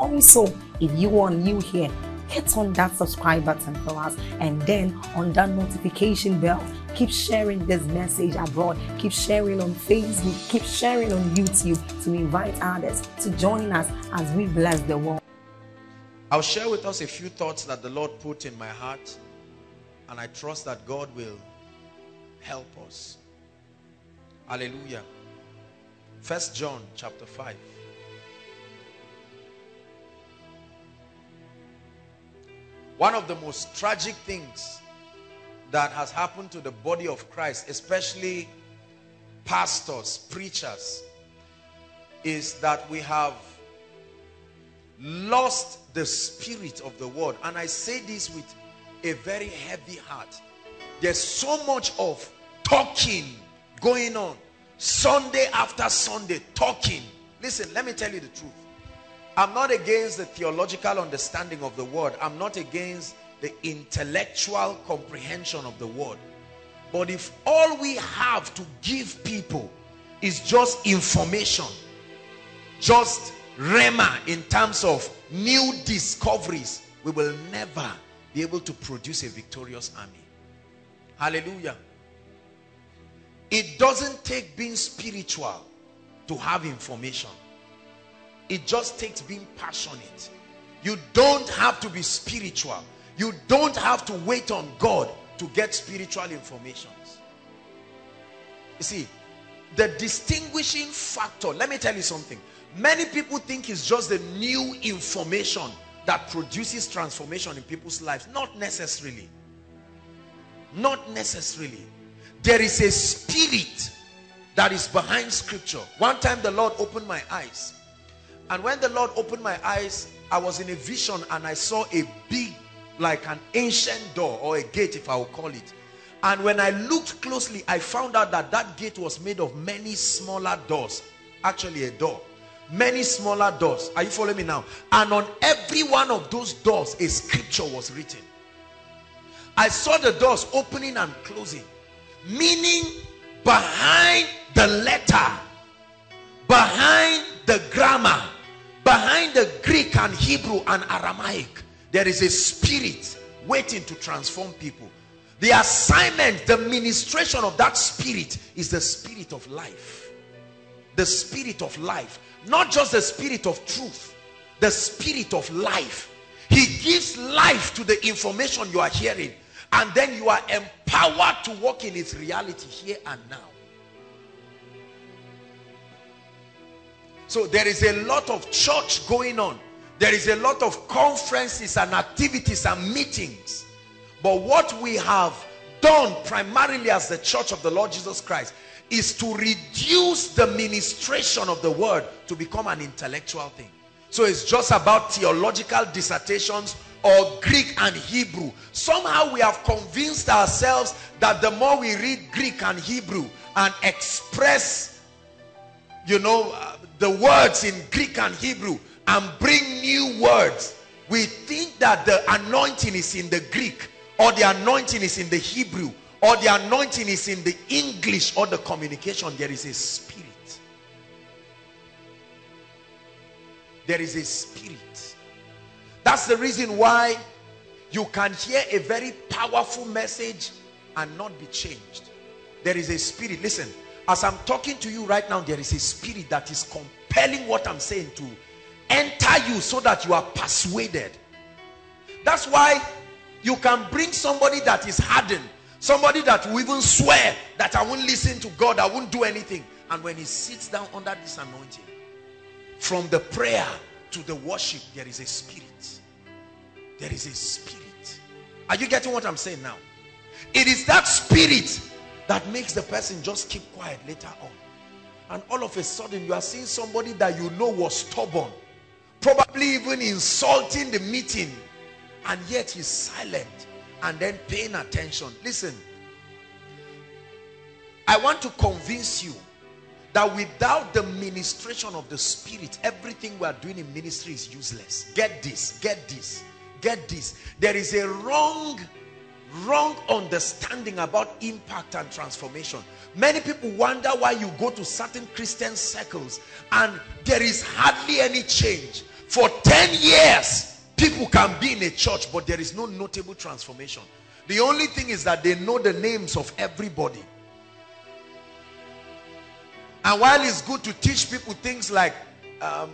Also, if you are new here, hit on that subscribe button for us and then on that notification bell. Keep sharing this message abroad. Keep sharing on Facebook. Keep sharing on YouTube to invite others to join us as we bless the world. I'll share with us a few thoughts that the Lord put in my heart and I trust that God will help us. Hallelujah. First John chapter 5. One of the most tragic things that has happened to the body of Christ, especially pastors, preachers, is that we have lost the spirit of the word. And I say this with a very heavy heart. There's so much of talking going on. Sunday after Sunday, talking. Listen, let me tell you the truth. I'm not against the theological understanding of the word. I'm not against the intellectual comprehension of the word. But if all we have to give people is just information, just rhema in terms of new discoveries, we will never be able to produce a victorious army. Hallelujah. It doesn't take being spiritual to have information. It just takes being passionate. You don't have to be spiritual. You don't have to wait on God to get spiritual informations. You see, the distinguishing factor, let me tell you something. Many people think it's just the new information that produces transformation in people's lives. Not necessarily. Not necessarily. There is a spirit that is behind scripture. One time the Lord opened my eyes and when the Lord opened my eyes, I was in a vision and I saw a big, like an ancient door or a gate, if I will call it. And when I looked closely, I found out that that gate was made of many smaller doors. Actually, a door. Many smaller doors. Are you following me now? And on every one of those doors, a scripture was written. I saw the doors opening and closing. Meaning, behind the letter, behind the grammar, Behind the Greek and Hebrew and Aramaic, there is a spirit waiting to transform people. The assignment, the ministration of that spirit is the spirit of life. The spirit of life. Not just the spirit of truth. The spirit of life. He gives life to the information you are hearing. And then you are empowered to walk in its reality here and now. So there is a lot of church going on. There is a lot of conferences and activities and meetings. But what we have done primarily as the church of the Lord Jesus Christ is to reduce the ministration of the word to become an intellectual thing. So it's just about theological dissertations or Greek and Hebrew. Somehow we have convinced ourselves that the more we read Greek and Hebrew and express, you know, uh, the words in Greek and Hebrew and bring new words. We think that the anointing is in the Greek or the anointing is in the Hebrew or the anointing is in the English or the communication. There is a spirit. There is a spirit. That's the reason why you can hear a very powerful message and not be changed. There is a spirit. Listen, As I'm talking to you right now, there is a spirit that is compelling what I'm saying to enter you so that you are persuaded. That's why you can bring somebody that is hardened, somebody that will even swear that I won't listen to God, I won't do anything. And when he sits down under this anointing, from the prayer to the worship, there is a spirit. There is a spirit. Are you getting what I'm saying now? It is that spirit that makes the person just keep quiet later on. And all of a sudden, you are seeing somebody that you know was stubborn, probably even insulting the meeting, and yet he's silent and then paying attention. Listen, I want to convince you that without the ministration of the spirit everything we are doing in ministry is useless get this get this get this there is a wrong wrong understanding about impact and transformation. Many people wonder why you go to certain christian circles and there is hardly any change. For 10 years people can be in a church but there is no notable transformation. The only thing is that they know the names of everybody. And while it's good to teach people things like, um,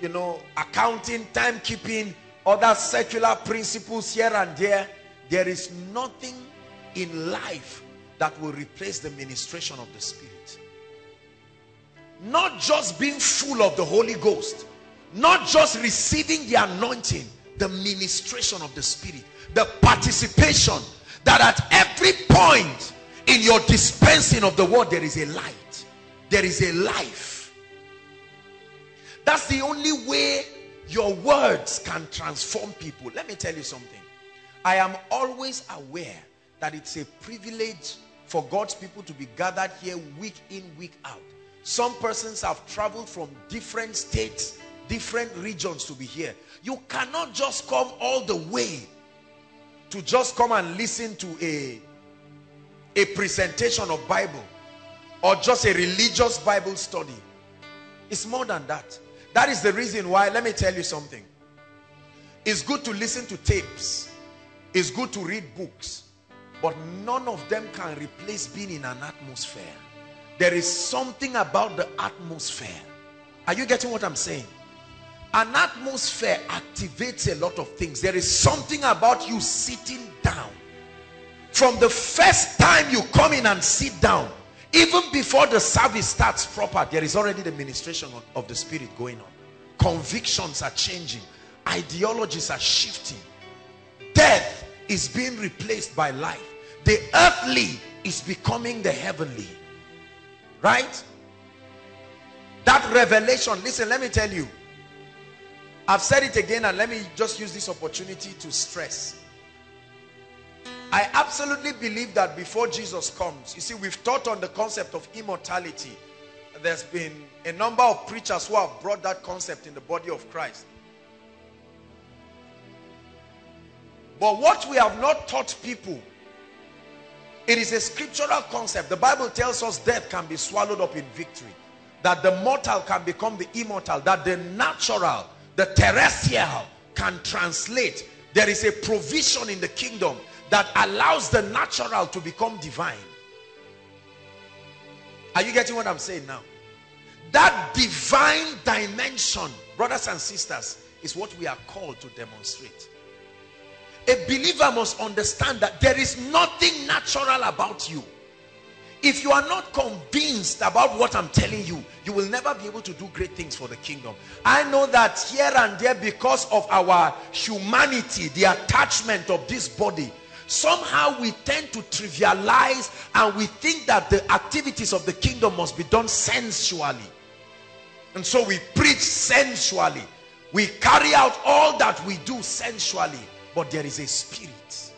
you know, accounting, timekeeping, other secular principles here and there, there is nothing in life that will replace the ministration of the Spirit. Not just being full of the Holy Ghost, not just receiving the anointing, the ministration of the Spirit, the participation that at every point in your dispensing of the word there is a light there is a life. That's the only way your words can transform people. Let me tell you something i am always aware that it's a privilege for god's people to be gathered here week in week out some persons have traveled from different states different regions to be here you cannot just come all the way to just come and listen to a a presentation of bible or just a religious Bible study. It's more than that. That is the reason why, let me tell you something. It's good to listen to tapes. It's good to read books. But none of them can replace being in an atmosphere. There is something about the atmosphere. Are you getting what I'm saying? An atmosphere activates a lot of things. There is something about you sitting down. From the first time you come in and sit down, even before the service starts proper there is already the ministration of, of the spirit going on convictions are changing ideologies are shifting death is being replaced by life. The earthly is becoming the heavenly. Right? That revelation listen let me tell you. I've said it again and let me just use this opportunity to stress. I absolutely believe that before Jesus comes, you see, we've taught on the concept of immortality. There's been a number of preachers who have brought that concept in the body of Christ. But what we have not taught people, it is a scriptural concept. The Bible tells us death can be swallowed up in victory. That the mortal can become the immortal. That the natural, the terrestrial can translate. There is a provision in the kingdom that allows the natural to become divine. Are you getting what I'm saying now? That divine dimension, brothers and sisters, is what we are called to demonstrate. A believer must understand that there is nothing natural about you. If you are not convinced about what I'm telling you, you will never be able to do great things for the kingdom. I know that here and there, because of our humanity, the attachment of this body, somehow we tend to trivialize and we think that the activities of the kingdom must be done sensually and so we preach sensually we carry out all that we do sensually but there is a spirit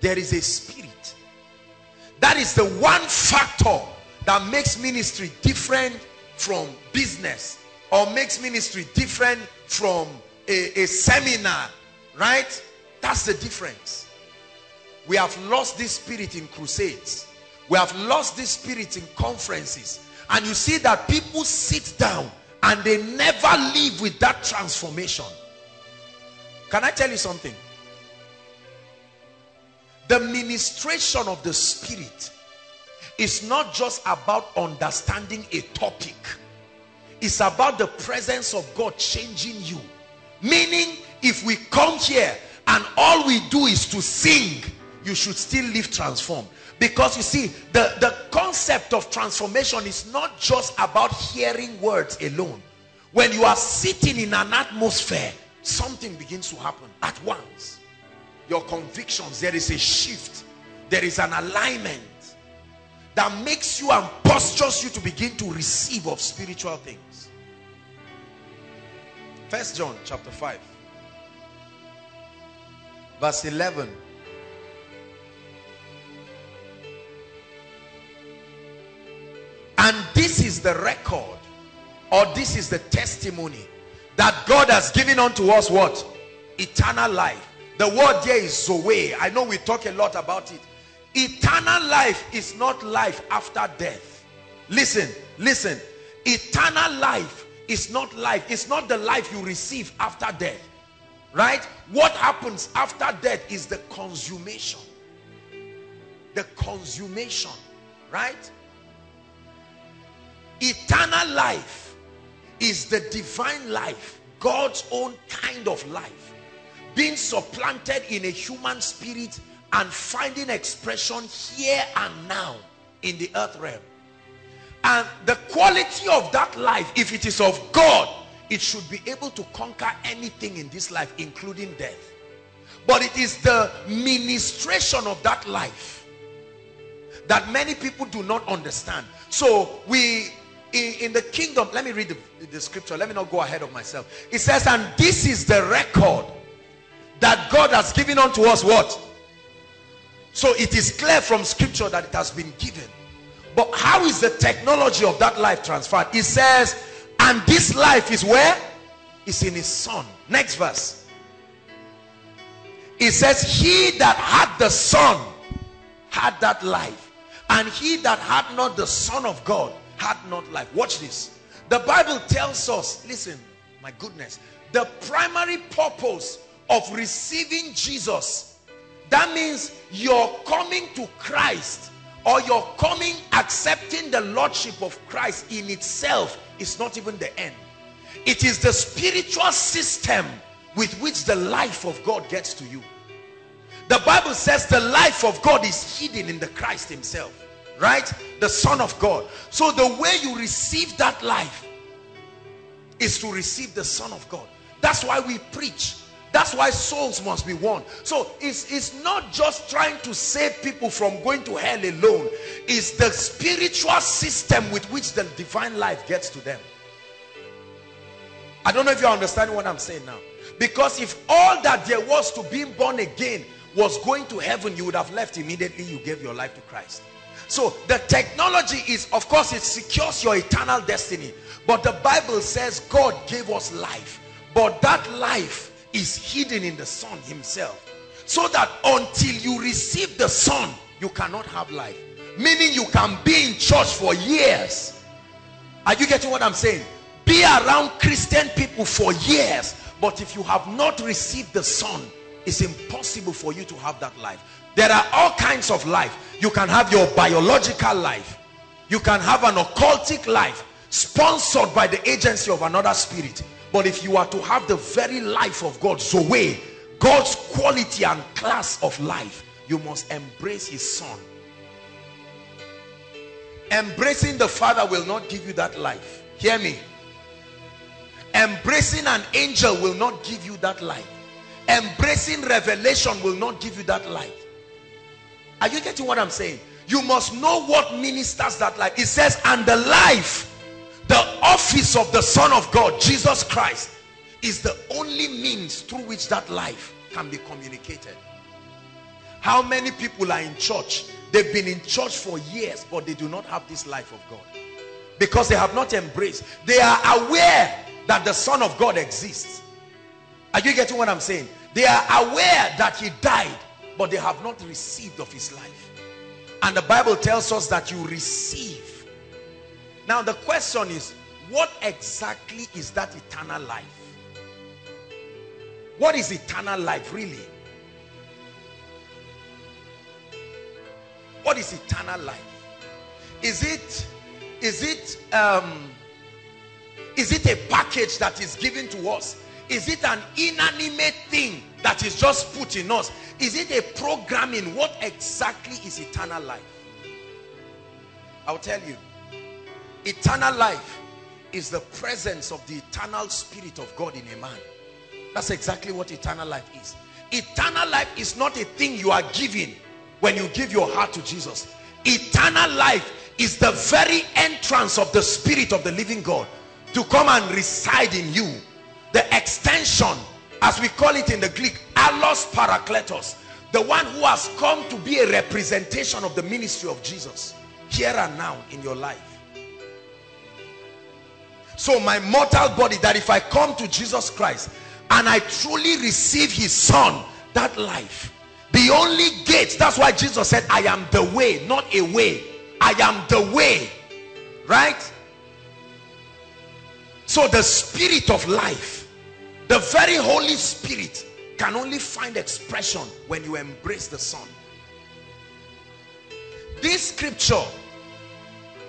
there is a spirit that is the one factor that makes ministry different from business or makes ministry different from a, a seminar right that's the difference. We have lost this spirit in crusades. We have lost this spirit in conferences. And you see that people sit down and they never leave with that transformation. Can I tell you something? The ministration of the spirit is not just about understanding a topic. It's about the presence of God changing you. Meaning, if we come here and all we do is to sing, you should still live transformed. Because you see, the, the concept of transformation is not just about hearing words alone. When you are sitting in an atmosphere, something begins to happen at once. Your convictions, there is a shift. There is an alignment that makes you and postures you to begin to receive of spiritual things. First John chapter 5 verse 11 And this is the record or this is the testimony that God has given unto us what? Eternal life. The word here is Zoe. I know we talk a lot about it. Eternal life is not life after death. Listen, listen. Eternal life is not life. It's not the life you receive after death. Right? What happens after death is the consummation. The consummation. Right? Eternal life is the divine life, God's own kind of life, being supplanted in a human spirit and finding expression here and now in the earth realm. And the quality of that life, if it is of God, it should be able to conquer anything in this life, including death. But it is the ministration of that life that many people do not understand. So we in, in the kingdom, let me read the, the scripture. Let me not go ahead of myself. It says, and this is the record that God has given unto us what? So it is clear from scripture that it has been given. But how is the technology of that life transferred? It says, and this life is where? It's in his son. Next verse. It says, he that had the son had that life. And he that had not the son of God had not life. Watch this. The Bible tells us, listen, my goodness, the primary purpose of receiving Jesus, that means you're coming to Christ or you're coming accepting the Lordship of Christ in itself is not even the end. It is the spiritual system with which the life of God gets to you. The Bible says the life of God is hidden in the Christ himself right? The son of god. So the way you receive that life is to receive the son of god. That's why we preach. That's why souls must be won. So it's it's not just trying to save people from going to hell alone. It's the spiritual system with which the divine life gets to them. I don't know if you understand what i'm saying now. Because if all that there was to being born again was going to heaven you would have left immediately you gave your life to christ so the technology is, of course, it secures your eternal destiny. But the Bible says God gave us life. But that life is hidden in the Son himself. So that until you receive the Son, you cannot have life. Meaning you can be in church for years. Are you getting what I'm saying? Be around Christian people for years. But if you have not received the Son, it's impossible for you to have that life. There are all kinds of life. You can have your biological life. You can have an occultic life sponsored by the agency of another spirit. But if you are to have the very life of God, Zoe, God's quality and class of life, you must embrace his son. Embracing the father will not give you that life. Hear me. Embracing an angel will not give you that life. Embracing revelation will not give you that life. Are you getting what I'm saying? You must know what ministers that life. It says, and the life, the office of the Son of God, Jesus Christ, is the only means through which that life can be communicated. How many people are in church? They've been in church for years, but they do not have this life of God. Because they have not embraced. They are aware that the Son of God exists. Are you getting what I'm saying? They are aware that he died but they have not received of his life. And the bible tells us that you receive. Now the question is what exactly is that eternal life? What is eternal life really? What is eternal life? Is it is it um is it a package that is given to us is it an inanimate thing that is just put in us? Is it a programming? What exactly is eternal life? I'll tell you. Eternal life is the presence of the eternal spirit of god in a man. That's exactly what eternal life is. Eternal life is not a thing you are given when you give your heart to jesus. Eternal life is the very entrance of the spirit of the living god to come and reside in you the extension as we call it in the greek allos parakletos. The one who has come to be a representation of the ministry of jesus here and now in your life. So my mortal body that if i come to jesus christ and i truly receive his son that life the only gate that's why jesus said i am the way not a way. I am the way right? So the spirit of life, the very Holy Spirit can only find expression when you embrace the Son. This scripture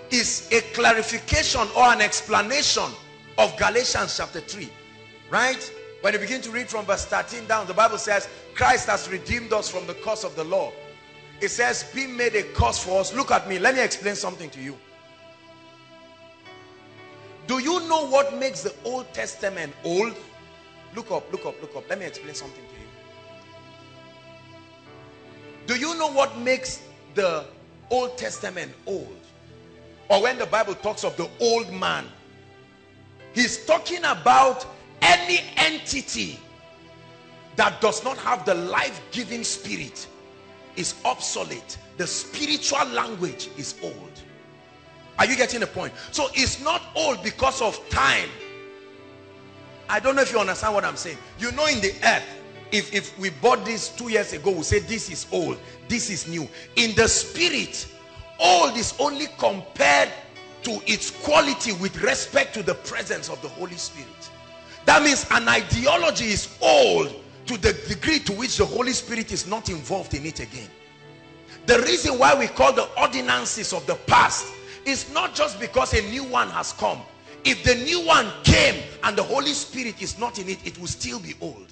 is a clarification or an explanation of Galatians chapter 3. Right? When you begin to read from verse 13 down, the Bible says, Christ has redeemed us from the curse of the law. It says, be made a curse for us. Look at me. Let me explain something to you. Do you know what makes the Old Testament old? Look up, look up, look up. Let me explain something to you. Do you know what makes the Old Testament old? Or when the Bible talks of the old man, he's talking about any entity that does not have the life-giving spirit is obsolete. The spiritual language is old. Are you getting the point? So it's not old because of time. I don't know if you understand what I'm saying. You know in the earth, if, if we bought this two years ago, we say this is old, this is new. In the spirit, old is only compared to its quality with respect to the presence of the Holy Spirit. That means an ideology is old to the degree to which the Holy Spirit is not involved in it again. The reason why we call the ordinances of the past is not just because a new one has come. If the new one came and the Holy Spirit is not in it, it will still be old.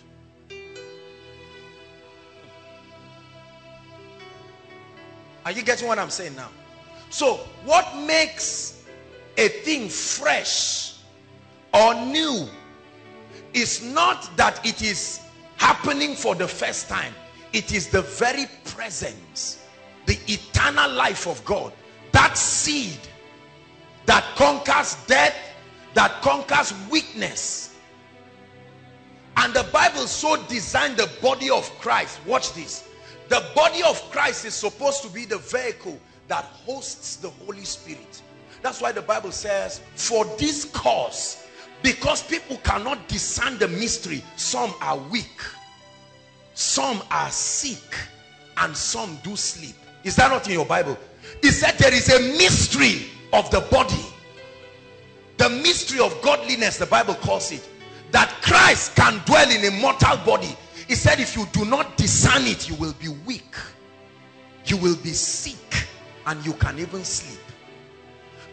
Are you getting what I'm saying now? So what makes a thing fresh or new is not that it is happening for the first time. It is the very presence, the eternal life of God that seed that conquers death that conquers weakness. And the bible so designed the body of christ. Watch this. The body of christ is supposed to be the vehicle that hosts the holy spirit. That's why the bible says for this cause because people cannot discern the mystery some are weak some are sick and some do sleep. Is that not in your bible? He said there is a mystery of the body. The mystery of godliness, the Bible calls it. That Christ can dwell in a mortal body. He said if you do not discern it, you will be weak. You will be sick and you can even sleep.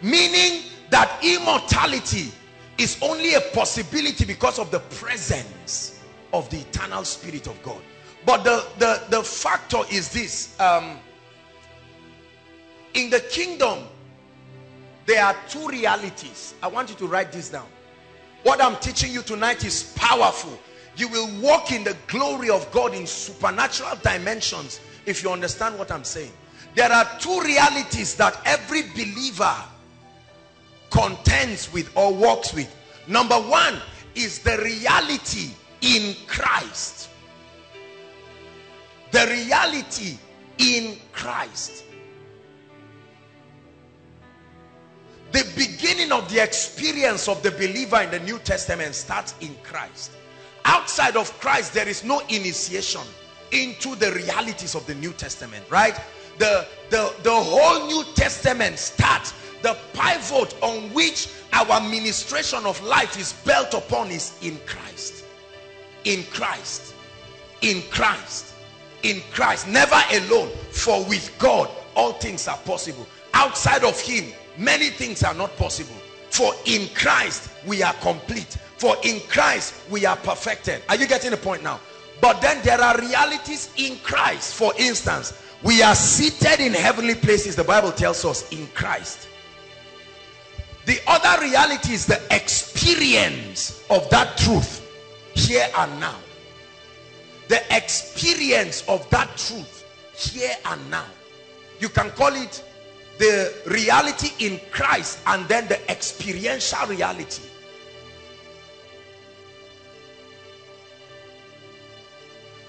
Meaning that immortality is only a possibility because of the presence of the eternal spirit of God. But the, the, the factor is this. Um, in the kingdom there are two realities. I want you to write this down. What i'm teaching you tonight is powerful. You will walk in the glory of god in supernatural dimensions if you understand what i'm saying. There are two realities that every believer contends with or walks with. Number one is the reality in christ. The reality in christ the beginning of the experience of the believer in the New Testament starts in Christ. Outside of Christ, there is no initiation into the realities of the New Testament, right? The, the, the whole New Testament starts, the pivot on which our ministration of life is built upon is in Christ. In Christ. In Christ. In Christ. Never alone. For with God, all things are possible outside of him many things are not possible. For in christ we are complete. For in christ we are perfected. Are you getting the point now? But then there are realities in christ. For instance we are seated in heavenly places the bible tells us in christ. The other reality is the experience of that truth here and now. The experience of that truth here and now. You can call it the reality in Christ and then the experiential reality.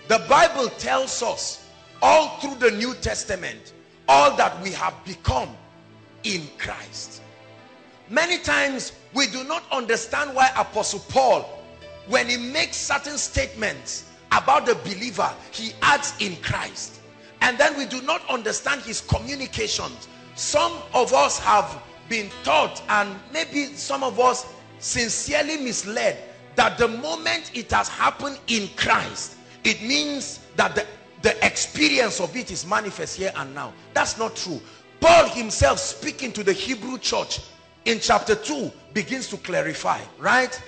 The Bible tells us all through the New Testament all that we have become in Christ. Many times we do not understand why Apostle Paul when he makes certain statements about the believer he adds in Christ. And then we do not understand his communications some of us have been taught and maybe some of us sincerely misled that the moment it has happened in Christ it means that the, the experience of it is manifest here and now. That's not true. Paul himself speaking to the Hebrew church in chapter 2 begins to clarify right?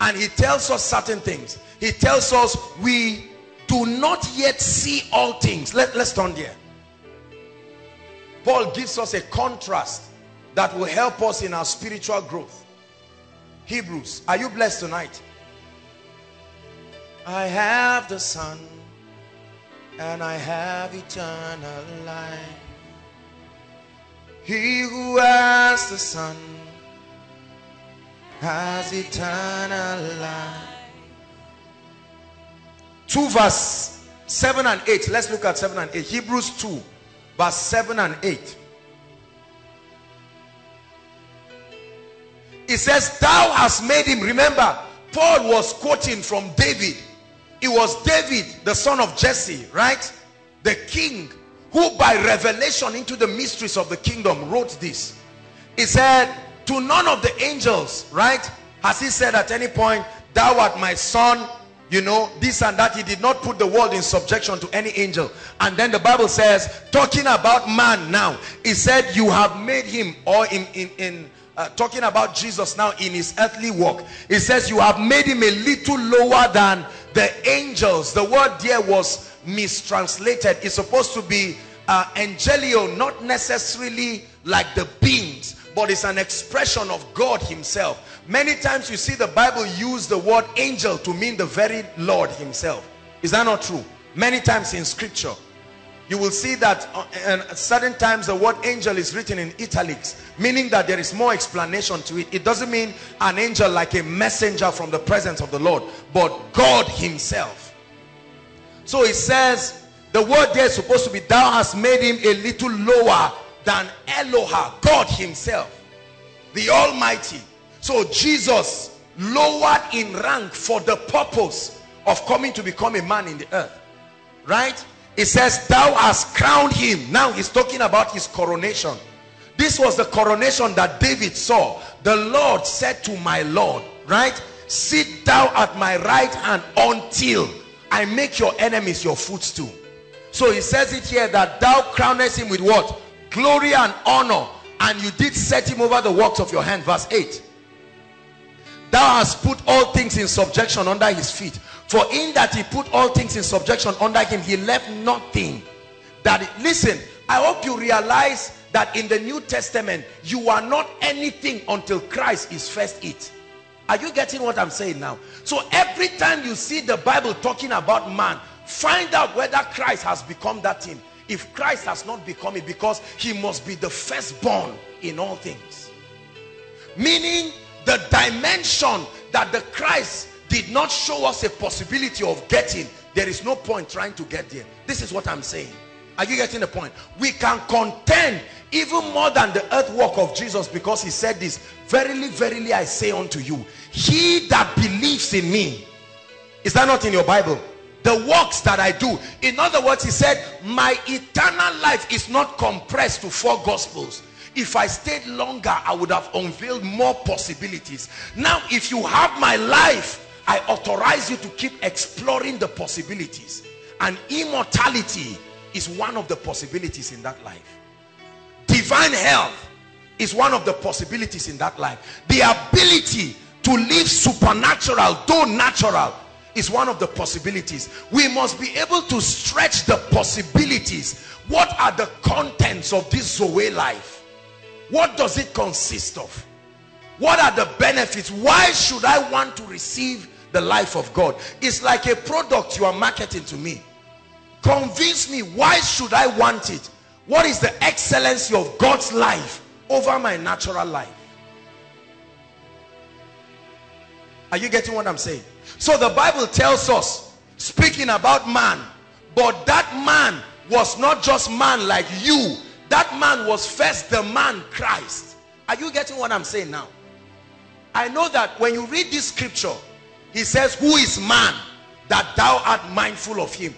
And he tells us certain things. He tells us we do not yet see all things. Let, let's turn there paul gives us a contrast that will help us in our spiritual growth. Hebrews are you blessed tonight? I have the son and i have eternal life. He who has the son has eternal life. 2 verse 7 and 8 let's look at 7 and 8 hebrews 2 verse 7 and 8 it says thou hast made him remember paul was quoting from david. It was david the son of jesse right? The king who by revelation into the mysteries of the kingdom wrote this. He said to none of the angels right has he said at any point thou art my son you know this and that he did not put the world in subjection to any angel. And then the bible says talking about man now he said you have made him or in in, in uh, talking about jesus now in his earthly walk it says you have made him a little lower than the angels. The word there was mistranslated. It's supposed to be uh, angelio not necessarily like the beings but it's an expression of God himself. Many times you see the Bible use the word angel to mean the very Lord himself. Is that not true? Many times in scripture. You will see that uh, certain times the word angel is written in italics, meaning that there is more explanation to it. It doesn't mean an angel like a messenger from the presence of the Lord, but God himself. So it says, the word there is supposed to be, thou hast made him a little lower than Eloha, God himself, the Almighty. So Jesus lowered in rank for the purpose of coming to become a man in the earth. Right? It says, thou hast crowned him. Now he's talking about his coronation. This was the coronation that David saw. The Lord said to my Lord, right? Sit thou at my right hand until I make your enemies your footstool. So he says it here that thou crownest him with what? glory and honor and you did set him over the works of your hand verse 8 thou hast put all things in subjection under his feet. For in that he put all things in subjection under him he left nothing. That listen i hope you realize that in the new testament you are not anything until christ is first it are you getting what i'm saying now? So every time you see the bible talking about man find out whether christ has become that thing. If Christ has not become it because he must be the firstborn in all things. Meaning the dimension that the Christ did not show us a possibility of getting there is no point trying to get there this is what I'm saying are you getting the point we can contend even more than the earth work of Jesus because he said this verily verily I say unto you he that believes in me is that not in your Bible the works that I do. In other words, he said, my eternal life is not compressed to four gospels. If I stayed longer, I would have unveiled more possibilities. Now, if you have my life, I authorize you to keep exploring the possibilities. And immortality is one of the possibilities in that life. divine health is one of the possibilities in that life the ability to live supernatural though natural is one of the possibilities we must be able to stretch the possibilities what are the contents of this zoe life what does it consist of? What are the benefits? Why should i want to receive the life of god? It's like a product you are marketing to me. Convince me why should i want it? What is the excellency of god's life over my natural life? Are you getting what i'm saying? So the bible tells us speaking about man but that man was not just man like you that man was first the man christ. Are you getting what i'm saying now? I know that when you read this scripture he says who is man that thou art mindful of him?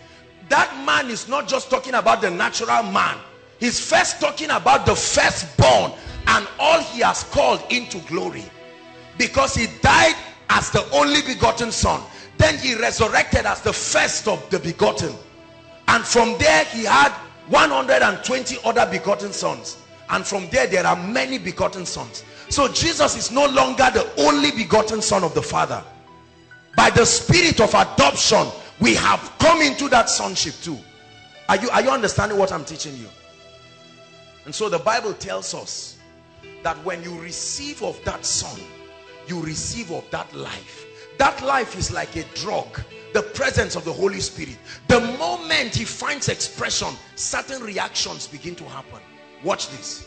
That man is not just talking about the natural man. He's first talking about the firstborn and all he has called into glory. Because he died as the only begotten son. Then he resurrected as the first of the begotten. And from there he had 120 other begotten sons and from there there are many begotten sons. So jesus is no longer the only begotten son of the father. By the spirit of adoption we have come into that sonship too. Are you are you understanding what i'm teaching you? And so the bible tells us that when you receive of that son you receive of that life. That life is like a drug the presence of the holy spirit. The moment he finds expression certain reactions begin to happen. Watch this.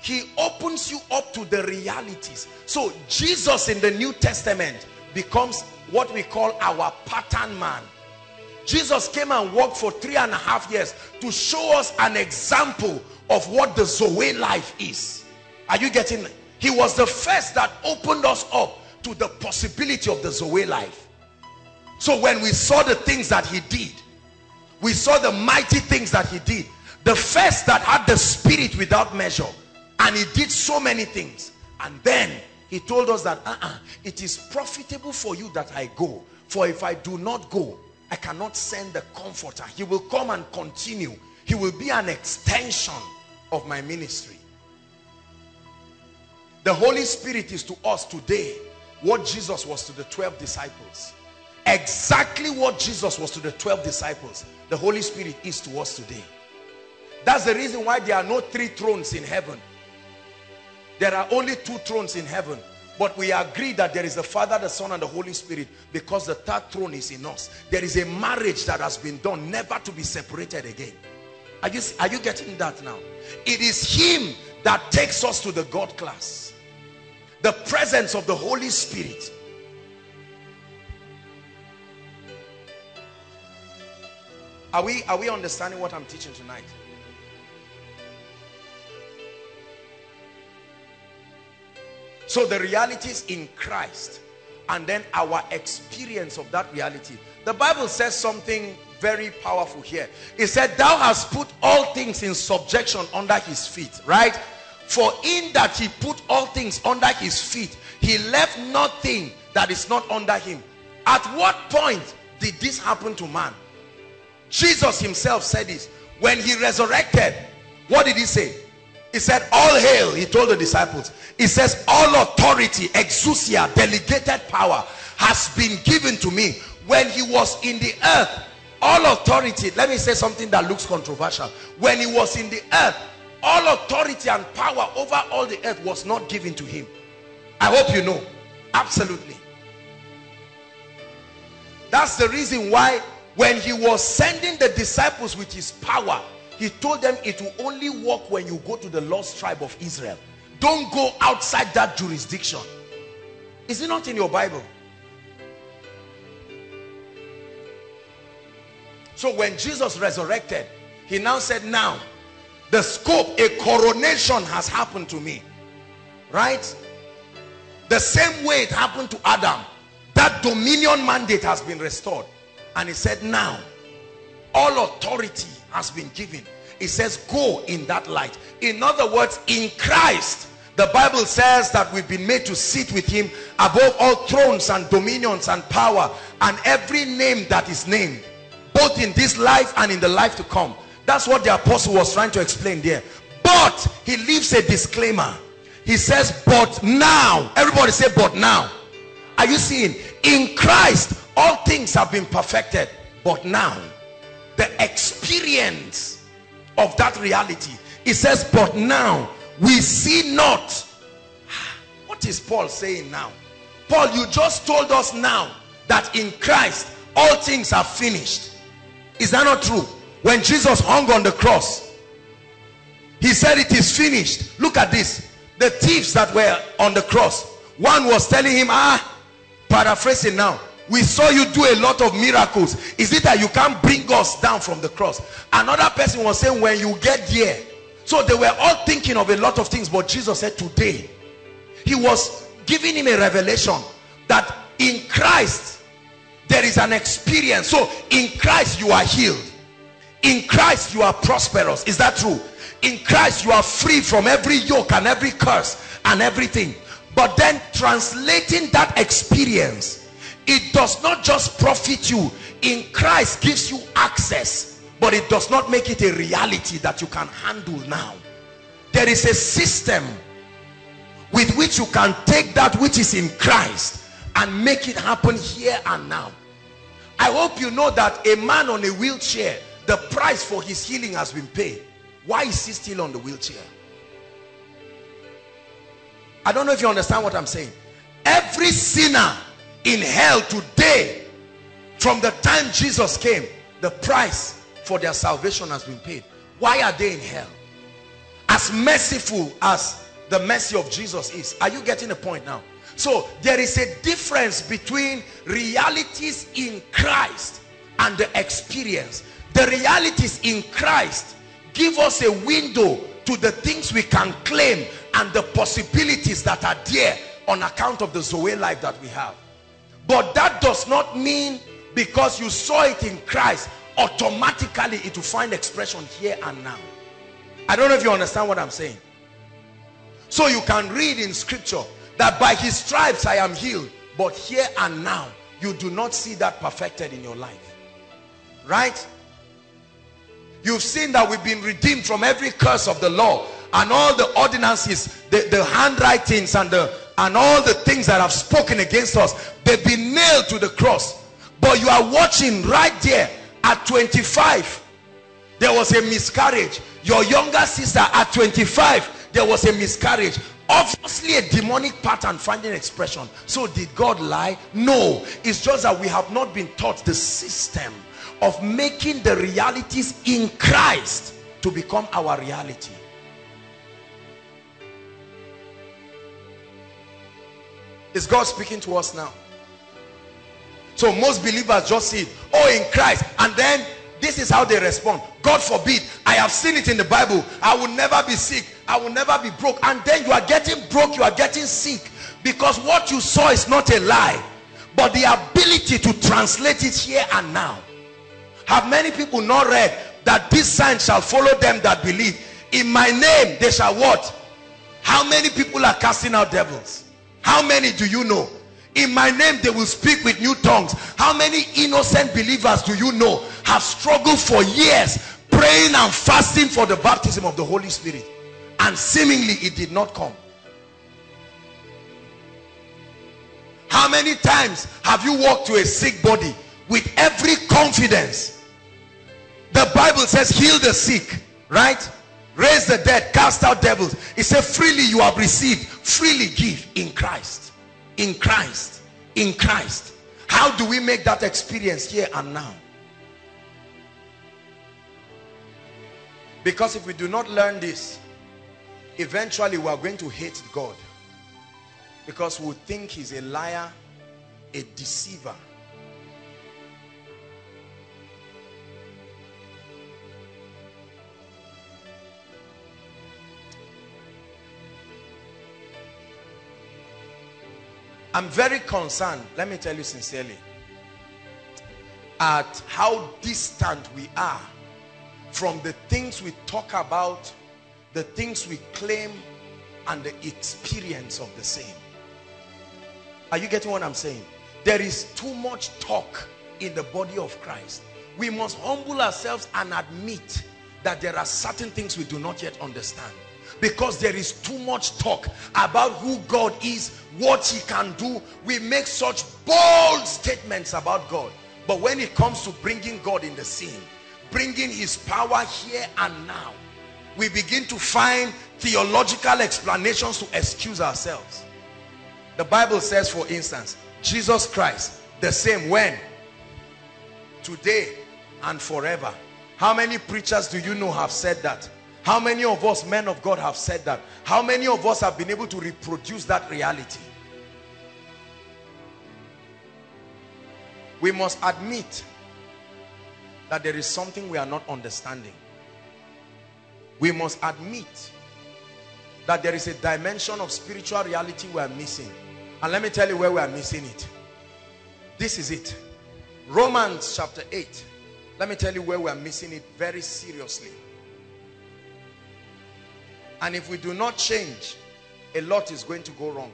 He opens you up to the realities. So jesus in the new testament becomes what we call our pattern man. Jesus came and worked for three and a half years to show us an example of what the zoe life is. Are you getting it he was the first that opened us up to the possibility of the zoe life. So when we saw the things that he did we saw the mighty things that he did. The first that had the spirit without measure and he did so many things. And then he told us that uh -uh, it is profitable for you that I go. For if I do not go I cannot send the comforter. He will come and continue. He will be an extension of my ministry. The Holy Spirit is to us today what Jesus was to the 12 disciples. Exactly what Jesus was to the 12 disciples the Holy Spirit is to us today. That's the reason why there are no three thrones in heaven. There are only two thrones in heaven. But we agree that there is the father the son and the holy spirit because the third throne is in us. There is a marriage that has been done never to be separated again. Are you are you getting that now? It is him that takes us to the god class the presence of the holy spirit are we are we understanding what i'm teaching tonight So the realities in Christ and then our experience of that reality. The Bible says something very powerful here. It said, thou hast put all things in subjection under his feet, right? For in that he put all things under his feet, he left nothing that is not under him. At what point did this happen to man? Jesus himself said this. When he resurrected, what did he say? He said, all hail, he told the disciples. He says, all authority, exousia, delegated power has been given to me. When he was in the earth, all authority, let me say something that looks controversial. When he was in the earth, all authority and power over all the earth was not given to him. I hope you know. Absolutely. That's the reason why when he was sending the disciples with his power, he told them it will only work when you go to the lost tribe of Israel. Don't go outside that jurisdiction. Is it not in your Bible? So when Jesus resurrected, he now said, now, the scope, a coronation has happened to me. Right? The same way it happened to Adam. That dominion mandate has been restored. And he said, now, all authority has been given it says go in that light in other words in christ the bible says that we've been made to sit with him above all thrones and dominions and power and every name that is named both in this life and in the life to come That's what the apostle was trying to explain there. But he leaves a disclaimer. He says, but now. Everybody say, but now. Are you seeing? In Christ, all things have been perfected. But now, the experience of that reality. He says, but now, we see not. What is Paul saying now? Paul, you just told us now that in Christ, all things are finished. Is that not true? When Jesus hung on the cross, he said it is finished. Look at this. The thieves that were on the cross, one was telling him, ah, paraphrasing now, we saw you do a lot of miracles. Is it that you can't bring us down from the cross? Another person was saying, when you get there. So they were all thinking of a lot of things, but Jesus said, today. He was giving him a revelation that in Christ, there is an experience. So in Christ, you are healed. In Christ, you are prosperous. Is that true? In Christ, you are free from every yoke and every curse and everything. But then translating that experience, it does not just profit you. In Christ gives you access, but it does not make it a reality that you can handle now. There is a system with which you can take that which is in Christ and make it happen here and now. I hope you know that a man on a wheelchair the price for his healing has been paid. Why is he still on the wheelchair? I don't know if you understand what I'm saying. Every sinner in hell today from the time Jesus came the price for their salvation has been paid. Why are they in hell? As merciful as the mercy of Jesus is. Are you getting the point now? So there is a difference between realities in Christ and the experience the realities in Christ give us a window to the things we can claim and the possibilities that are there on account of the Zoe life that we have. But that does not mean because you saw it in Christ, automatically it will find expression here and now. I don't know if you understand what I'm saying. So you can read in scripture that by his stripes I am healed. But here and now, you do not see that perfected in your life. Right? You've seen that we've been redeemed from every curse of the law and all the ordinances, the, the handwritings and the and all the things that have spoken against us, they've been nailed to the cross. But you are watching right there at 25, there was a miscarriage. Your younger sister at 25, there was a miscarriage. Obviously a demonic pattern finding expression. So did God lie? No. It's just that we have not been taught the system of making the realities in Christ to become our reality. Is God speaking to us now? So most believers just see, oh in Christ, and then this is how they respond. God forbid, I have seen it in the Bible. I will never be sick. I will never be broke. And then you are getting broke, you are getting sick. Because what you saw is not a lie. But the ability to translate it here and now. Have many people not read that this sign shall follow them that believe? In my name they shall what? How many people are casting out devils? How many do you know? In my name they will speak with new tongues. How many innocent believers do you know have struggled for years praying and fasting for the baptism of the Holy Spirit and seemingly it did not come? How many times have you walked to a sick body with every confidence the Bible says heal the sick, right? Raise the dead, cast out devils. It says freely you have received, freely give in Christ. In Christ. In Christ. How do we make that experience here and now? Because if we do not learn this, eventually we are going to hate God. Because we think he's a liar, a deceiver, I'm very concerned, let me tell you sincerely, at how distant we are from the things we talk about, the things we claim, and the experience of the same. Are you getting what I'm saying? There is too much talk in the body of Christ. We must humble ourselves and admit that there are certain things we do not yet understand because there is too much talk about who God is, what he can do. We make such bold statements about God. But when it comes to bringing God in the scene, bringing his power here and now, we begin to find theological explanations to excuse ourselves. The Bible says, for instance, Jesus Christ, the same when? Today and forever. How many preachers do you know have said that? How many of us men of God have said that? How many of us have been able to reproduce that reality? We must admit that there is something we are not understanding. We must admit that there is a dimension of spiritual reality we are missing. And let me tell you where we are missing it. This is it. Romans chapter 8. Let me tell you where we are missing it very seriously. And if we do not change, a lot is going to go wrong.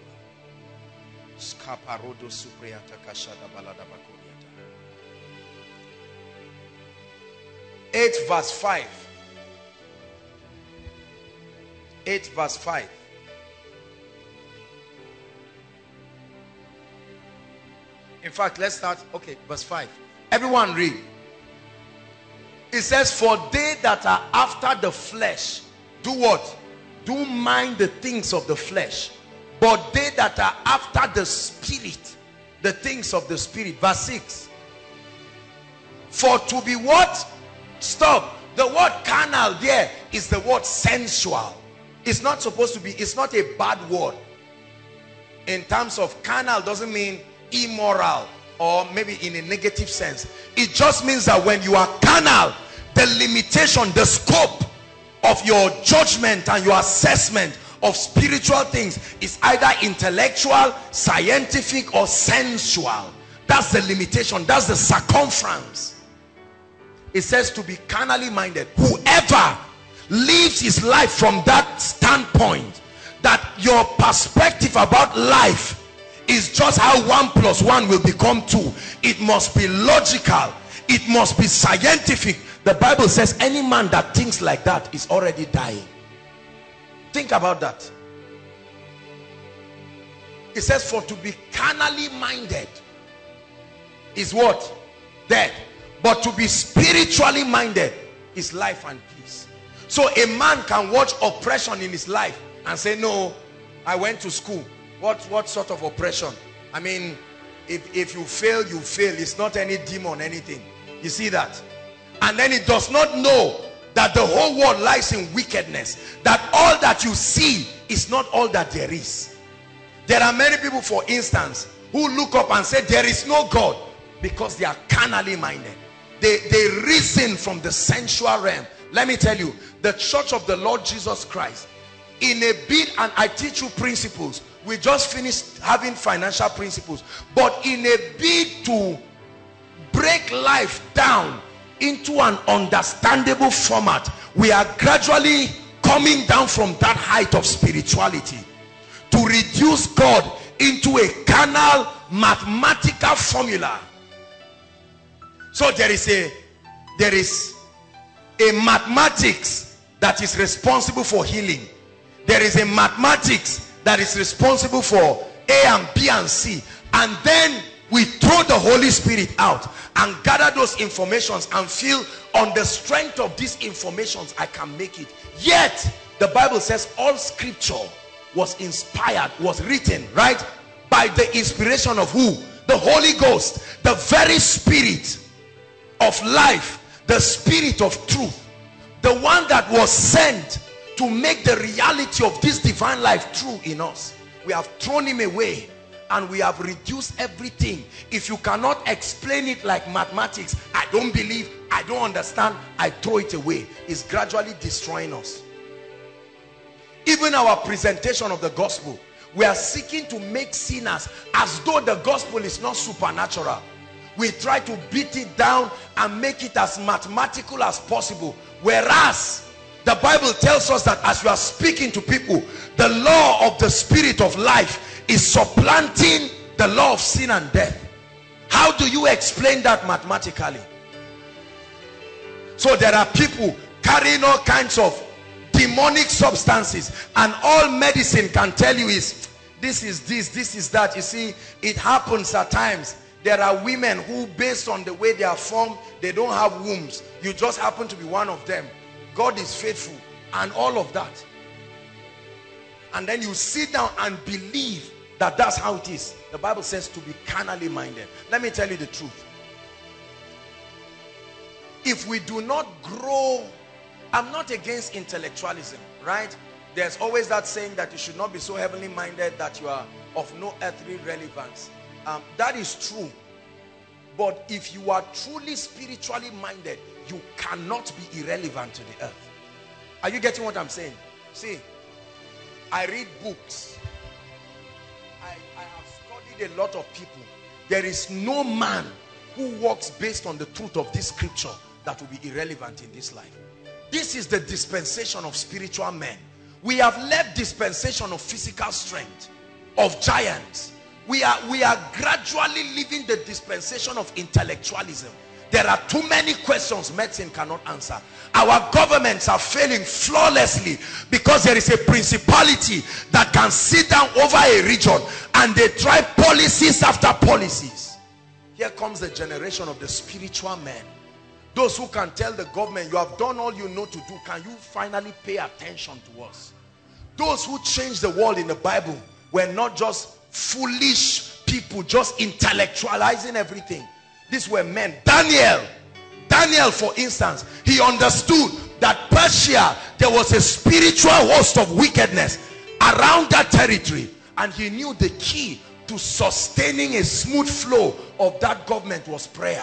8 verse 5. 8 verse 5. In fact, let's start. Okay, verse 5. Everyone read. It says, For they that are after the flesh, do what? Do mind the things of the flesh but they that are after the spirit the things of the spirit. Verse 6 for to be what? Stop. The word carnal there is the word sensual. It's not supposed to be it's not a bad word. In terms of carnal doesn't mean immoral or maybe in a negative sense. It just means that when you are carnal the limitation the scope of your judgment and your assessment of spiritual things is either intellectual, scientific, or sensual. That's the limitation. That's the circumference. It says to be carnally minded. Whoever lives his life from that standpoint, that your perspective about life is just how one plus one will become two. It must be logical. It must be scientific the Bible says any man that thinks like that is already dying. Think about that. It says for to be carnally minded is what? Death. But to be spiritually minded is life and peace. So a man can watch oppression in his life and say, no, I went to school. What, what sort of oppression? I mean, if, if you fail, you fail. It's not any demon, anything. You see that? And then it does not know that the whole world lies in wickedness that all that you see is not all that there is. There are many people for instance who look up and say there is no God because they are carnally minded. They they reason from the sensual realm. Let me tell you the church of the Lord Jesus Christ in a bid and I teach you principles we just finished having financial principles but in a bid to break life down into an understandable format. We are gradually coming down from that height of spirituality to reduce God into a carnal mathematical formula. So there is a there is a mathematics that is responsible for healing. There is a mathematics that is responsible for A and B and C. And then we throw the Holy Spirit out and gather those informations and feel on the strength of these informations I can make it. Yet the Bible says all scripture was inspired was written right by the inspiration of who? The Holy Ghost the very spirit of life the spirit of truth the one that was sent to make the reality of this divine life true in us. We have thrown him away and we have reduced everything. If you cannot explain it like mathematics i don't believe i don't understand i throw it away. It's gradually destroying us. Even our presentation of the gospel we are seeking to make sinners as though the gospel is not supernatural. We try to beat it down and make it as mathematical as possible. Whereas the bible tells us that as you are speaking to people the law of the spirit of life is supplanting the law of sin and death. How do you explain that mathematically? So there are people carrying all kinds of demonic substances and all medicine can tell you is this is this this is that. You see it happens at times. There are women who based on the way they are formed they don't have wombs. You just happen to be one of them. God is faithful and all of that. And then you sit down and believe that that's how it is. The bible says to be carnally minded. Let me tell you the truth. If we do not grow i'm not against intellectualism right? There's always that saying that you should not be so heavenly minded that you are of no earthly relevance. Um, that is true. But if you are truly spiritually minded you cannot be irrelevant to the earth. Are you getting what i'm saying? See i read books a lot of people. There is no man who walks based on the truth of this scripture that will be irrelevant in this life. This is the dispensation of spiritual men. We have left dispensation of physical strength of giants. We are we are gradually leaving the dispensation of intellectualism there are too many questions medicine cannot answer. Our governments are failing flawlessly because there is a principality that can sit down over a region and they try policies after policies. Here comes the generation of the spiritual men. Those who can tell the government you have done all you know to do. Can you finally pay attention to us? Those who changed the world in the Bible were not just foolish people just intellectualizing everything. These were men. Daniel, Daniel for instance, he understood that Persia, there was a spiritual host of wickedness around that territory. And he knew the key to sustaining a smooth flow of that government was prayer.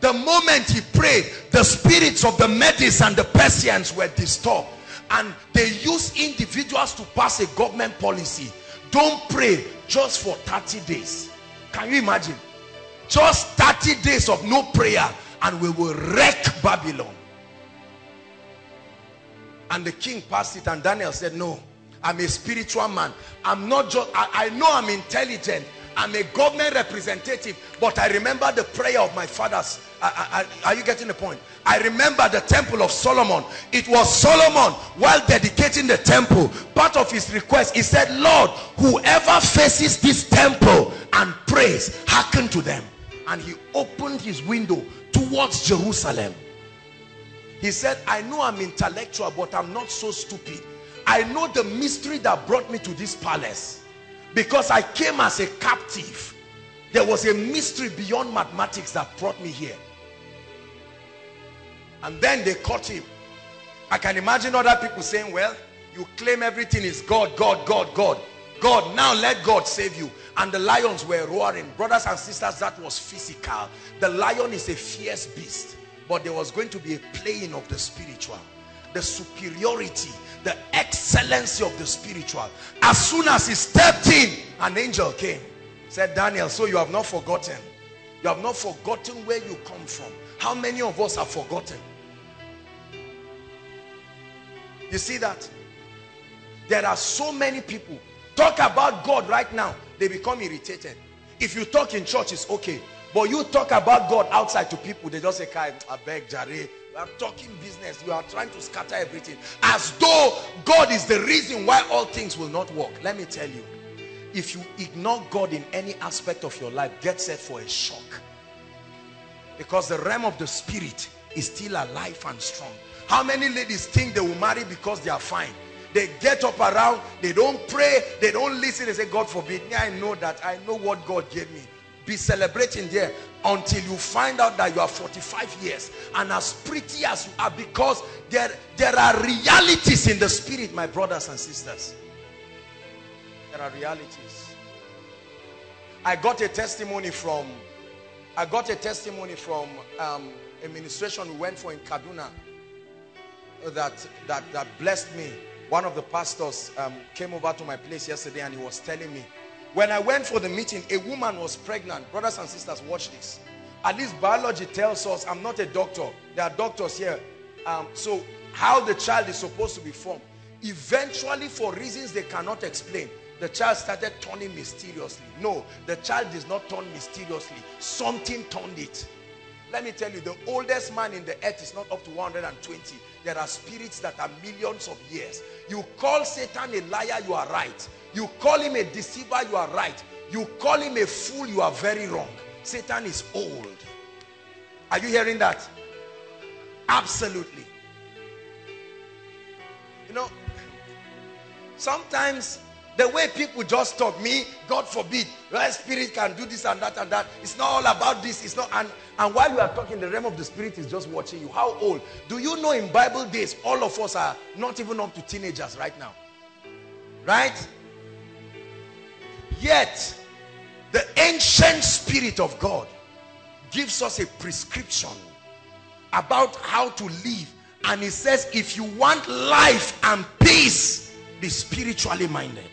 The moment he prayed, the spirits of the Medes and the Persians were disturbed and they used individuals to pass a government policy don't pray just for 30 days can you imagine just 30 days of no prayer and we will wreck Babylon and the king passed it and Daniel said no I'm a spiritual man I'm not just I, I know I'm intelligent I'm a government representative but I remember the prayer of my fathers I, I, are you getting the point I remember the temple of Solomon. It was Solomon while dedicating the temple. Part of his request, he said, Lord, whoever faces this temple and prays, hearken to them. And he opened his window towards Jerusalem. He said, I know I'm intellectual, but I'm not so stupid. I know the mystery that brought me to this palace. Because I came as a captive. There was a mystery beyond mathematics that brought me here and then they caught him I can imagine other people saying well you claim everything is God God God God God now let God save you and the lions were roaring. Brothers and sisters that was physical. The lion is a fierce beast but there was going to be a playing of the spiritual. The superiority the excellency of the spiritual. As soon as he stepped in an angel came. Said Daniel so you have not forgotten. You have not forgotten where you come from. How many of us have forgotten? You see that? There are so many people. Talk about God right now. They become irritated. If you talk in church, it's okay. But you talk about God outside to people, they just say, Kai, I beg, Jare. You are talking business. You are trying to scatter everything. As though God is the reason why all things will not work. Let me tell you. If you ignore God in any aspect of your life, get set for a shock. Because the realm of the spirit is still alive and strong. How many ladies think they will marry because they are fine? They get up around, they don't pray, they don't listen, they say, God forbid. me. I know that, I know what God gave me. Be celebrating there until you find out that you are 45 years and as pretty as you are because there, there are realities in the spirit, my brothers and sisters. There are realities. I got a testimony from, I got a testimony from um, administration we went for in Kaduna that, that, that blessed me. One of the pastors um, came over to my place yesterday and he was telling me, when I went for the meeting, a woman was pregnant. Brothers and sisters, watch this. At least biology tells us, I'm not a doctor. There are doctors here. Um, so how the child is supposed to be formed. Eventually, for reasons they cannot explain, the child started turning mysteriously. No, the child is not turn mysteriously. Something turned it. Let me tell you, the oldest man in the earth is not up to 120. There are spirits that are millions of years. You call Satan a liar, you are right. You call him a deceiver, you are right. You call him a fool, you are very wrong. Satan is old. Are you hearing that? Absolutely. You know, sometimes the way people just talk me, God forbid, right spirit can do this and that and that. It's not all about this. It's not and, and while you are talking, the realm of the spirit is just watching you. How old? Do you know in Bible days, all of us are not even up to teenagers right now? Right? Yet, the ancient spirit of God gives us a prescription about how to live. And he says, if you want life and peace, be spiritually minded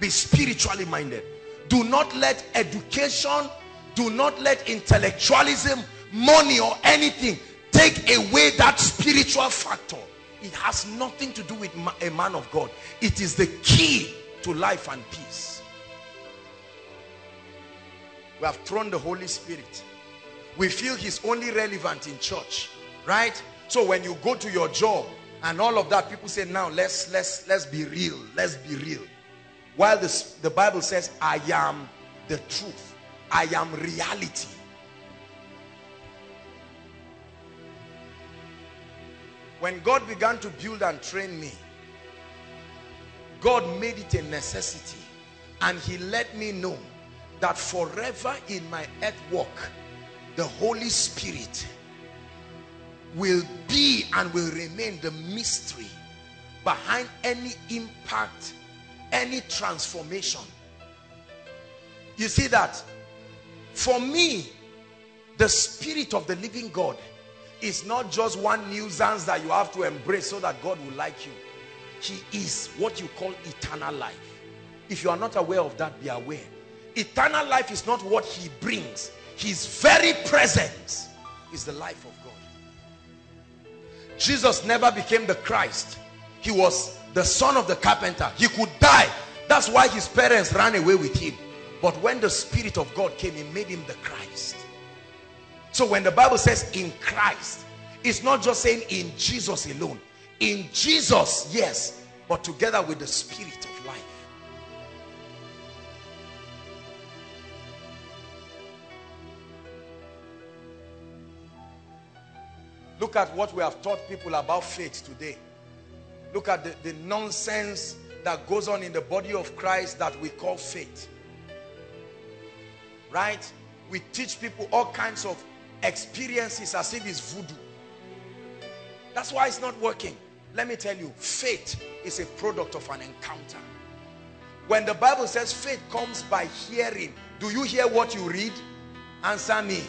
be spiritually minded. Do not let education do not let intellectualism money or anything take away that spiritual factor. It has nothing to do with a man of God. It is the key to life and peace. We have thrown the Holy Spirit. We feel he's only relevant in church right? So when you go to your job and all of that people say now let's let's let's be real let's be real while this, the Bible says, I am the truth. I am reality. When God began to build and train me, God made it a necessity. And he let me know that forever in my earth walk, the Holy Spirit will be and will remain the mystery behind any impact any transformation. You see that? For me, the spirit of the living God is not just one nuisance that you have to embrace so that God will like you. He is what you call eternal life. If you are not aware of that, be aware. Eternal life is not what he brings. His very presence is the life of God. Jesus never became the Christ. He was the son of the carpenter he could die. That's why his parents ran away with him. But when the spirit of God came he made him the Christ. So when the Bible says in Christ it's not just saying in Jesus alone. In Jesus yes but together with the spirit of life. Look at what we have taught people about faith today Look at the, the nonsense that goes on in the body of Christ that we call faith. Right? We teach people all kinds of experiences as if it's voodoo. That's why it's not working. Let me tell you, faith is a product of an encounter. When the Bible says faith comes by hearing, do you hear what you read? Answer me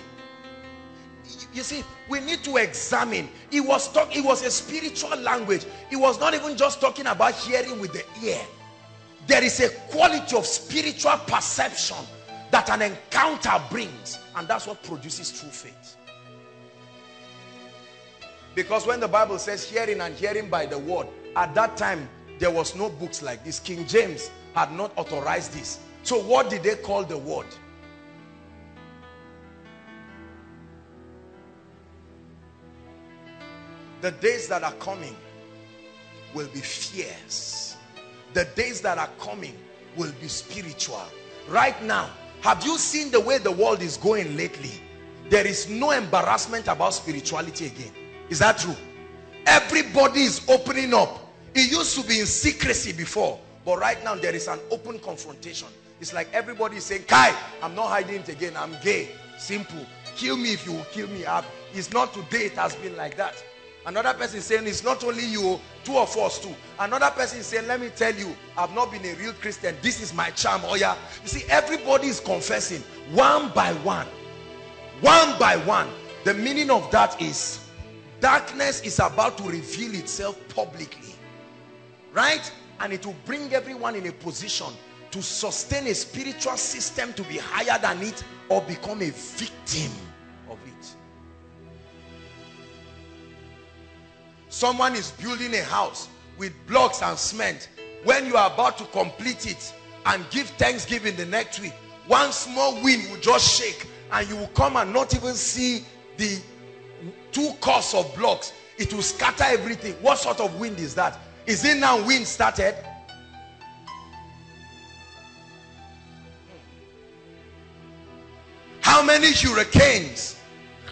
you see we need to examine. It was talk it was a spiritual language. It was not even just talking about hearing with the ear. There is a quality of spiritual perception that an encounter brings and that's what produces true faith. Because when the bible says hearing and hearing by the word at that time there was no books like this. King james had not authorized this. So what did they call the word the days that are coming will be fierce. The days that are coming will be spiritual. Right now have you seen the way the world is going lately? There is no embarrassment about spirituality again. Is that true? Everybody is opening up. It used to be in secrecy before but right now there is an open confrontation. It's like everybody is saying kai i'm not hiding it again. I'm gay. Simple. Kill me if you will kill me. Up it's not today it has been like that Another person saying, it's not only you, two of us too. Another person saying, let me tell you, I've not been a real Christian. This is my charm. Oh yeah. You see, everybody is confessing one by one. One by one. The meaning of that is darkness is about to reveal itself publicly. Right? And it will bring everyone in a position to sustain a spiritual system to be higher than it or become a victim someone is building a house with blocks and cement when you are about to complete it and give thanksgiving the next week one small wind will just shake and you will come and not even see the two cores of blocks, it will scatter everything. What sort of wind is that? Is it now wind started? How many hurricanes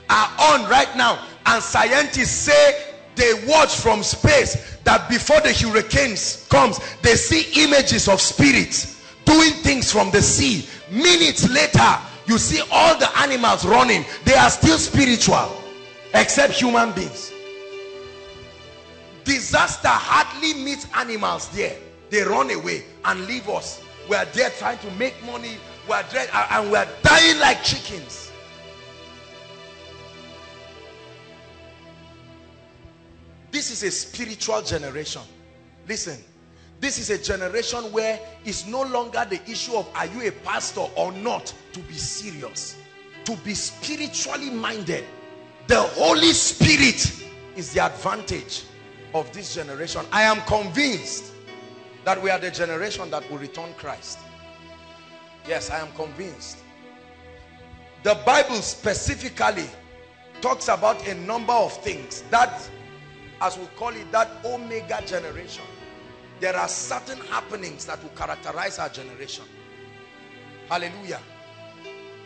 are on right now? And scientists say they watch from space that before the hurricanes comes, they see images of spirits doing things from the sea. Minutes later, you see all the animals running. They are still spiritual, except human beings. Disaster hardly meets animals there. They run away and leave us. We are there trying to make money. We are there, and we are dying like chickens. This is a spiritual generation. Listen, this is a generation where it's no longer the issue of are you a pastor or not to be serious, to be spiritually minded. The Holy Spirit is the advantage of this generation. I am convinced that we are the generation that will return Christ. Yes, I am convinced. The Bible specifically talks about a number of things that, as we call it, that omega generation. There are certain happenings that will characterize our generation. Hallelujah.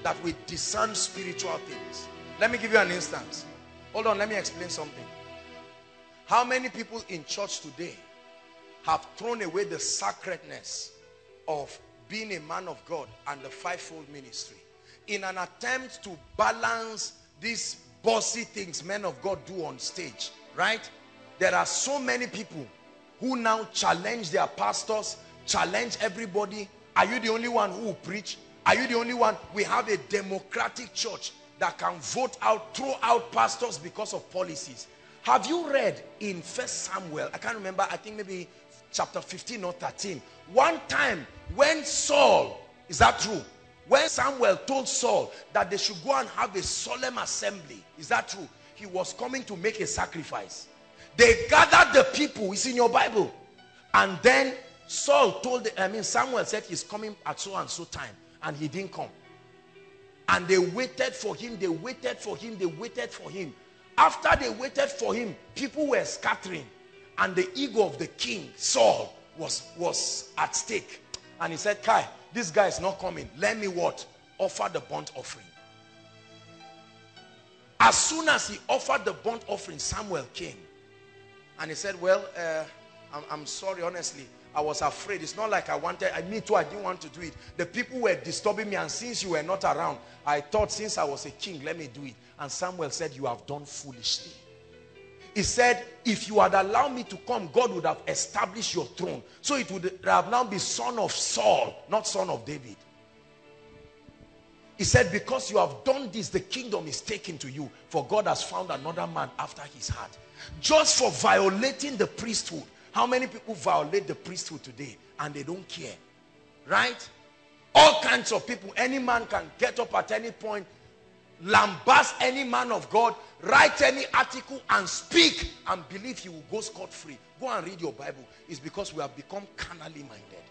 That we discern spiritual things. Let me give you an instance. Hold on, let me explain something. How many people in church today have thrown away the sacredness of being a man of God and the fivefold ministry in an attempt to balance these bossy things men of God do on stage, right? There are so many people who now challenge their pastors, challenge everybody. Are you the only one who will preach? Are you the only one? We have a democratic church that can vote out, throw out pastors because of policies. Have you read in First Samuel? I can't remember. I think maybe chapter 15 or 13. One time when Saul, is that true? When Samuel told Saul that they should go and have a solemn assembly, is that true? He was coming to make a sacrifice. They gathered the people, it's in your Bible. And then Saul told, I mean, Samuel said he's coming at so and so time, and he didn't come. And they waited for him, they waited for him, they waited for him. After they waited for him, people were scattering, and the ego of the king, Saul, was, was at stake. And he said, Kai, this guy is not coming. Let me what? Offer the burnt offering. As soon as he offered the burnt offering, Samuel came. And he said, well, uh, I'm, I'm, sorry, honestly. I was afraid. It's not like I wanted, I, me too, I didn't want to do it. The people were disturbing me and since you were not around, I thought since I was a king, let me do it. And Samuel said, you have done foolishly. He said, if you had allowed me to come, God would have established your throne. So it would have now be son of Saul, not son of David. He said, because you have done this, the kingdom is taken to you. For God has found another man after his heart just for violating the priesthood. How many people violate the priesthood today and they don't care? Right? All kinds of people. Any man can get up at any point, lambast any man of God, write any article and speak and believe he will go scot-free. Go and read your Bible. It's because we have become carnally minded.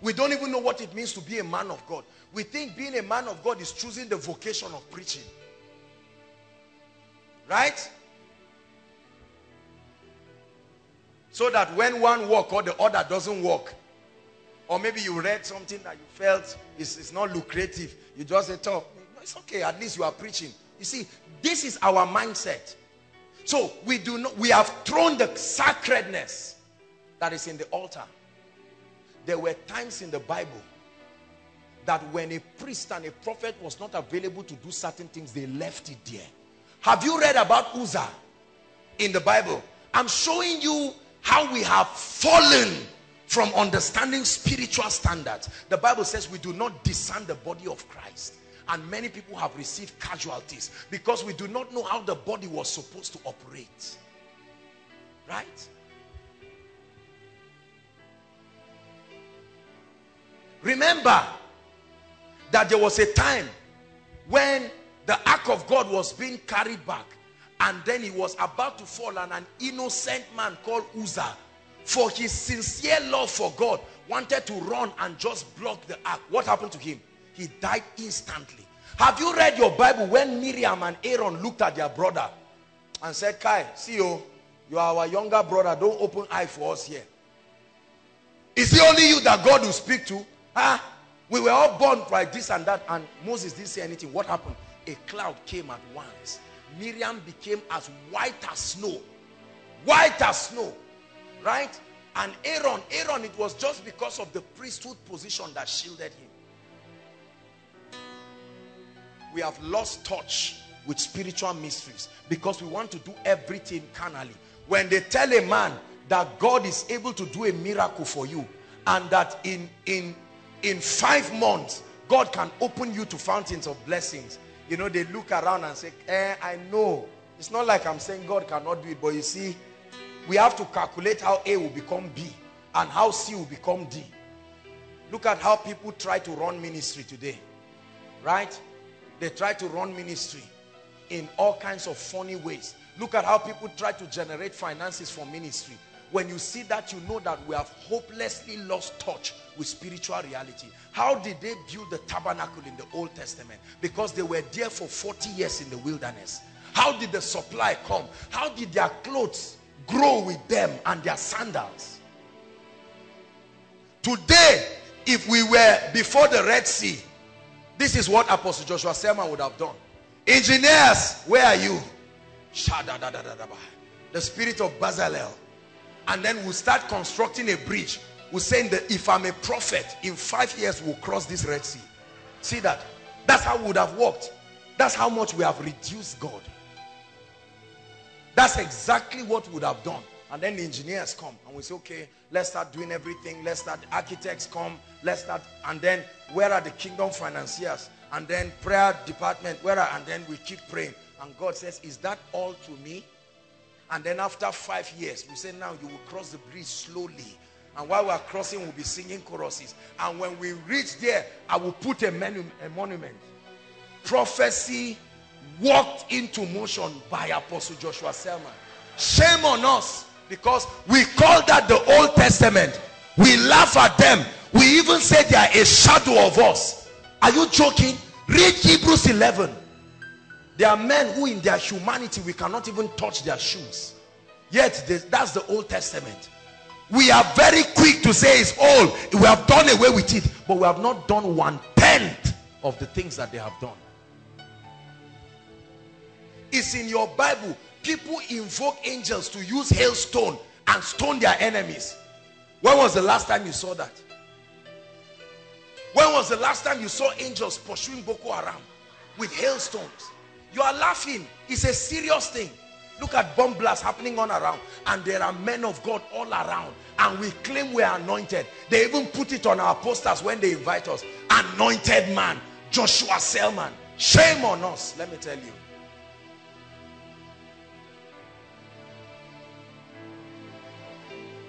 We don't even know what it means to be a man of God. We think being a man of God is choosing the vocation of preaching. Right? So that when one work or the other doesn't work, or maybe you read something that you felt is, is not lucrative, you just say, oh, it's okay, at least you are preaching. You see, this is our mindset. So we do not, we have thrown the sacredness that is in the altar. There were times in the Bible that when a priest and a prophet was not available to do certain things, they left it there. Have you read about Uzzah in the Bible? I'm showing you how we have fallen from understanding spiritual standards. The Bible says we do not discern the body of Christ. And many people have received casualties because we do not know how the body was supposed to operate. Right? Remember that there was a time when the ark of God was being carried back and then he was about to fall and an innocent man called Uzzah for his sincere love for God wanted to run and just block the ark. What happened to him? He died instantly. Have you read your Bible when Miriam and Aaron looked at their brother and said, Kai, see you, you are our younger brother. Don't open eye for us here. Is it only you that God will speak to? Huh? We were all born like this and that and Moses didn't say anything. What happened? A cloud came at once. Miriam became as white as snow. White as snow. Right? And Aaron, Aaron, it was just because of the priesthood position that shielded him. We have lost touch with spiritual mysteries because we want to do everything carnally. When they tell a man that God is able to do a miracle for you and that in, in, in five months, God can open you to fountains of blessings. You know, they look around and say, eh, I know. It's not like I'm saying God cannot do it, but you see, we have to calculate how A will become B and how C will become D. Look at how people try to run ministry today. Right? They try to run ministry in all kinds of funny ways. Look at how people try to generate finances for ministry. When you see that, you know that we have hopelessly lost touch with spiritual reality. How did they build the tabernacle in the Old Testament? Because they were there for 40 years in the wilderness. How did the supply come? How did their clothes grow with them and their sandals? Today, if we were before the Red Sea, this is what Apostle Joshua Selman would have done. Engineers, where are you? The spirit of Bezalel. And then we'll start constructing a bridge. We're saying that if I'm a prophet, in five years we'll cross this Red Sea. See that? That's how we would have worked. That's how much we have reduced God. That's exactly what we would have done. And then the engineers come and we say, okay, let's start doing everything. Let's start, architects come. Let's start, and then where are the kingdom financiers? And then prayer department, where are, and then we keep praying. And God says, is that all to me? And then after five years, we say, now you will cross the bridge slowly. And while we are crossing, we'll be singing choruses. And when we reach there, I will put a, menu, a monument. Prophecy walked into motion by Apostle Joshua Selman. Shame on us because we call that the Old Testament. We laugh at them. We even say they are a shadow of us. Are you joking? Read Hebrews 11. There are men who in their humanity, we cannot even touch their shoes. Yet, that's the Old Testament. We are very quick to say it's old. We have done away with it. But we have not done one-tenth of the things that they have done. It's in your Bible. People invoke angels to use hailstone and stone their enemies. When was the last time you saw that? When was the last time you saw angels pursuing Boko Haram with hailstones? You are laughing. It's a serious thing. Look at bomb blasts happening on around. And there are men of God all around. And we claim we are anointed. They even put it on our posters when they invite us. Anointed man. Joshua Selman. Shame on us. Let me tell you.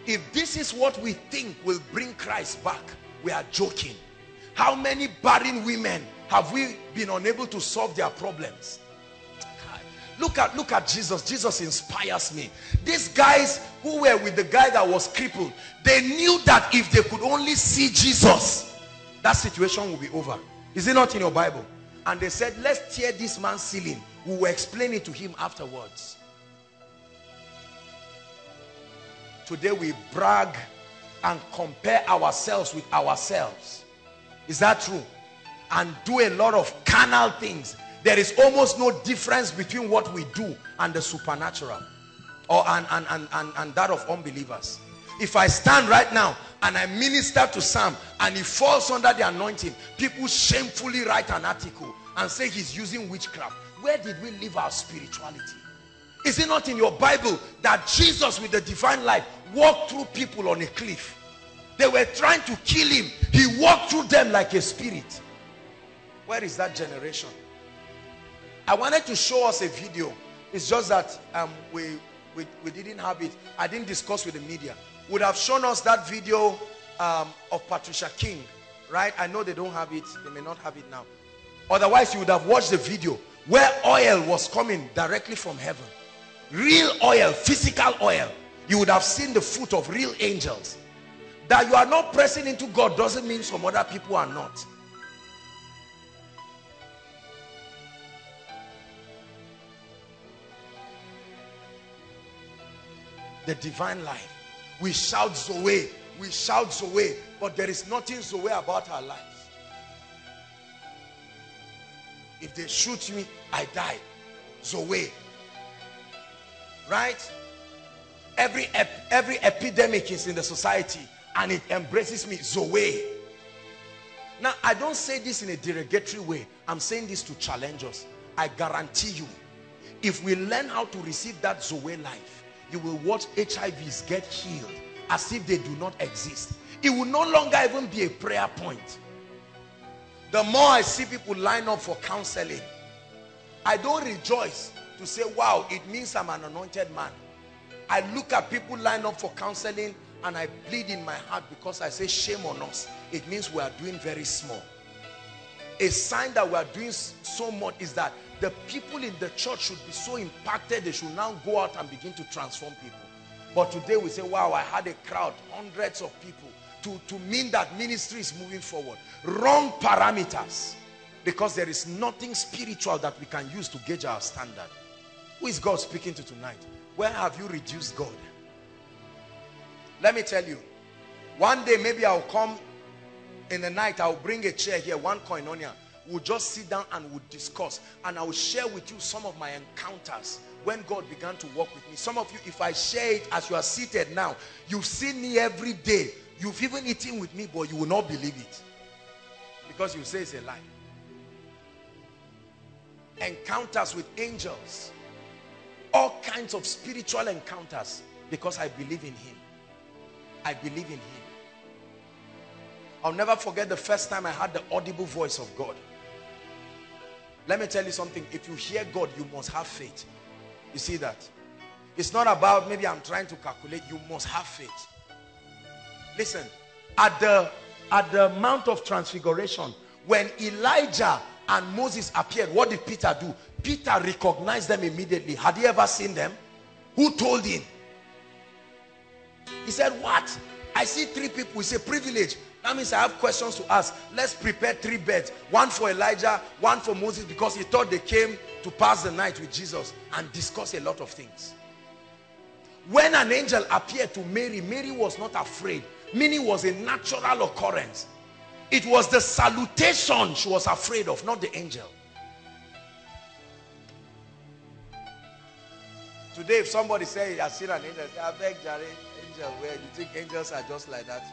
If this is what we think will bring Christ back, we are joking. How many barren women have we been unable to solve their problems? Look at, look at Jesus. Jesus inspires me. These guys who were with the guy that was crippled, they knew that if they could only see Jesus, that situation would be over. Is it not in your Bible? And they said, let's tear this man's ceiling. We will explain it to him afterwards. Today we brag and compare ourselves with ourselves. Is that true? And do a lot of carnal things there is almost no difference between what we do and the supernatural or and, and, and, and, and that of unbelievers. If I stand right now and I minister to Sam and he falls under the anointing people shamefully write an article and say he's using witchcraft. Where did we leave our spirituality? Is it not in your Bible that Jesus with the divine light walked through people on a cliff? They were trying to kill him. He walked through them like a spirit. Where is that generation I wanted to show us a video. It's just that um, we, we, we didn't have it. I didn't discuss with the media. Would have shown us that video um, of Patricia King, right? I know they don't have it. They may not have it now. Otherwise, you would have watched the video where oil was coming directly from heaven. Real oil, physical oil. You would have seen the foot of real angels. That you are not pressing into God doesn't mean some other people are not. The divine life. We shout Zoe, we shout Zoe, but there is nothing Zoe about our lives. If they shoot me, I die. Zoe. Right? Every, ep every epidemic is in the society and it embraces me. Zoe. Now, I don't say this in a derogatory way. I'm saying this to challenge us. I guarantee you, if we learn how to receive that Zoe life, you will watch HIVs get healed as if they do not exist. It will no longer even be a prayer point. The more I see people line up for counseling, I don't rejoice to say, wow, it means I'm an anointed man. I look at people line up for counseling and I bleed in my heart because I say, shame on us. It means we are doing very small. A sign that we are doing so much is that the people in the church should be so impacted, they should now go out and begin to transform people. But today we say, wow, I had a crowd, hundreds of people, to, to mean that ministry is moving forward. Wrong parameters. Because there is nothing spiritual that we can use to gauge our standard. Who is God speaking to tonight? Where have you reduced God? Let me tell you. One day maybe I'll come in the night. I'll bring a chair here, one koinonia. We'll just sit down and we'll discuss. And I will share with you some of my encounters when God began to work with me. Some of you, if I share it as you are seated now, you've seen me every day. You've even eaten with me, but you will not believe it. Because you say it's a lie. Encounters with angels. All kinds of spiritual encounters. Because I believe in him. I believe in him. I'll never forget the first time I heard the audible voice of God. Let me tell you something. If you hear God, you must have faith. You see that? It's not about maybe I'm trying to calculate. You must have faith. Listen, at the, at the Mount of Transfiguration, when Elijah and Moses appeared, what did Peter do? Peter recognized them immediately. Had he ever seen them? Who told him? He said, what? I see three people. It's a privilege. That means I have questions to ask. Let's prepare three beds. One for Elijah, one for Moses because he thought they came to pass the night with Jesus and discuss a lot of things. When an angel appeared to Mary, Mary was not afraid. Meaning was a natural occurrence. It was the salutation she was afraid of, not the angel. Today, if somebody say, I see an angel, I beg, Jerry, angel, where you think angels are just like that?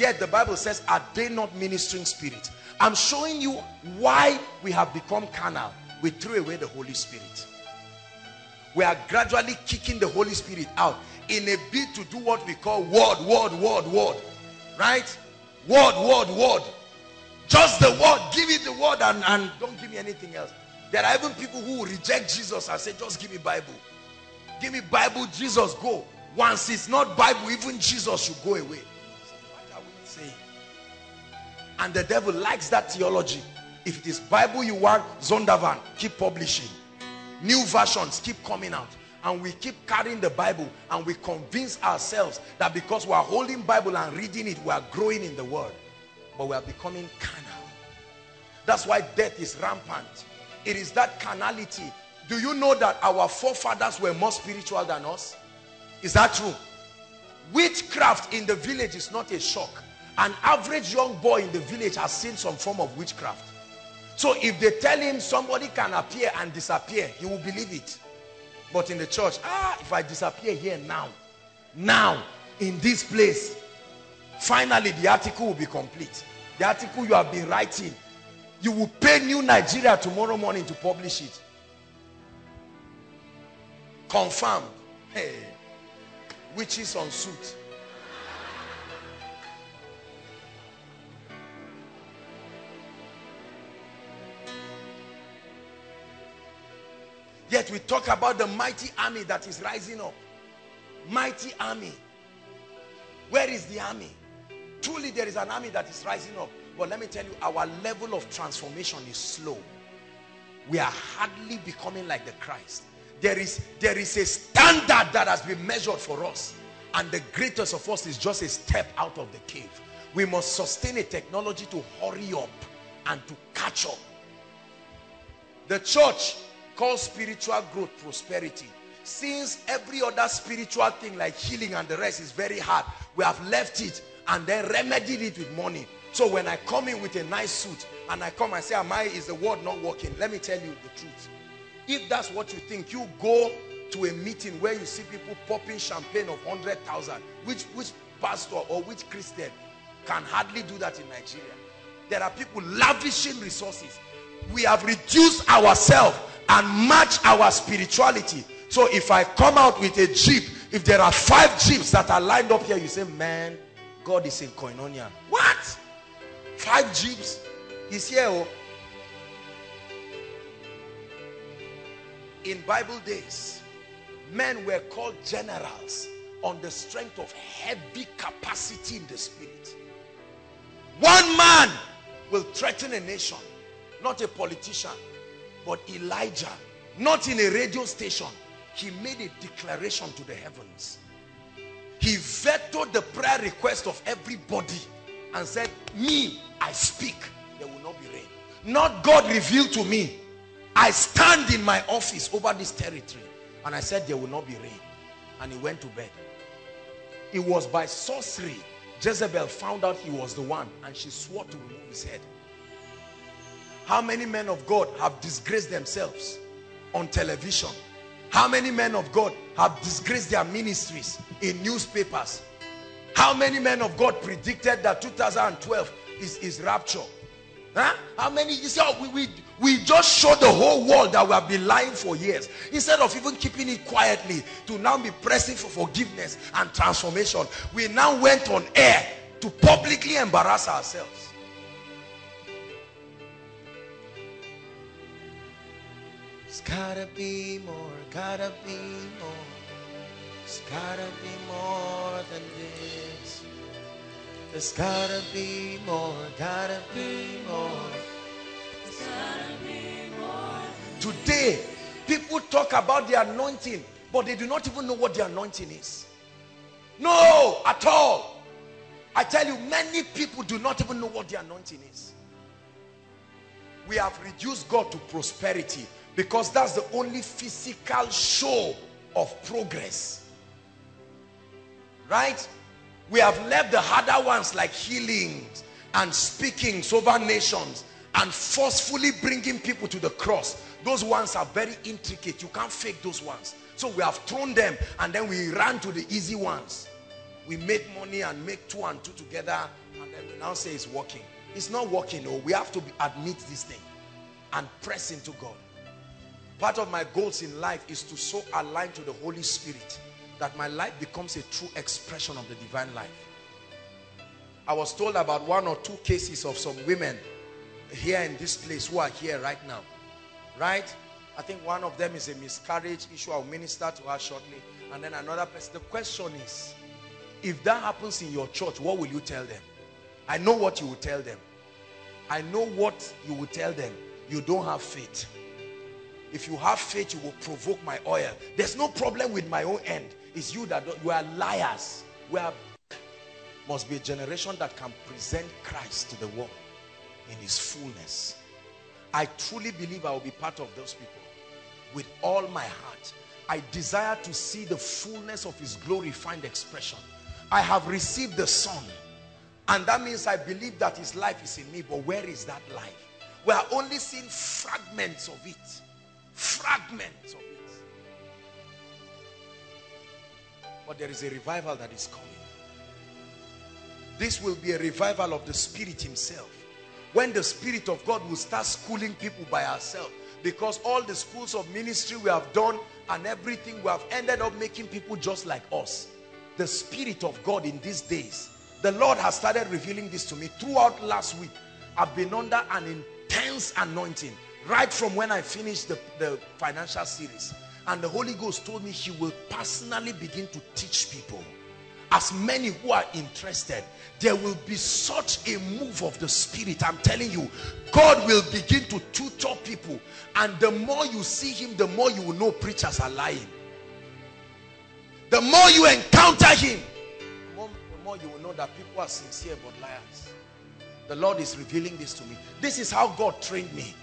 Yet the Bible says, are they not ministering spirits? I'm showing you why we have become carnal. We threw away the Holy Spirit. We are gradually kicking the Holy Spirit out in a bid to do what we call word, word, word, word. Right? Word, word, word. Just the word. Give it the word and, and don't give me anything else. There are even people who reject Jesus and say, just give me Bible. Give me Bible, Jesus, go. Once it's not Bible, even Jesus should go away. And the devil likes that theology. If it is Bible you want, Zondervan, keep publishing. New versions keep coming out. And we keep carrying the Bible and we convince ourselves that because we are holding Bible and reading it, we are growing in the word. But we are becoming carnal. That's why death is rampant. It is that carnality. Do you know that our forefathers were more spiritual than us? Is that true? Witchcraft in the village is not a shock an average young boy in the village has seen some form of witchcraft. So if they tell him somebody can appear and disappear, he will believe it. But in the church, ah, if I disappear here now, now, in this place, finally the article will be complete. The article you have been writing, you will pay New Nigeria tomorrow morning to publish it. Confirmed. Hey, witches on suit. Yet we talk about the mighty army that is rising up. Mighty army. Where is the army? Truly there is an army that is rising up. But let me tell you, our level of transformation is slow. We are hardly becoming like the Christ. There is, there is a standard that has been measured for us. And the greatest of us is just a step out of the cave. We must sustain a technology to hurry up and to catch up. The church called spiritual growth prosperity since every other spiritual thing like healing and the rest is very hard, we have left it and then remedied it with money. So when I come in with a nice suit and I come and say, am I, is the word not working? Let me tell you the truth. If that's what you think, you go to a meeting where you see people popping champagne of 100,000. Which, which pastor or which Christian can hardly do that in Nigeria? There are people lavishing resources. We have reduced ourselves and match our spirituality. So if I come out with a jeep, if there are five jeeps that are lined up here, you say, man, God is in Koinonia. What? Five jeeps? He's here. Oh. In Bible days, men were called generals on the strength of heavy capacity in the spirit. One man will threaten a nation, not a politician, but Elijah, not in a radio station. He made a declaration to the heavens. He vetoed the prayer request of everybody and said, me, I speak, there will not be rain. Not God revealed to me. I stand in my office over this territory. And I said, there will not be rain. And he went to bed. It was by sorcery. Jezebel found out he was the one. And she swore to remove his head. How many men of God have disgraced themselves on television? How many men of God have disgraced their ministries in newspapers? How many men of God predicted that 2012 is, is rapture? Huh? How many? You see, oh, we, we, we just showed the whole world that we have been lying for years. Instead of even keeping it quietly to now be pressing for forgiveness and transformation, we now went on air to publicly embarrass ourselves. It's gotta be more, gotta be more. It's gotta be more than this. There's gotta be more, gotta be more. Gotta be more. Today, people talk about the anointing, but they do not even know what the anointing is. No, at all. I tell you, many people do not even know what the anointing is. We have reduced God to prosperity because that's the only physical show of progress. Right? We have left the harder ones like healings and speakings over nations and forcefully bringing people to the cross. Those ones are very intricate. You can't fake those ones. So we have thrown them and then we ran to the easy ones. We make money and make two and two together and then we now say it's working. It's not working. No, we have to admit this thing and press into God. Part of my goals in life is to so align to the Holy Spirit that my life becomes a true expression of the divine life. I was told about one or two cases of some women here in this place who are here right now. Right? I think one of them is a miscarriage issue. I'll minister to her shortly. And then another person. The question is, if that happens in your church, what will you tell them? I know what you will tell them. I know what you will tell them. You don't have faith. If you have faith, you will provoke my oil. There's no problem with my own end. It's you that you are liars. We are must be a generation that can present Christ to the world in his fullness. I truly believe I will be part of those people with all my heart. I desire to see the fullness of his glory find expression. I have received the son and that means I believe that his life is in me but where is that life? We are only seeing fragments of it. Fragments of it. But there is a revival that is coming. This will be a revival of the Spirit himself. When the Spirit of God will start schooling people by ourselves. Because all the schools of ministry we have done and everything we have ended up making people just like us. The Spirit of God in these days. The Lord has started revealing this to me throughout last week. I've been under an intense anointing right from when I finished the, the financial series. And the Holy Ghost told me he will personally begin to teach people. As many who are interested there will be such a move of the spirit. I'm telling you god will begin to tutor people. And the more you see him the more you will know preachers are lying. The more you encounter him the more, the more you will know that people are sincere but liars. The lord is revealing this to me. This is how god trained me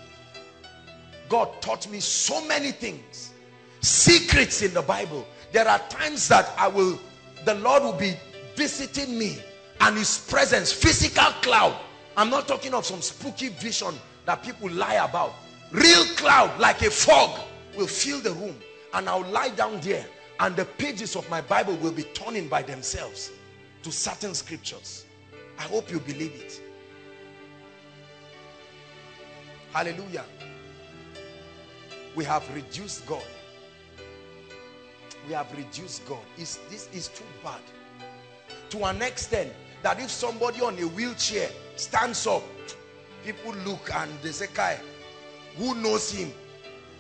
god taught me so many things secrets in the Bible. There are times that I will, the Lord will be visiting me and his presence, physical cloud. I'm not talking of some spooky vision that people lie about. Real cloud like a fog will fill the room and I'll lie down there and the pages of my Bible will be turning by themselves to certain scriptures. I hope you believe it. Hallelujah. We have reduced God. We have reduced God. Is this is too bad. To an extent that if somebody on a wheelchair stands up, people look and they say, Kai, who knows him?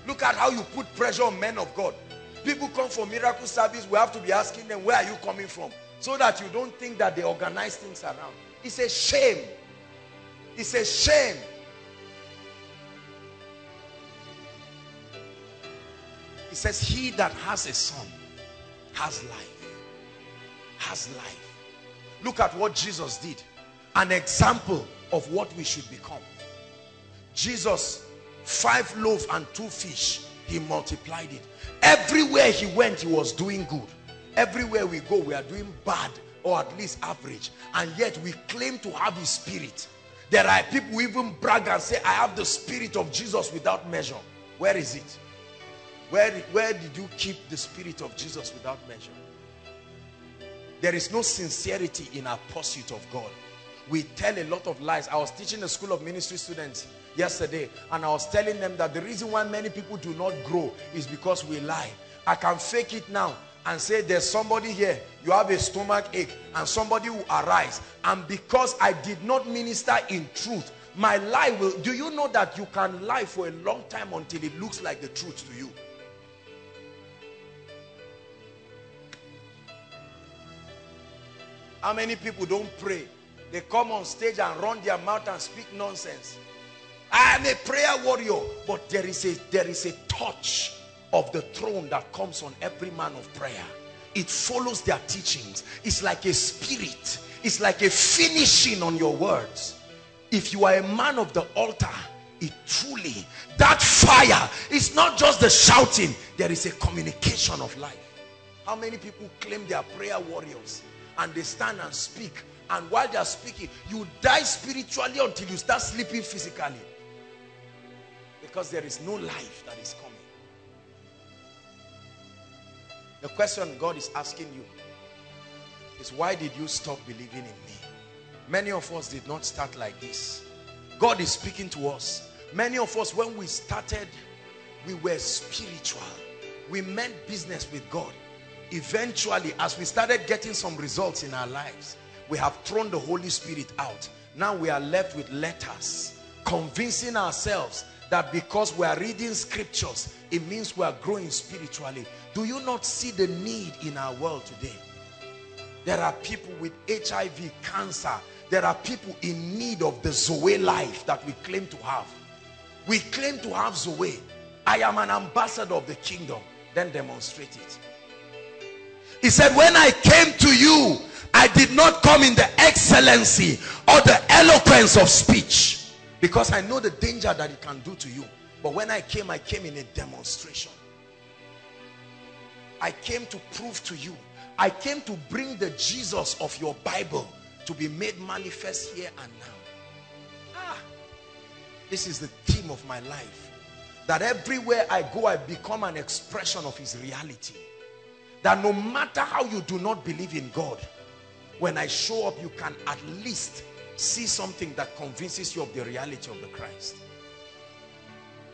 Look at how you put pressure on men of God. People come for miracle service, we have to be asking them, where are you coming from? So that you don't think that they organize things around. It's a shame. It's a shame. It says, he that has a son has life. Has life. Look at what Jesus did. An example of what we should become. Jesus, five loaves and two fish, he multiplied it. Everywhere he went, he was doing good. Everywhere we go, we are doing bad or at least average. And yet we claim to have his spirit. There are people who even brag and say, I have the spirit of Jesus without measure. Where is it? Where, where did you keep the spirit of Jesus without measure? There is no sincerity in our pursuit of God. We tell a lot of lies. I was teaching a school of ministry students yesterday and I was telling them that the reason why many people do not grow is because we lie. I can fake it now and say there's somebody here, you have a stomach ache and somebody will arise. And because I did not minister in truth, my lie will, do you know that you can lie for a long time until it looks like the truth to you? How many people don't pray? They come on stage and run their mouth and speak nonsense. I am a prayer warrior. But there is a, there is a touch of the throne that comes on every man of prayer. It follows their teachings. It's like a spirit. It's like a finishing on your words. If you are a man of the altar, it truly, that fire is not just the shouting. There is a communication of life. How many people claim they are prayer warriors and they stand and speak and while they are speaking, you die spiritually until you start sleeping physically. Because there is no life that is coming. The question God is asking you is why did you stop believing in me? Many of us did not start like this. God is speaking to us. Many of us, when we started, we were spiritual. We meant business with God. Eventually, as we started getting some results in our lives, we have thrown the Holy Spirit out. Now we are left with letters, convincing ourselves that because we are reading scriptures, it means we are growing spiritually. Do you not see the need in our world today? There are people with HIV, cancer. There are people in need of the Zoe life that we claim to have. We claim to have Zoe. I am an ambassador of the kingdom. Then demonstrate it. He said, when I came to you, I did not come in the excellency or the eloquence of speech because I know the danger that it can do to you. But when I came, I came in a demonstration. I came to prove to you. I came to bring the Jesus of your Bible to be made manifest here and now. Ah, this is the theme of my life. That everywhere I go, I become an expression of his reality. That no matter how you do not believe in God, when I show up, you can at least see something that convinces you of the reality of the Christ.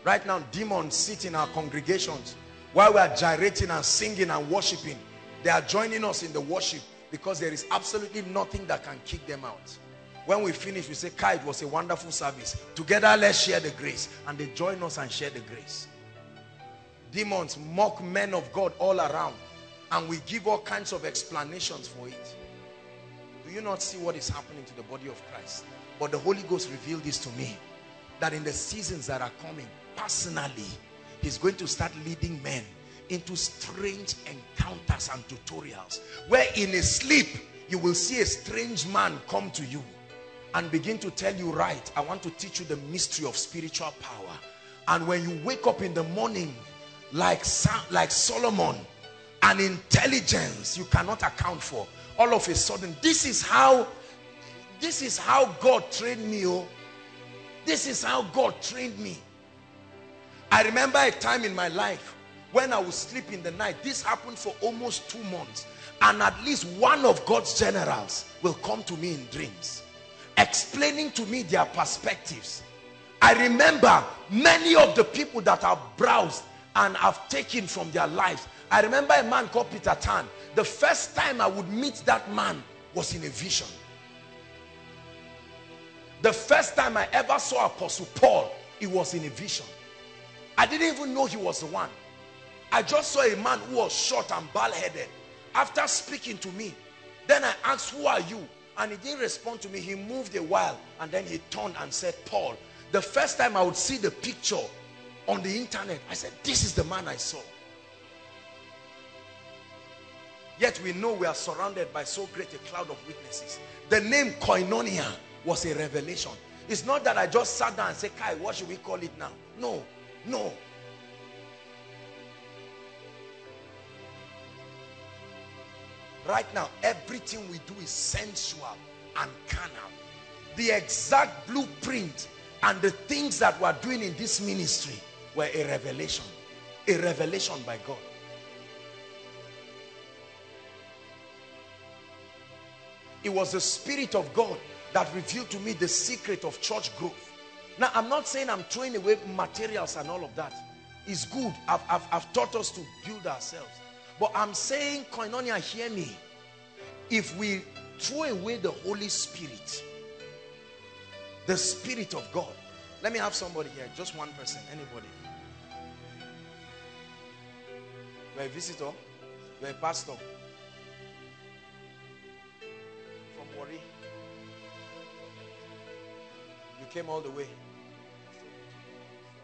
Right now, demons sit in our congregations while we are gyrating and singing and worshiping. They are joining us in the worship because there is absolutely nothing that can kick them out. When we finish, we say, Kai, it was a wonderful service. Together, let's share the grace. And they join us and share the grace. Demons mock men of God all around. And we give all kinds of explanations for it Do you not see what is happening to the body of Christ? But the Holy Ghost revealed this to me. That in the seasons that are coming, personally, he's going to start leading men into strange encounters and tutorials. Where in a sleep, you will see a strange man come to you and begin to tell you, right, I want to teach you the mystery of spiritual power. And when you wake up in the morning, like, like Solomon, an intelligence you cannot account for. All of a sudden, this is how, this is how God trained me. Oh, this is how God trained me. I remember a time in my life when I would sleep in the night. This happened for almost two months. And at least one of God's generals will come to me in dreams, explaining to me their perspectives. I remember many of the people that I've browsed and have taken from their lives. I remember a man called Peter Tan. The first time I would meet that man was in a vision. The first time I ever saw Apostle Paul, it was in a vision. I didn't even know he was the one. I just saw a man who was short and bald-headed. After speaking to me, then I asked, who are you? And he didn't respond to me. He moved a while and then he turned and said, Paul. The first time I would see the picture on the internet, I said, this is the man I saw. Yet we know we are surrounded by so great a cloud of witnesses. The name Koinonia was a revelation. It's not that I just sat down and said, Kai, what should we call it now? No, no. Right now, everything we do is sensual and carnal. The exact blueprint and the things that we're doing in this ministry were a revelation. A revelation by God. It was the Spirit of God that revealed to me the secret of church growth. Now, I'm not saying I'm throwing away materials and all of that. It's good. I've, I've, I've taught us to build ourselves. But I'm saying, Koinonia, hear me. If we throw away the Holy Spirit, the Spirit of God. Let me have somebody here, just one person, anybody. You're a visitor, you're a pastor. Warri. You came all the way.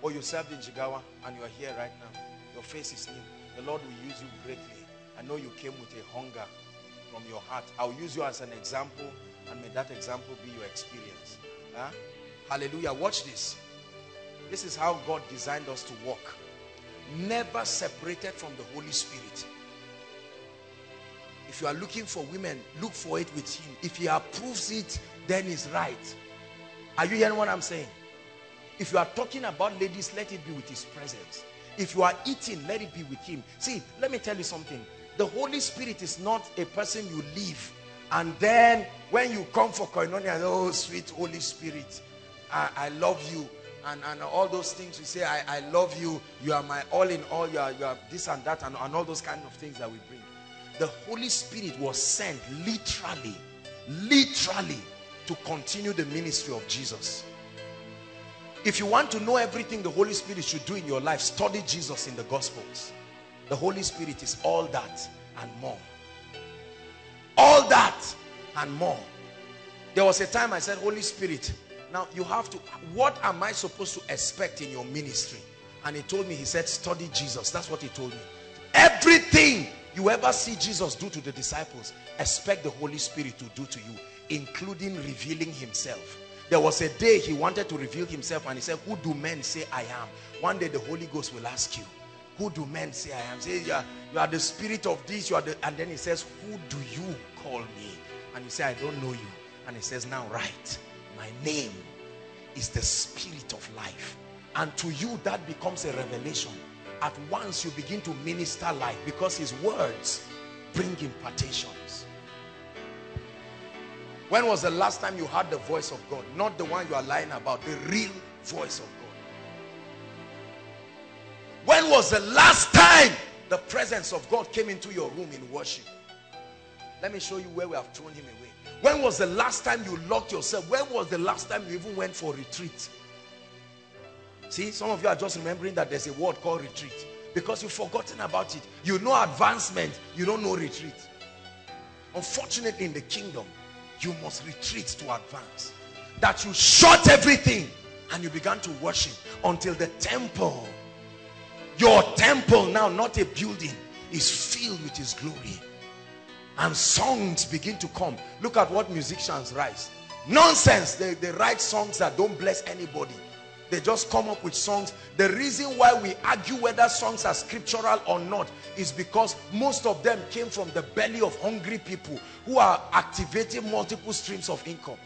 Or you served in Jigawa and you are here right now. Your face is new. The Lord will use you greatly. I know you came with a hunger from your heart. I'll use you as an example and may that example be your experience. Huh? Hallelujah. Watch this. This is how God designed us to walk. Never separated from the Holy Spirit. If you are looking for women, look for it with him. If he approves it, then it's right. Are you hearing what I'm saying? If you are talking about ladies, let it be with his presence. If you are eating, let it be with him. See, let me tell you something. The Holy Spirit is not a person you leave. And then when you come for koinonia, oh, sweet Holy Spirit, I, I love you. And, and all those things we say, I, I love you. You are my all in all. You are, you are this and that and, and all those kind of things that we bring. The Holy Spirit was sent literally, literally to continue the ministry of Jesus. If you want to know everything the Holy Spirit should do in your life, study Jesus in the Gospels. The Holy Spirit is all that and more. All that and more. There was a time I said, Holy Spirit, now you have to, what am I supposed to expect in your ministry? And he told me, he said, study Jesus. That's what he told me. Everything you ever see Jesus do to the disciples, expect the Holy Spirit to do to you, including revealing himself. There was a day he wanted to reveal himself and he said, who do men say I am? One day the Holy Ghost will ask you, who do men say I am? Say, you are, you are the spirit of this, you are the, and then he says, who do you call me? And you say, I don't know you. And he says, now write, my name is the spirit of life. And to you that becomes a revelation. At once you begin to minister life because his words bring impartations. When was the last time you heard the voice of God? Not the one you are lying about, the real voice of God. When was the last time the presence of God came into your room in worship? Let me show you where we have thrown him away. When was the last time you locked yourself? When was the last time you even went for retreat? See, some of you are just remembering that there's a word called retreat because you've forgotten about it. You know advancement, you don't know retreat. Unfortunately, in the kingdom, you must retreat to advance. That you shut everything and you began to worship until the temple, your temple now, not a building, is filled with his glory. And songs begin to come. Look at what musicians write. Nonsense. They, they write songs that don't bless anybody. They just come up with songs the reason why we argue whether songs are scriptural or not is because most of them came from the belly of hungry people who are activating multiple streams of income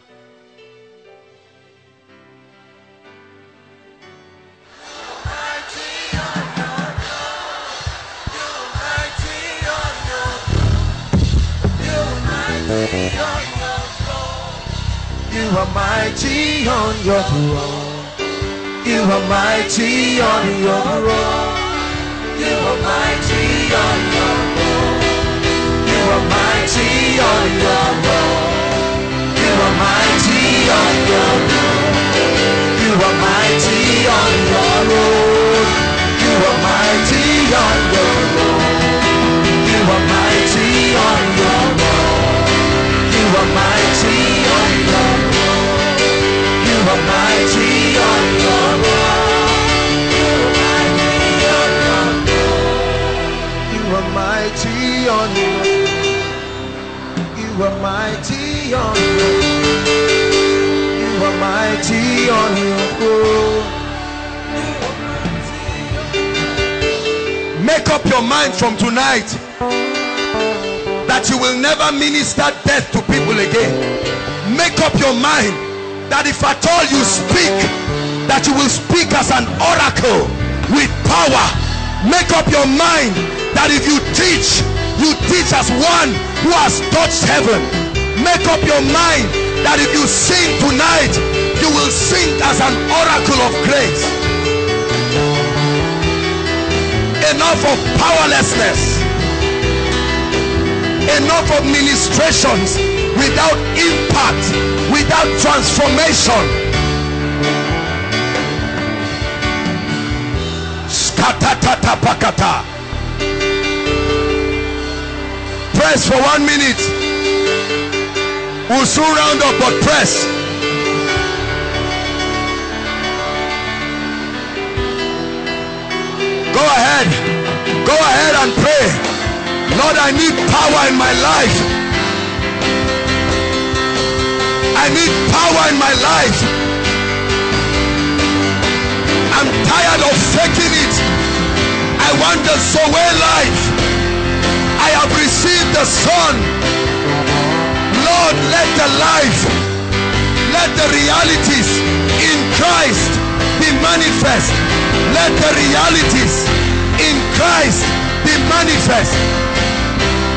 You are mighty on your throne. You are mighty on your throne. You are mighty on your throne. You are mighty on your throne. You are mighty on your throne. You are mighty on your throne. You are mighty on your throne. You are mighty on your throne. You are mighty on your throne. You are mighty mighty on throne. You are mighty on your You are mighty on throne. Make up your mind from tonight that you will never minister death to people again. Make up your mind that if at all you speak, that you will speak as an oracle with power. Make up your mind that if you teach, you teach as one who has touched heaven. Make up your mind that if you sing tonight, you will sing as an oracle of grace. Enough of powerlessness enough of ministrations without impact without transformation Skatatatapakata. Press for one minute we'll soon round up but press go ahead go ahead and pray Lord, I need power in my life. I need power in my life. I'm tired of faking it. Want the Zoe life. I have received the Son. Lord, let the life, let the realities in Christ be manifest. Let the realities in Christ be manifest.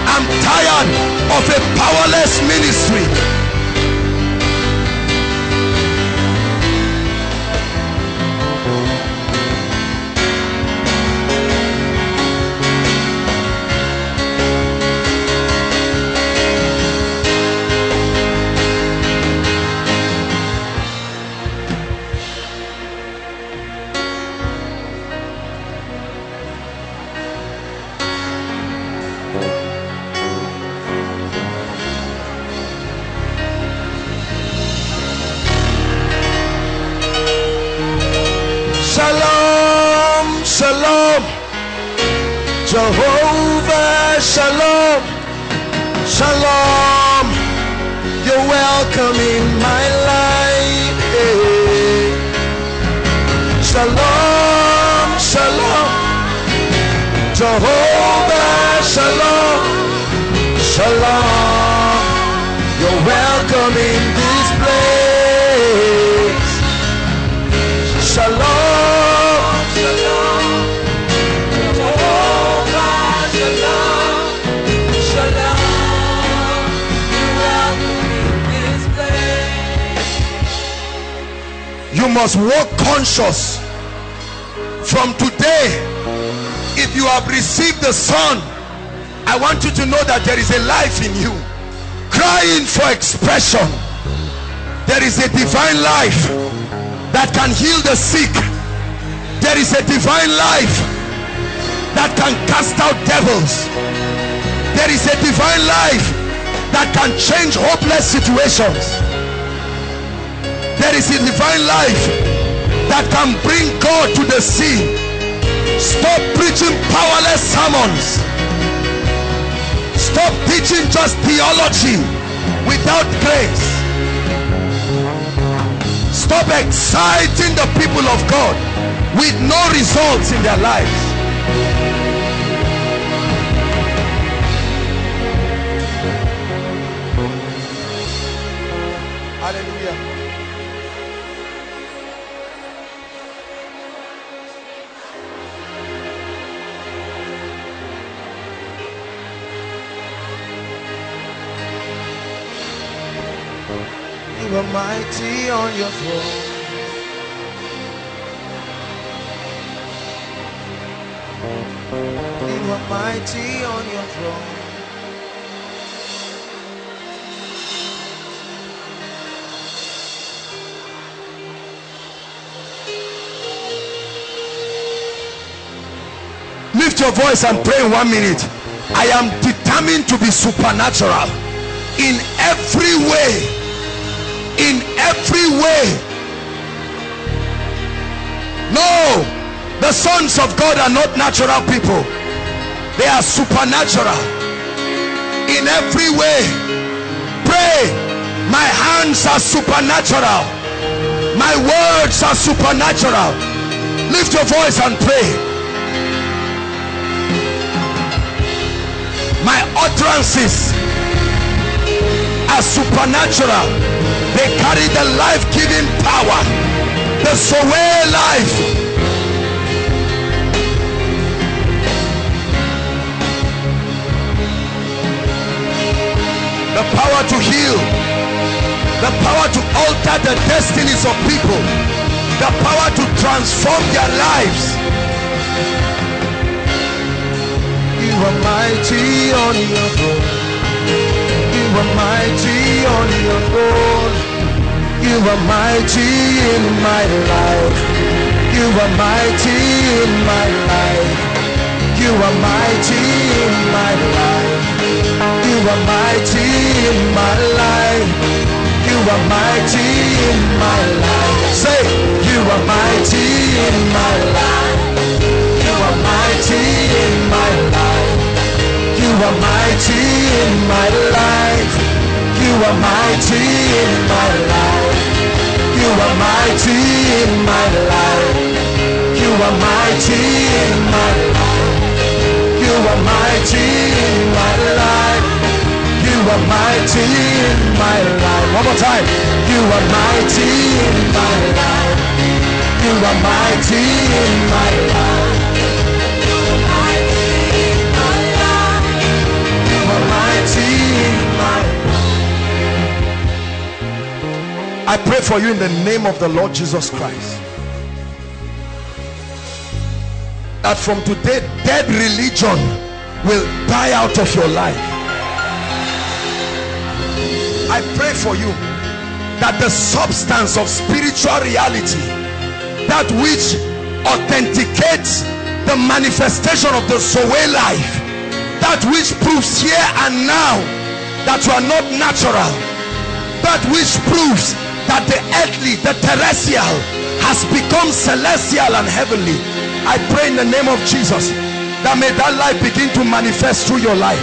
I'm tired of a powerless ministry. Shalom. Shalom. You're welcome in this place. Shalom. Shalom. You're welcome in this place. You must walk conscious from today. Have received the Son, I want you to know that there is a life in you. Crying for expression. There is a divine life that can heal the sick. There is a divine life that can cast out devils. There is a divine life that can change hopeless situations. There is a divine life that can bring God to the sea. Stop preaching powerless sermons. Stop teaching just theology without grace. stop exciting the people of God with no results in their lives hallelujah on your throne. You are mighty on your throne. Lift your voice and pray in one minute. I am determined to be supernatural in every way. In every way. No, the sons of God are not natural people, they are supernatural in every way. Pray, my hands are supernatural, my words are supernatural. Lift your voice and pray. my utterances are supernatural they carry the life-giving power the Zoe life the power to heal the power to alter the destinies of people the power to transform their lives You are mighty on your throne. You are mighty on your throne. You are mighty in my life. You are mighty in my life. You are mighty in my life. You are mighty in my life. You are mighty in my life. Say, you are mighty in my life. You are mighty in my life. You are mighty in my life. You are mighty in my life. You are mighty in my life. You are mighty in my life. You are mighty in my life. You are mighty in my life. One more time. You are mighty in my life. You are mighty in my life. You are mighty in my life. You are mighty in my life. I pray for you in the name of the Lord Jesus Christ. That from today, dead religion will die out of your life. I pray for you that the substance of spiritual reality, that which authenticates the manifestation of the Zoe life, that which proves here and now that you are not natural, that which proves that the earthly, the terrestrial has become celestial and heavenly. I pray in the name of Jesus that may that life begin to manifest through your life.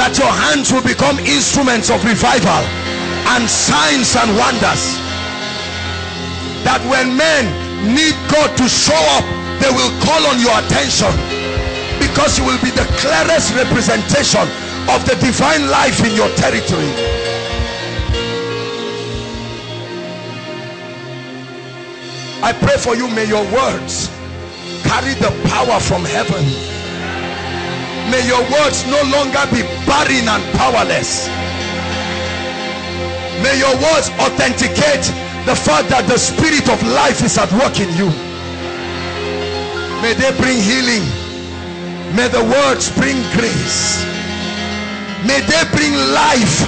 That your hands will become instruments of revival and signs and wonders. That when men need God to show up, they will call on your attention because you will be the clearest representation of the divine life in your territory. I pray for you, may your words carry the power from heaven. May your words no longer be barren and powerless. May your words authenticate the fact that the spirit of life is at work in you. May they bring healing. May the words bring grace. May they bring life.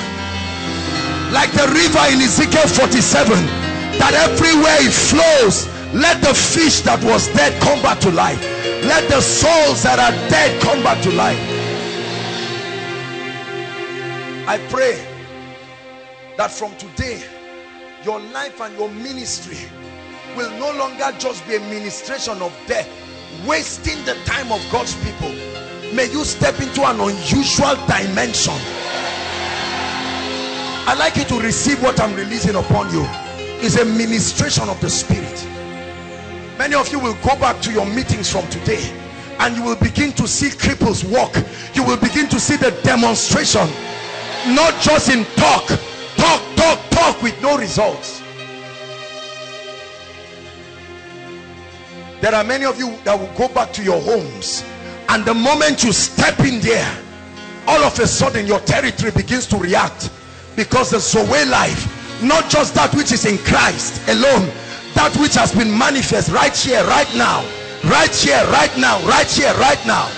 Like the river in Ezekiel 47 that everywhere it flows let the fish that was dead come back to life. Let the souls that are dead come back to life. I pray that from today your life and your ministry will no longer just be a ministration of death wasting the time of God's people. May you step into an unusual dimension. I'd like you to receive what I'm releasing upon you. It's a ministration of the spirit. Many of you will go back to your meetings from today and you will begin to see cripples walk. You will begin to see the demonstration. Not just in talk. Talk, talk, talk with no results. There are many of you that will go back to your homes and the moment you step in there all of a sudden your territory begins to react because the Zoe life not just that which is in Christ alone that which has been manifest right here right now right here right now right here right now.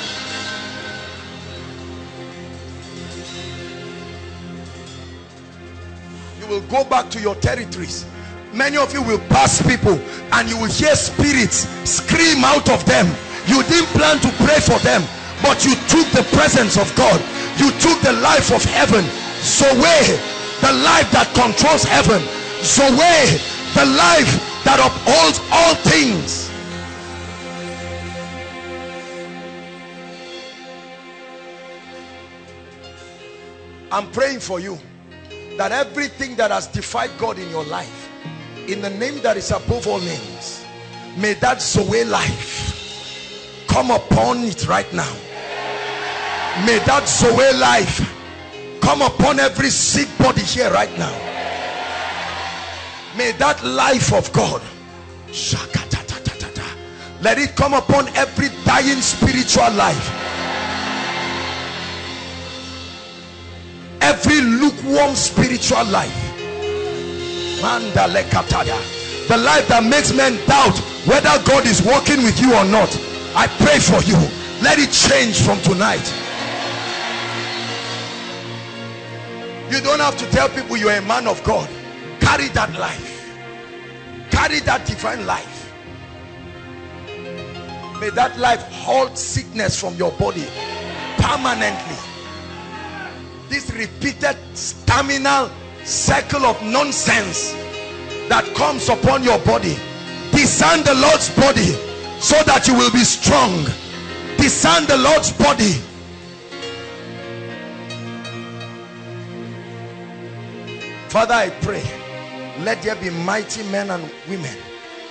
You will go back to your territories. Many of you will pass people and you will hear spirits scream out of them. You didn't plan to pray for them but you took the presence of God. You took the life of heaven. Zoe the life that controls heaven. Zoe the life that upholds all things. I'm praying for you that everything that has defied God in your life in the name that is above all names may that Zoe life come upon it right now. May that Zoe life come upon every sick body here right now. May that life of God let it come upon every dying spiritual life. Every lukewarm spiritual life. The life that makes men doubt whether God is working with you or not. I pray for you. Let it change from tonight you don't have to tell people you're a man of God. Carry that life. Carry that divine life. May that life halt sickness from your body permanently. This repeated staminal cycle of nonsense that comes upon your body. Discern the Lord's body so that you will be strong. Discern the Lord's body Father I pray let there be mighty men and women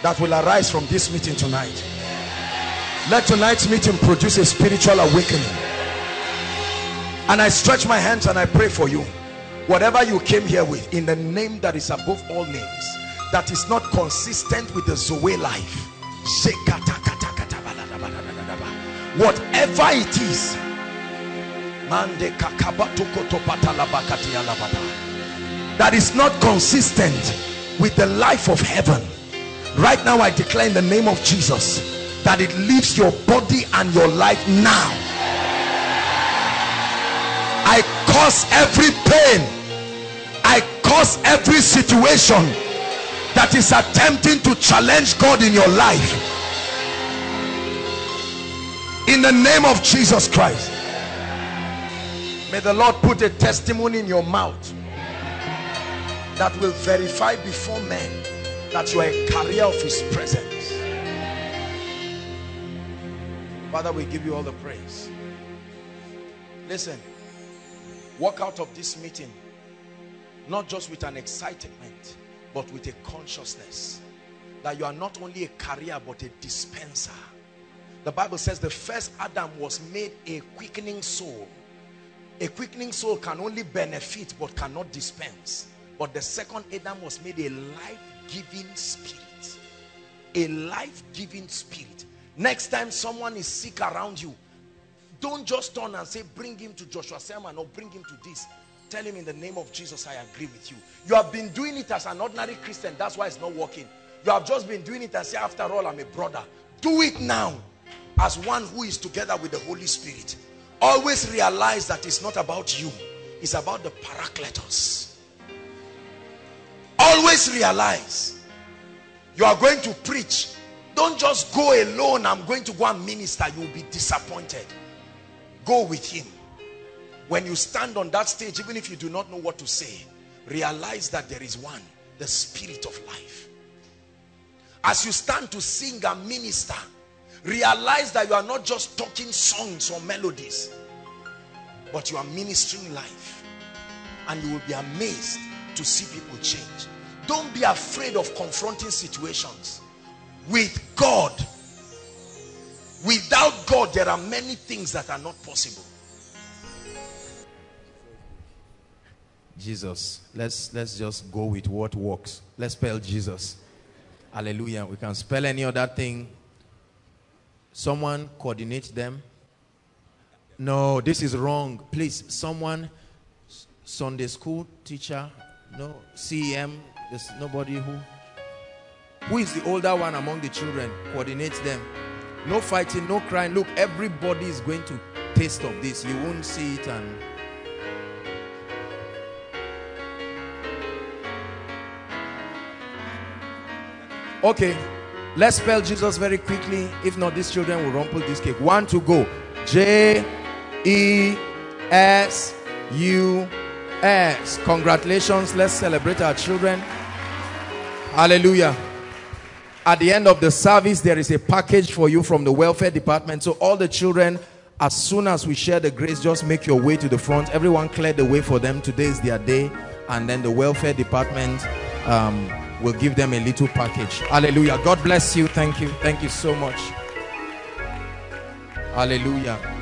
that will arise from this meeting tonight. Let tonight's meeting produce a spiritual awakening. And I stretch my hands and I pray for you. Whatever you came here with in the name that is above all names that is not consistent with the Zoe life. Whatever it is that is not consistent with the life of heaven. Right now I declare in the name of Jesus that it leaves your body and your life now. I cause every pain. I cause every situation that is attempting to challenge God in your life. In the name of Jesus Christ. May the Lord put a testimony in your mouth that will verify before men that you are a carrier of his presence. Father we give you all the praise. Listen walk out of this meeting not just with an excitement but with a consciousness that you are not only a carrier but a dispenser. The Bible says the first Adam was made a quickening soul. A quickening soul can only benefit but cannot dispense but the second Adam was made a life-giving spirit. A life-giving spirit. Next time someone is sick around you don't just turn and say bring him to Joshua Selman or bring him to this. Tell him in the name of Jesus I agree with you. You have been doing it as an ordinary Christian. That's why it's not working. You have just been doing it and say after all I'm a brother. Do it now as one who is together with the Holy Spirit. Always realize that it's not about you. It's about the Paracletos always realize you are going to preach. Don't just go alone I'm going to go and minister. You'll be disappointed. Go with him. When you stand on that stage even if you do not know what to say realize that there is one the spirit of life. As you stand to sing and minister realize that you are not just talking songs or melodies but you are ministering life. And you will be amazed to see people change. Don't be afraid of confronting situations. With God, without God, there are many things that are not possible. Jesus. Let's let's just go with what works. Let's spell Jesus. Hallelujah. We can spell any other thing. Someone coordinate them. No, this is wrong. Please, someone, Sunday school teacher, no, CM, there's nobody who. Who is the older one among the children? Coordinates them. No fighting, no crying. Look, everybody is going to taste of this. You won't see it and. Okay, let's spell Jesus very quickly. If not, these children will rumple this cake. One to go. J E S U S. Congratulations. Let's celebrate our children. Hallelujah. At the end of the service, there is a package for you from the welfare department. So, all the children, as soon as we share the grace, just make your way to the front. Everyone clear the way for them. Today is their day. And then the welfare department. Um, will give them a little package. Hallelujah. God bless you. Thank you. Thank you so much. Hallelujah.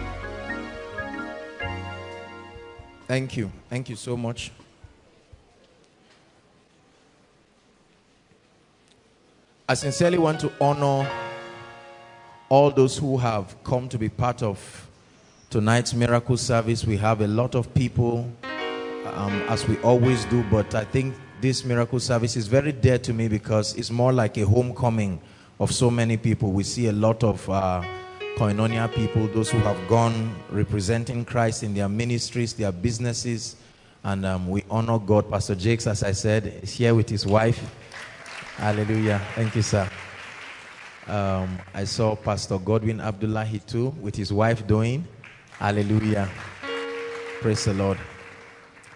Thank you. Thank you so much. I sincerely want to honor all those who have come to be part of tonight's miracle service. We have a lot of people, um, as we always do, but I think this miracle service is very dear to me because it's more like a homecoming of so many people. We see a lot of uh, koinonia people, those who have gone representing Christ in their ministries, their businesses, and um, we honor God. Pastor Jakes, as I said, is here with his wife. Hallelujah. Thank you, sir. Um, I saw Pastor Godwin Abdullahi too with his wife doing. Hallelujah. Praise the Lord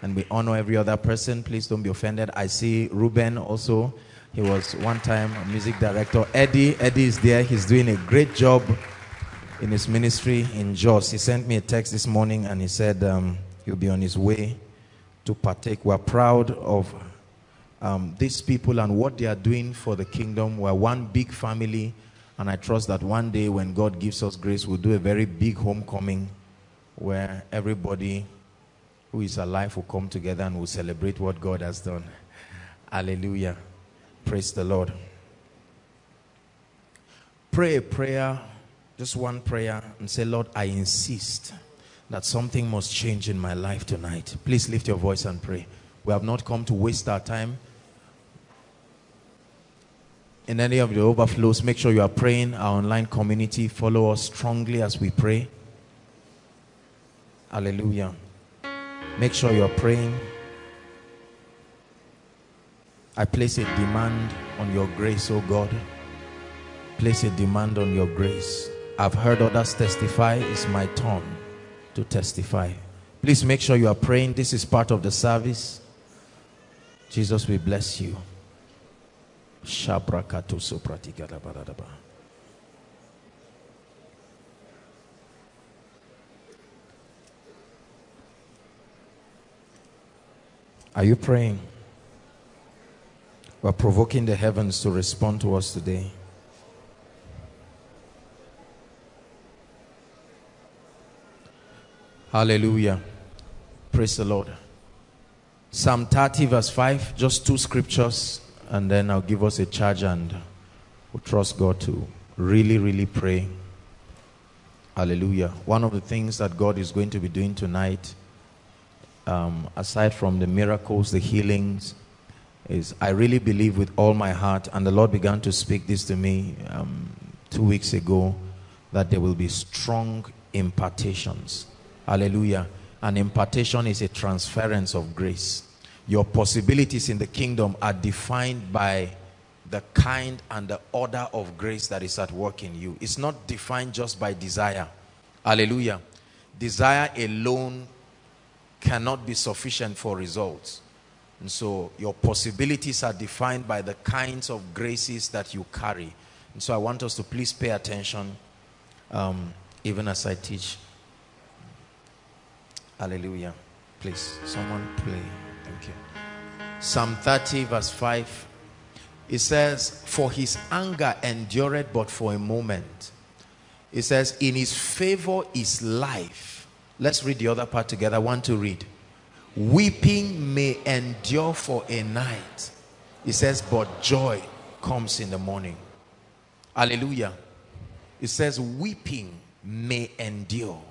and we honor every other person. Please don't be offended. I see Ruben also. He was one time a music director. Eddie, Eddie is there. He's doing a great job in his ministry in Jos. He sent me a text this morning and he said um, he'll be on his way to partake. We're proud of um, these people and what they are doing for the kingdom. We're one big family, and I trust that one day when God gives us grace, we'll do a very big homecoming where everybody who is alive will come together and will celebrate what God has done. Hallelujah. Praise the Lord. Pray a prayer, just one prayer, and say, Lord, I insist that something must change in my life tonight. Please lift your voice and pray. We have not come to waste our time. In any of the overflows, make sure you are praying. Our online community, follow us strongly as we pray. Hallelujah. Make sure you're praying. I place a demand on your grace, oh God. Place a demand on your grace. I've heard others testify. It's my turn to testify. Please make sure you are praying. This is part of the service. Jesus, we bless you. Are you praying? We're provoking the heavens to respond to us today. Hallelujah. Praise the Lord. Psalm 30, verse 5, just two scriptures, and then I'll give us a charge and we'll trust God to really, really pray. Hallelujah. One of the things that God is going to be doing tonight um, aside from the miracles, the healings, is I really believe with all my heart, and the Lord began to speak this to me um, two weeks ago, that there will be strong impartations. Hallelujah. An impartation is a transference of grace. Your possibilities in the kingdom are defined by the kind and the order of grace that is at work in you. It's not defined just by desire. Hallelujah. Desire alone cannot be sufficient for results. And so your possibilities are defined by the kinds of graces that you carry. And so I want us to please pay attention um, even as I teach. Hallelujah. Please, someone play. Thank you. Psalm 30, verse 5. It says, For his anger endured but for a moment. It says, In his favor is life. Let's read the other part together. One to read. Weeping may endure for a night. It says, But joy comes in the morning. Hallelujah. It says, Weeping may endure.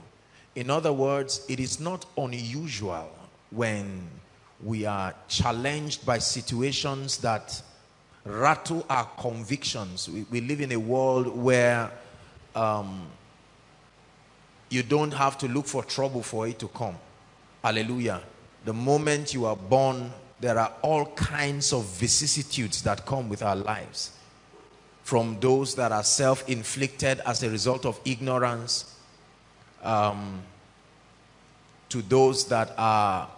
In other words, it is not unusual when we are challenged by situations that rattle our convictions. We, we live in a world where um, you don't have to look for trouble for it to come. Hallelujah. The moment you are born, there are all kinds of vicissitudes that come with our lives. From those that are self inflicted as a result of ignorance, um, to those that are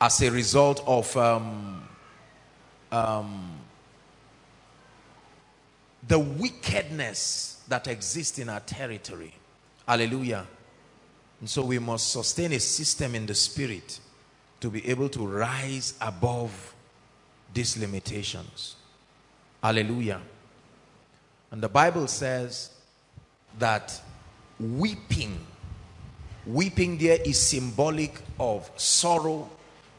as a result of um, um, the wickedness that exists in our territory. Hallelujah. And so we must sustain a system in the spirit to be able to rise above these limitations. Hallelujah. And the Bible says that weeping, weeping there is symbolic of sorrow,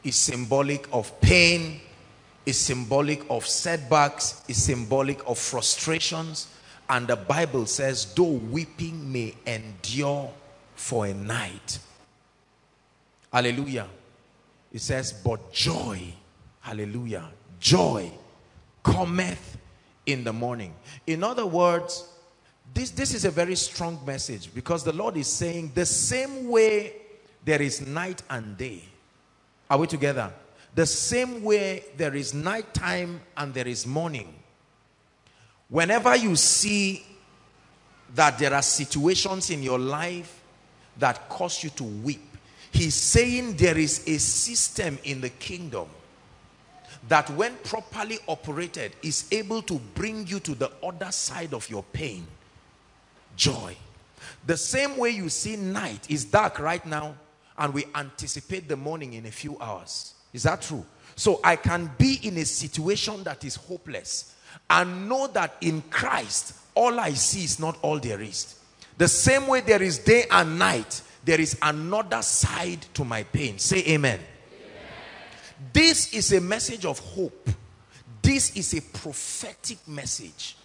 is symbolic of pain, is symbolic of setbacks, is symbolic of frustrations. And the Bible says, though weeping may endure for a night. Hallelujah. It says, but joy, hallelujah, joy cometh in the morning. In other words, this, this is a very strong message because the Lord is saying the same way there is night and day. Are we together? The same way there is nighttime and there is morning. Whenever you see that there are situations in your life that cause you to weep, he's saying there is a system in the kingdom that when properly operated is able to bring you to the other side of your pain joy. The same way you see night is dark right now and we anticipate the morning in a few hours. Is that true? So i can be in a situation that is hopeless and know that in christ all i see is not all there is. The same way there is day and night there is another side to my pain. Say amen. This is a message of hope. This is a prophetic message.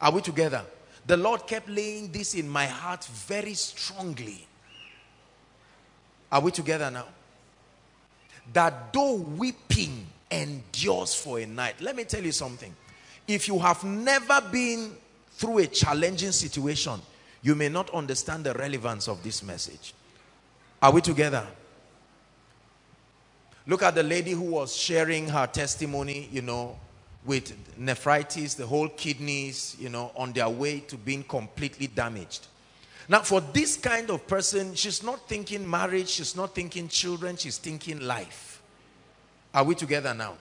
Are we together? The Lord kept laying this in my heart very strongly. Are we together now? That though weeping endures for a night, let me tell you something. If you have never been through a challenging situation, you may not understand the relevance of this message. Are we together? Look at the lady who was sharing her testimony, you know, with nephritis, the whole kidneys, you know, on their way to being completely damaged. Now, for this kind of person, she's not thinking marriage, she's not thinking children, she's thinking life. Are we together now?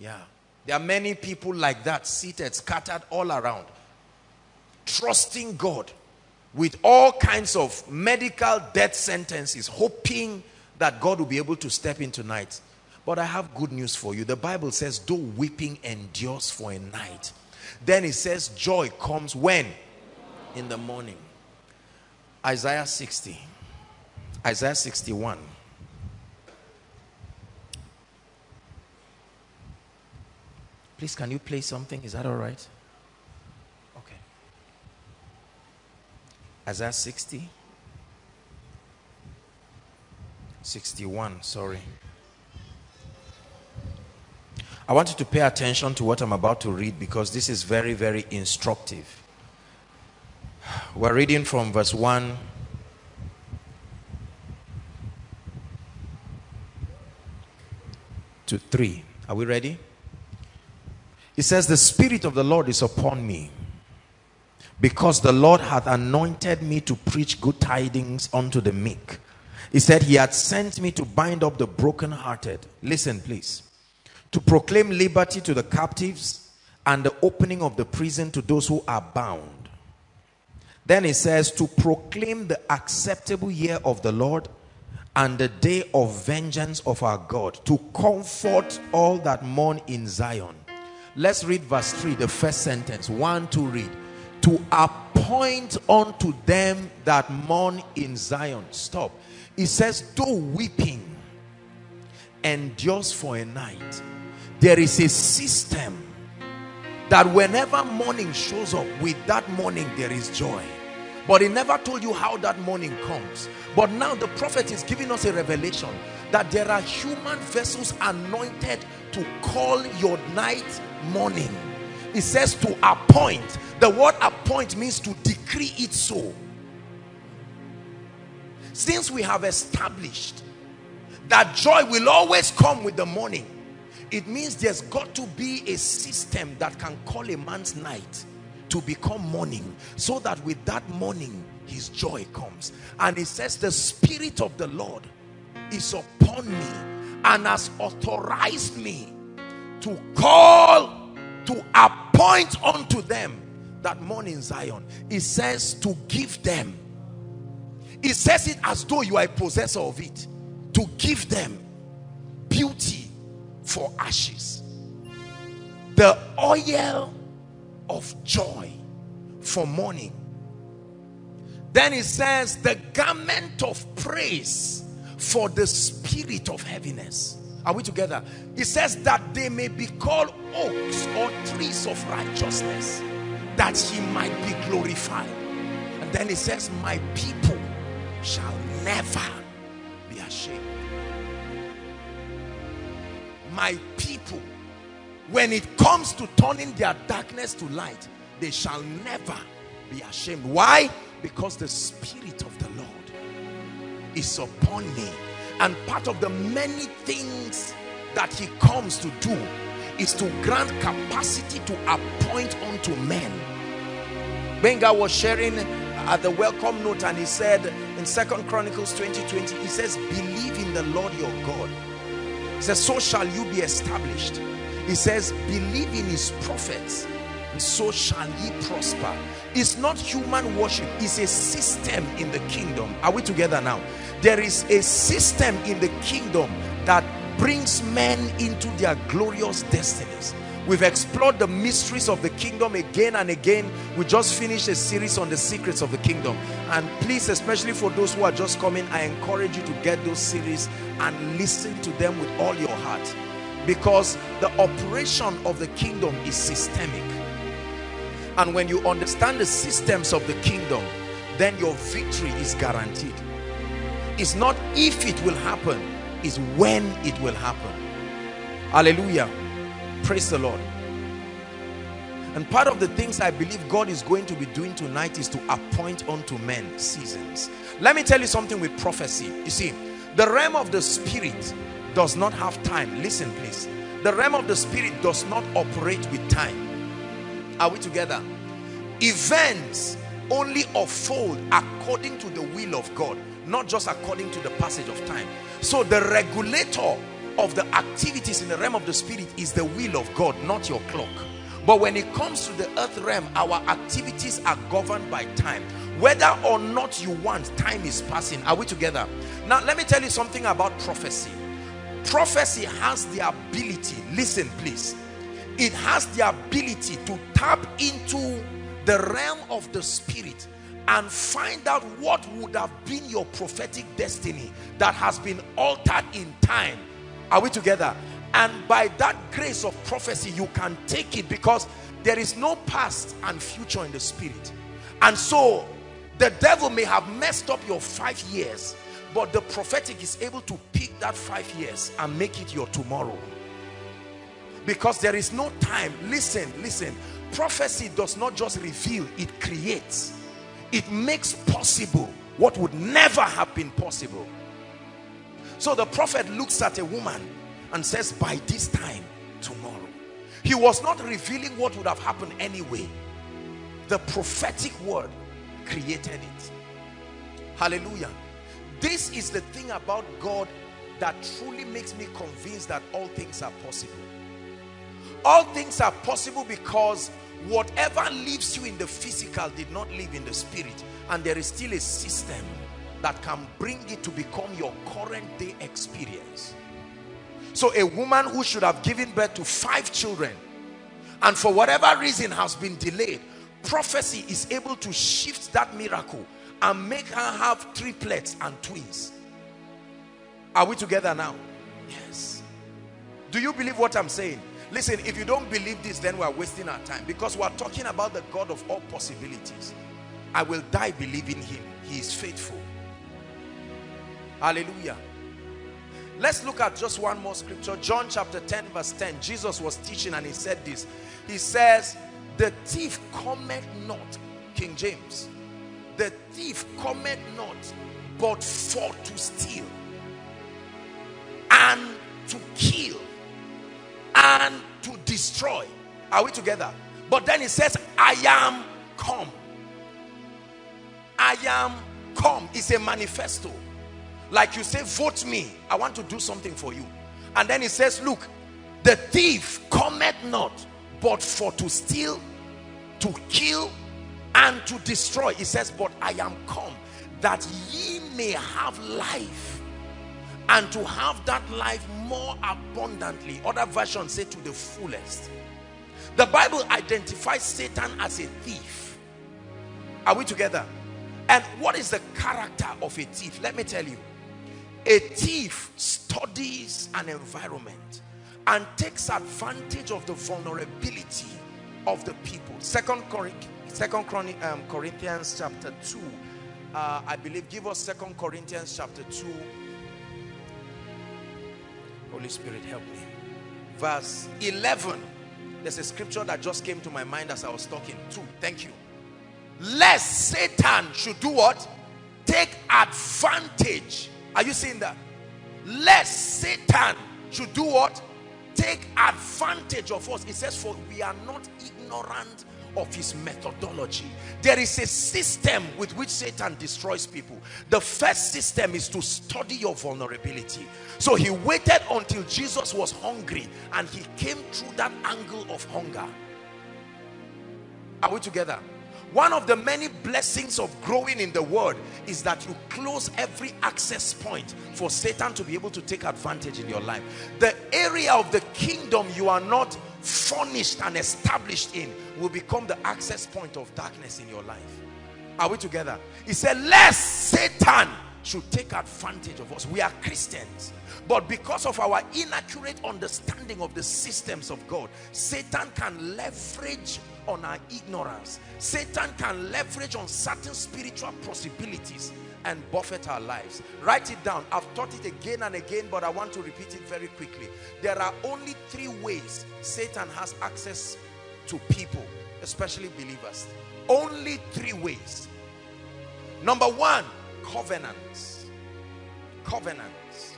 Yeah. There are many people like that seated, scattered all around, trusting God with all kinds of medical death sentences, hoping that God will be able to step in tonight. But I have good news for you. The Bible says, though weeping endures for a night, then it says joy comes when? In the morning. Isaiah 60. Isaiah 61. Please, can you play something? Is that all right? Okay. Isaiah 60. 61, sorry. I want you to pay attention to what I'm about to read because this is very, very instructive. We're reading from verse 1 to 3. Are we ready? It says, The Spirit of the Lord is upon me because the Lord hath anointed me to preach good tidings unto the meek. He said, He had sent me to bind up the brokenhearted. Listen, please to proclaim liberty to the captives and the opening of the prison to those who are bound. Then it says to proclaim the acceptable year of the Lord and the day of vengeance of our God to comfort all that mourn in Zion. Let's read verse 3, the first sentence. One, to read. To appoint unto them that mourn in Zion. Stop. It says, though weeping endures for a night, there is a system that whenever morning shows up, with that morning there is joy. But he never told you how that morning comes. But now the prophet is giving us a revelation that there are human vessels anointed to call your night morning. It says to appoint. The word appoint means to decree it so. Since we have established that joy will always come with the morning, it means there's got to be a system that can call a man's night to become morning so that with that morning his joy comes. And it says the spirit of the lord is upon me and has authorized me to call to appoint unto them that morning zion. It says to give them. It says it as though you are a possessor of it. To give them beauty for ashes. The oil of joy for mourning. Then it says the garment of praise for the spirit of heaviness. Are we together? It says that they may be called oaks or trees of righteousness that he might be glorified. And then it says my people shall never my people when it comes to turning their darkness to light they shall never be ashamed. Why? Because the spirit of the lord is upon me. And part of the many things that he comes to do is to grant capacity to appoint unto men. Benga was sharing at the welcome note and he said in second chronicles 2020 he says believe in the lord your god he says so shall you be established. He says believe in his prophets and so shall ye prosper. It's not human worship it's a system in the kingdom. Are we together now? There is a system in the kingdom that brings men into their glorious destinies we've explored the mysteries of the kingdom again and again. We just finished a series on the secrets of the kingdom. And please especially for those who are just coming i encourage you to get those series and listen to them with all your heart. Because the operation of the kingdom is systemic. And when you understand the systems of the kingdom then your victory is guaranteed. It's not if it will happen it's when it will happen. Hallelujah praise the lord. And part of the things i believe god is going to be doing tonight is to appoint unto men seasons. Let me tell you something with prophecy. You see the realm of the spirit does not have time. Listen please. The realm of the spirit does not operate with time. Are we together? Events only unfold according to the will of god not just according to the passage of time. So the regulator of the activities in the realm of the spirit is the will of god not your clock. But when it comes to the earth realm our activities are governed by time. Whether or not you want time is passing. Are we together? Now let me tell you something about prophecy. Prophecy has the ability listen please. It has the ability to tap into the realm of the spirit and find out what would have been your prophetic destiny that has been altered in time are we together? And by that grace of prophecy you can take it because there is no past and future in the spirit. And so the devil may have messed up your five years but the prophetic is able to pick that five years and make it your tomorrow. Because there is no time. Listen listen. Prophecy does not just reveal it creates. It makes possible what would never have been possible so the prophet looks at a woman and says by this time tomorrow. He was not revealing what would have happened anyway. The prophetic word created it. Hallelujah. This is the thing about God that truly makes me convinced that all things are possible. All things are possible because whatever leaves you in the physical did not live in the spirit and there is still a system that can bring it to become your current day experience. So a woman who should have given birth to five children and for whatever reason has been delayed, prophecy is able to shift that miracle and make her have triplets and twins. Are we together now? Yes. Do you believe what I'm saying? Listen, if you don't believe this, then we're wasting our time because we're talking about the God of all possibilities. I will die believing him. He is faithful. Hallelujah. Let's look at just one more scripture. John chapter 10 verse 10. Jesus was teaching and he said this. He says, the thief cometh not, King James. The thief cometh not, but for to steal and to kill and to destroy. Are we together? But then he says, I am come. I am come. It's a manifesto. Like you say, vote me. I want to do something for you. And then he says, look, the thief cometh not, but for to steal, to kill, and to destroy. He says, but I am come that ye may have life and to have that life more abundantly. Other versions say to the fullest. The Bible identifies Satan as a thief. Are we together? And what is the character of a thief? Let me tell you. A thief studies an environment and takes advantage of the vulnerability of the people. Second, Second um, Corinthians chapter 2. Uh, I believe, give us Second Corinthians chapter 2 Holy Spirit, help me. Verse 11. There's a scripture that just came to my mind as I was talking. Two. Thank you. Lest Satan should do what? Take advantage. Are you seeing that? Lest Satan should do what? Take advantage of us. It says, for we are not ignorant of his methodology. There is a system with which Satan destroys people. The first system is to study your vulnerability. So he waited until Jesus was hungry and he came through that angle of hunger. Are we together? One of the many blessings of growing in the word is that you close every access point for Satan to be able to take advantage in your life. The area of the kingdom you are not furnished and established in will become the access point of darkness in your life. Are we together? He said, lest Satan should take advantage of us. We are Christians. But because of our inaccurate understanding of the systems of God, Satan can leverage on our ignorance. Satan can leverage on certain spiritual possibilities and buffet our lives. Write it down. I've taught it again and again, but I want to repeat it very quickly. There are only three ways Satan has access to people, especially believers. Only three ways. Number one, covenants. Covenants.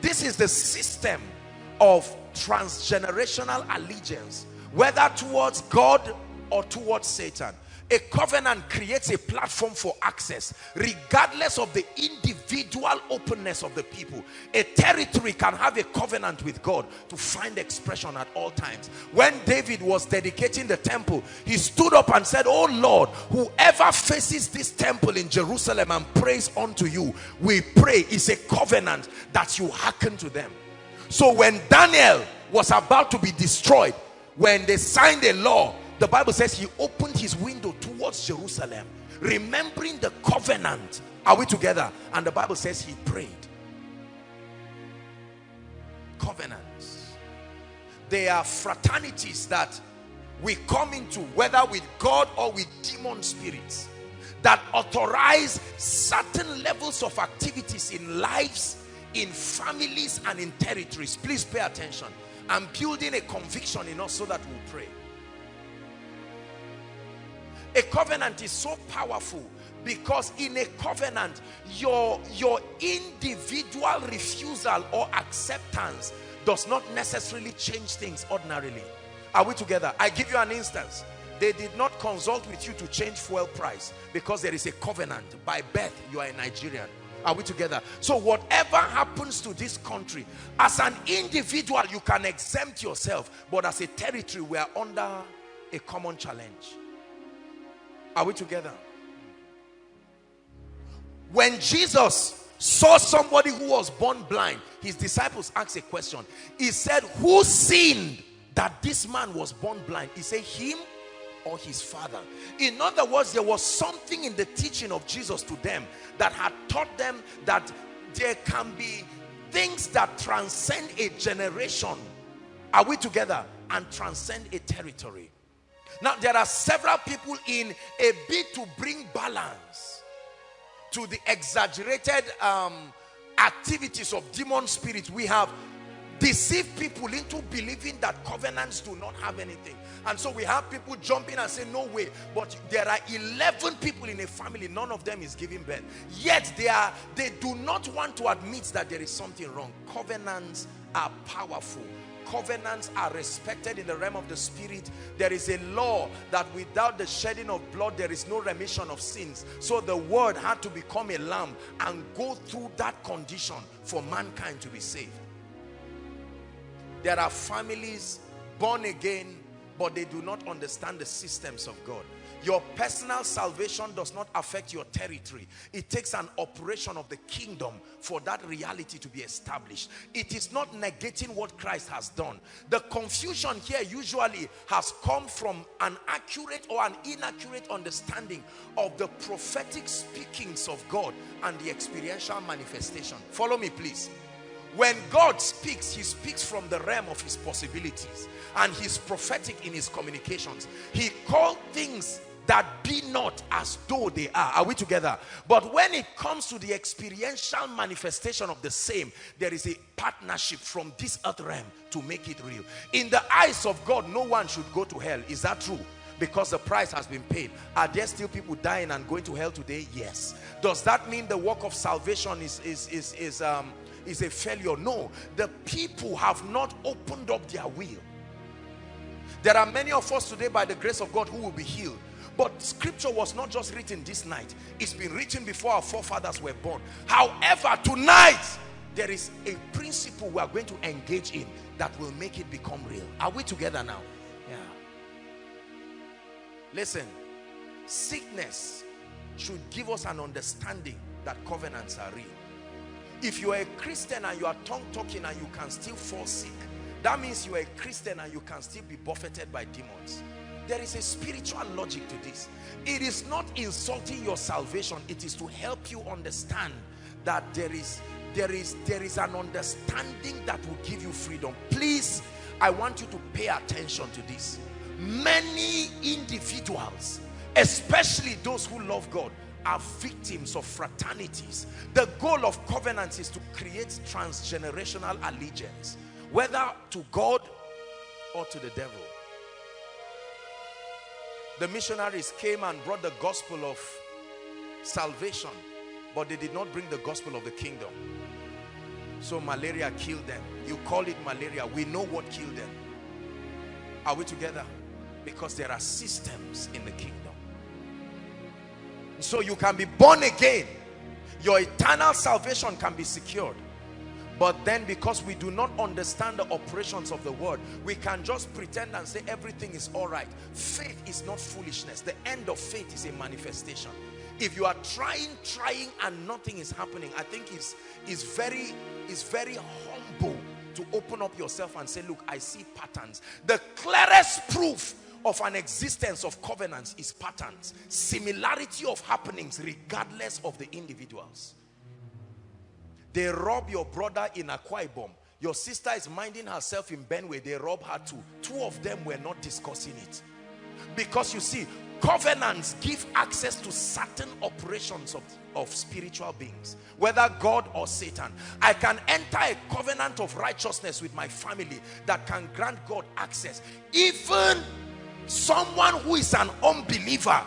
This is the system of transgenerational allegiance, whether towards God or towards Satan. A covenant creates a platform for access regardless of the individual openness of the people. A territory can have a covenant with God to find expression at all times. When David was dedicating the temple, he stood up and said, Oh Lord, whoever faces this temple in Jerusalem and prays unto you, we pray is a covenant that you hearken to them. So when Daniel was about to be destroyed, when they signed a law the Bible says he opened his window towards Jerusalem, remembering the covenant. Are we together? And the Bible says he prayed. Covenants. They are fraternities that we come into, whether with God or with demon spirits, that authorize certain levels of activities in lives, in families, and in territories. Please pay attention. I'm building a conviction in us so that we pray. A covenant is so powerful because in a covenant, your, your individual refusal or acceptance does not necessarily change things ordinarily. Are we together? I give you an instance. They did not consult with you to change fuel price because there is a covenant. By birth, you are a Nigerian. Are we together? So whatever happens to this country, as an individual, you can exempt yourself. But as a territory, we are under a common challenge. Are we together? When Jesus saw somebody who was born blind, his disciples asked a question. He said, who sinned that this man was born blind? He said, him or his father. In other words, there was something in the teaching of Jesus to them that had taught them that there can be things that transcend a generation. Are we together? And transcend a territory. Now, there are several people in a bid to bring balance to the exaggerated um, activities of demon spirits. We have deceived people into believing that covenants do not have anything. And so we have people jumping and say, no way. But there are 11 people in a family, none of them is giving birth. Yet they, are, they do not want to admit that there is something wrong. Covenants are powerful. Covenants are respected in the realm of the spirit. There is a law that without the shedding of blood, there is no remission of sins. So the word had to become a lamb and go through that condition for mankind to be saved. There are families born again but they do not understand the systems of God. Your personal salvation does not affect your territory. It takes an operation of the kingdom for that reality to be established. It is not negating what Christ has done. The confusion here usually has come from an accurate or an inaccurate understanding of the prophetic speakings of God and the experiential manifestation. Follow me please. When God speaks, he speaks from the realm of his possibilities and he's prophetic in his communications. He called things that be not as though they are. Are we together? But when it comes to the experiential manifestation of the same, there is a partnership from this earth realm to make it real. In the eyes of God, no one should go to hell. Is that true? Because the price has been paid. Are there still people dying and going to hell today? Yes. Does that mean the work of salvation is, is, is, is um, is a failure. No, the people have not opened up their will. There are many of us today by the grace of God who will be healed. But scripture was not just written this night. It's been written before our forefathers were born. However, tonight, there is a principle we are going to engage in that will make it become real. Are we together now? Yeah. Listen, sickness should give us an understanding that covenants are real. If you are a Christian and you are tongue talking and you can still fall sick, that means you are a Christian and you can still be buffeted by demons. There is a spiritual logic to this. It is not insulting your salvation. It is to help you understand that there is, there is, there is an understanding that will give you freedom. Please, I want you to pay attention to this. Many individuals, especially those who love God, are victims of fraternities. The goal of covenants is to create transgenerational allegiance, whether to God or to the devil. The missionaries came and brought the gospel of salvation, but they did not bring the gospel of the kingdom. So malaria killed them. You call it malaria. We know what killed them. Are we together? Because there are systems in the kingdom. So you can be born again. Your eternal salvation can be secured. But then because we do not understand the operations of the word, we can just pretend and say everything is all right. Faith is not foolishness. The end of faith is a manifestation. If you are trying, trying and nothing is happening, I think it's, it's, very, it's very humble to open up yourself and say, look, I see patterns. The clearest proof of an existence of covenants is patterns. Similarity of happenings regardless of the individuals. They rob your brother in Akwa Ibom. Your sister is minding herself in Benue. They rob her too. Two of them were not discussing it. Because you see, covenants give access to certain operations of, of spiritual beings whether God or Satan I can enter a covenant of righteousness with my family that can grant God access even someone who is an unbeliever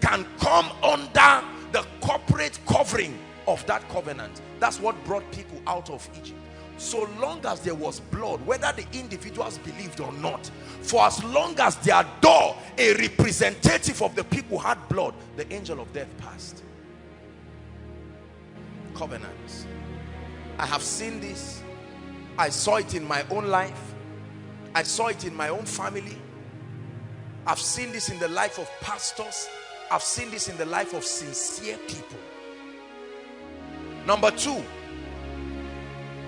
can come under the corporate covering of that covenant. That's what brought people out of Egypt. So long as there was blood whether the individuals believed or not for as long as their door a representative of the people had blood the angel of death passed. Covenants. I have seen this. I saw it in my own life. I saw it in my own family I've seen this in the life of pastors. I've seen this in the life of sincere people. Number two,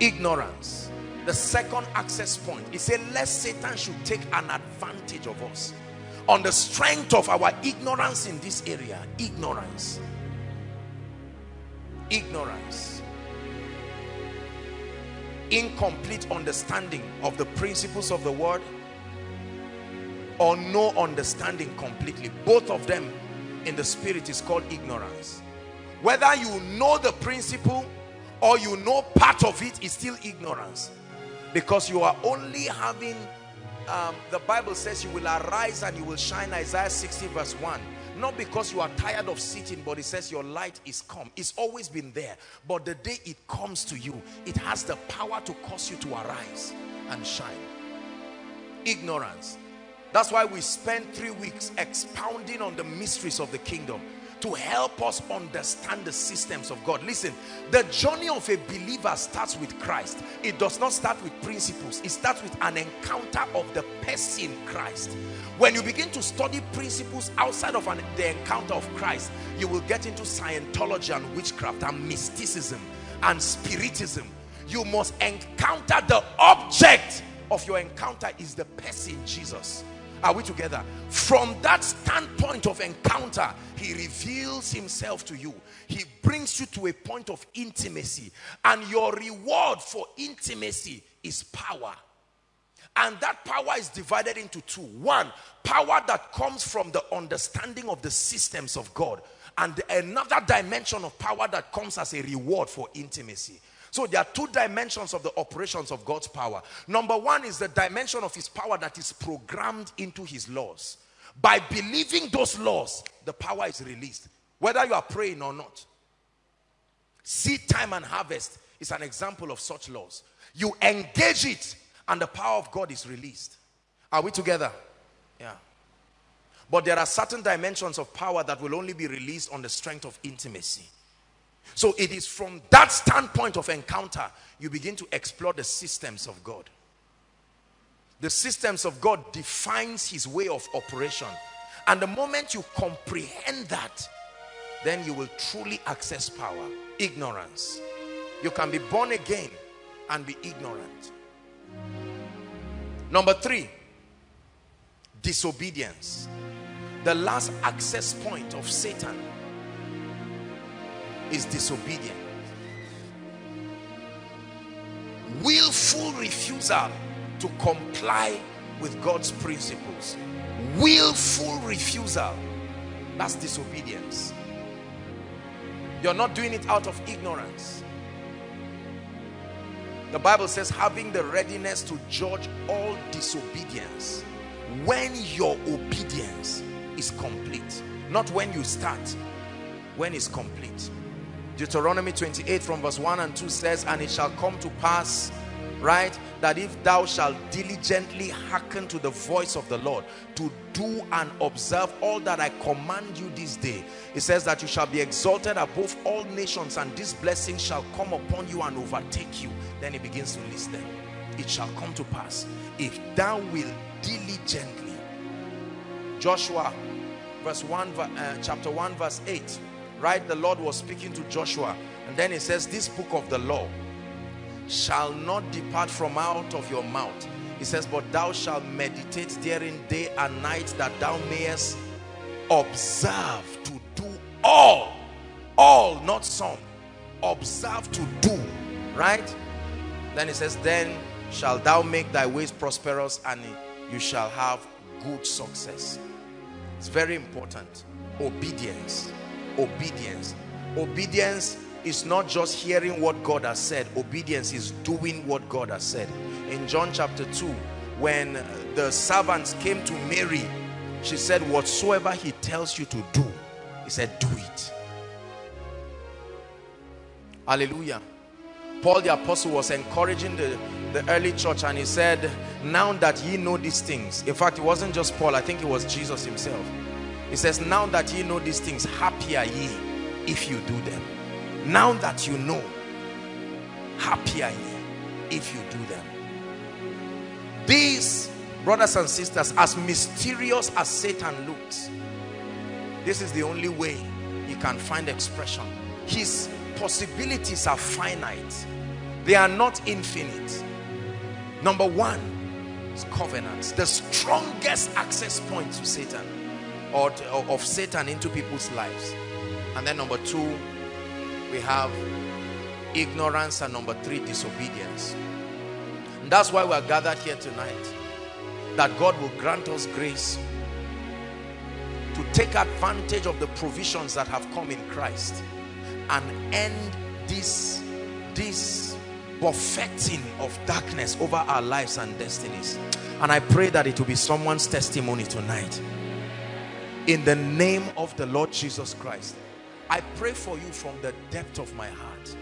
ignorance. The second access point. He said, lest Satan should take an advantage of us. On the strength of our ignorance in this area. Ignorance. Ignorance. Incomplete understanding of the principles of the word or no understanding completely. Both of them in the spirit is called ignorance. Whether you know the principle or you know part of it is still ignorance. Because you are only having, um, the Bible says you will arise and you will shine, Isaiah 60 verse 1. Not because you are tired of sitting, but it says your light is come. It's always been there. But the day it comes to you, it has the power to cause you to arise and shine. Ignorance. That's why we spend three weeks expounding on the mysteries of the kingdom to help us understand the systems of God. Listen, the journey of a believer starts with Christ. It does not start with principles. It starts with an encounter of the person Christ. When you begin to study principles outside of an, the encounter of Christ, you will get into Scientology and witchcraft and mysticism and spiritism. You must encounter the object of your encounter is the person Jesus. Are we together? From that standpoint of encounter, he reveals himself to you. He brings you to a point of intimacy. And your reward for intimacy is power. And that power is divided into two. One, power that comes from the understanding of the systems of God. And another dimension of power that comes as a reward for intimacy. So there are two dimensions of the operations of God's power. Number one is the dimension of his power that is programmed into his laws. By believing those laws, the power is released. Whether you are praying or not. Seed time and harvest is an example of such laws. You engage it and the power of God is released. Are we together? Yeah. But there are certain dimensions of power that will only be released on the strength of intimacy. So it is from that standpoint of encounter, you begin to explore the systems of God. The systems of God defines his way of operation. And the moment you comprehend that, then you will truly access power. Ignorance. You can be born again and be ignorant. Number three, disobedience. The last access point of Satan is disobedient. Willful refusal to comply with God's principles. Willful refusal. That's disobedience. You're not doing it out of ignorance. The Bible says having the readiness to judge all disobedience when your obedience is complete. Not when you start, when it's complete. Deuteronomy 28 from verse 1 and 2 says, And it shall come to pass, right, that if thou shalt diligently hearken to the voice of the Lord, to do and observe all that I command you this day, it says that you shall be exalted above all nations, and this blessing shall come upon you and overtake you. Then he begins to list them. It shall come to pass, if thou wilt diligently. Joshua, verse 1, uh, chapter 1, verse 8 right the lord was speaking to joshua and then he says this book of the law shall not depart from out of your mouth. He says but thou shalt meditate therein day and night that thou mayest observe to do all all not some observe to do. Right? Then he says then shall thou make thy ways prosperous and you shall have good success. It's very important obedience obedience. Obedience is not just hearing what God has said. Obedience is doing what God has said. In John chapter 2 when the servants came to Mary she said whatsoever he tells you to do he said do it. Hallelujah. Paul the apostle was encouraging the, the early church and he said now that ye know these things in fact it wasn't just Paul I think it was Jesus himself he says, now that ye know these things, happy are ye if you do them. Now that you know, happy are ye if you do them. These, brothers and sisters, as mysterious as Satan looks, this is the only way he can find expression. His possibilities are finite. They are not infinite. Number one covenants. The strongest access point to Satan or of Satan into people's lives. And then number two, we have ignorance and number three, disobedience. And that's why we're gathered here tonight. That God will grant us grace to take advantage of the provisions that have come in Christ and end this, this buffeting of darkness over our lives and destinies. And I pray that it will be someone's testimony tonight. In the name of the Lord Jesus Christ, I pray for you from the depth of my heart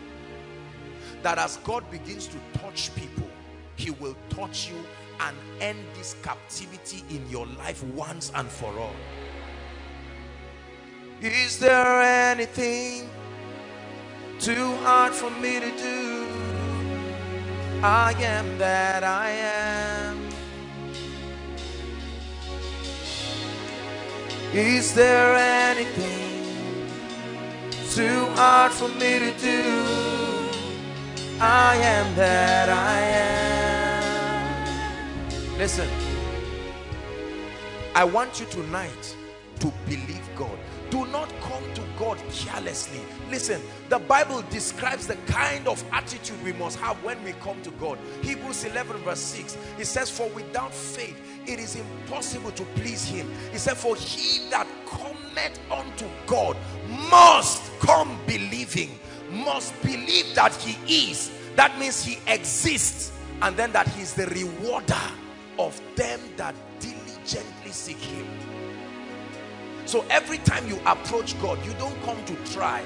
that as God begins to touch people, he will touch you and end this captivity in your life once and for all. Is there anything too hard for me to do? I am that I am. Is there anything too hard for me to do? I am that I am. Listen, I want you tonight to believe God. Do not come to God carelessly. Listen, the Bible describes the kind of attitude we must have when we come to God. Hebrews 11 verse 6, it says, For without faith, it is impossible to please him. He said, For he that cometh unto God must come believing, must believe that he is. That means he exists. And then that he's the rewarder of them that diligently seek him. So every time you approach God, you don't come to try.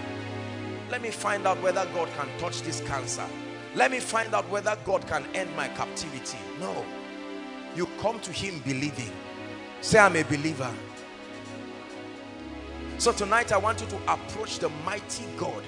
Let me find out whether God can touch this cancer. Let me find out whether God can end my captivity. No. You come to him believing. Say, I'm a believer. So tonight I want you to approach the mighty God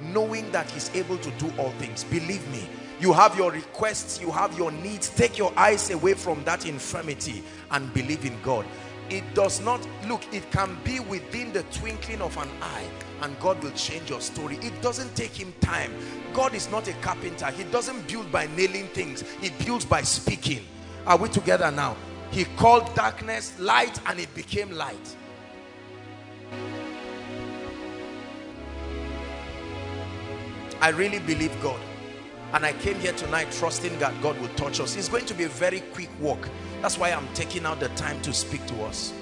knowing that he's able to do all things. Believe me, you have your requests, you have your needs. Take your eyes away from that infirmity and believe in God it does not look it can be within the twinkling of an eye and God will change your story it doesn't take him time God is not a carpenter he doesn't build by nailing things he builds by speaking are we together now he called darkness light and it became light I really believe God and I came here tonight trusting that God will touch us it's going to be a very quick walk that's why I'm taking out the time to speak to us.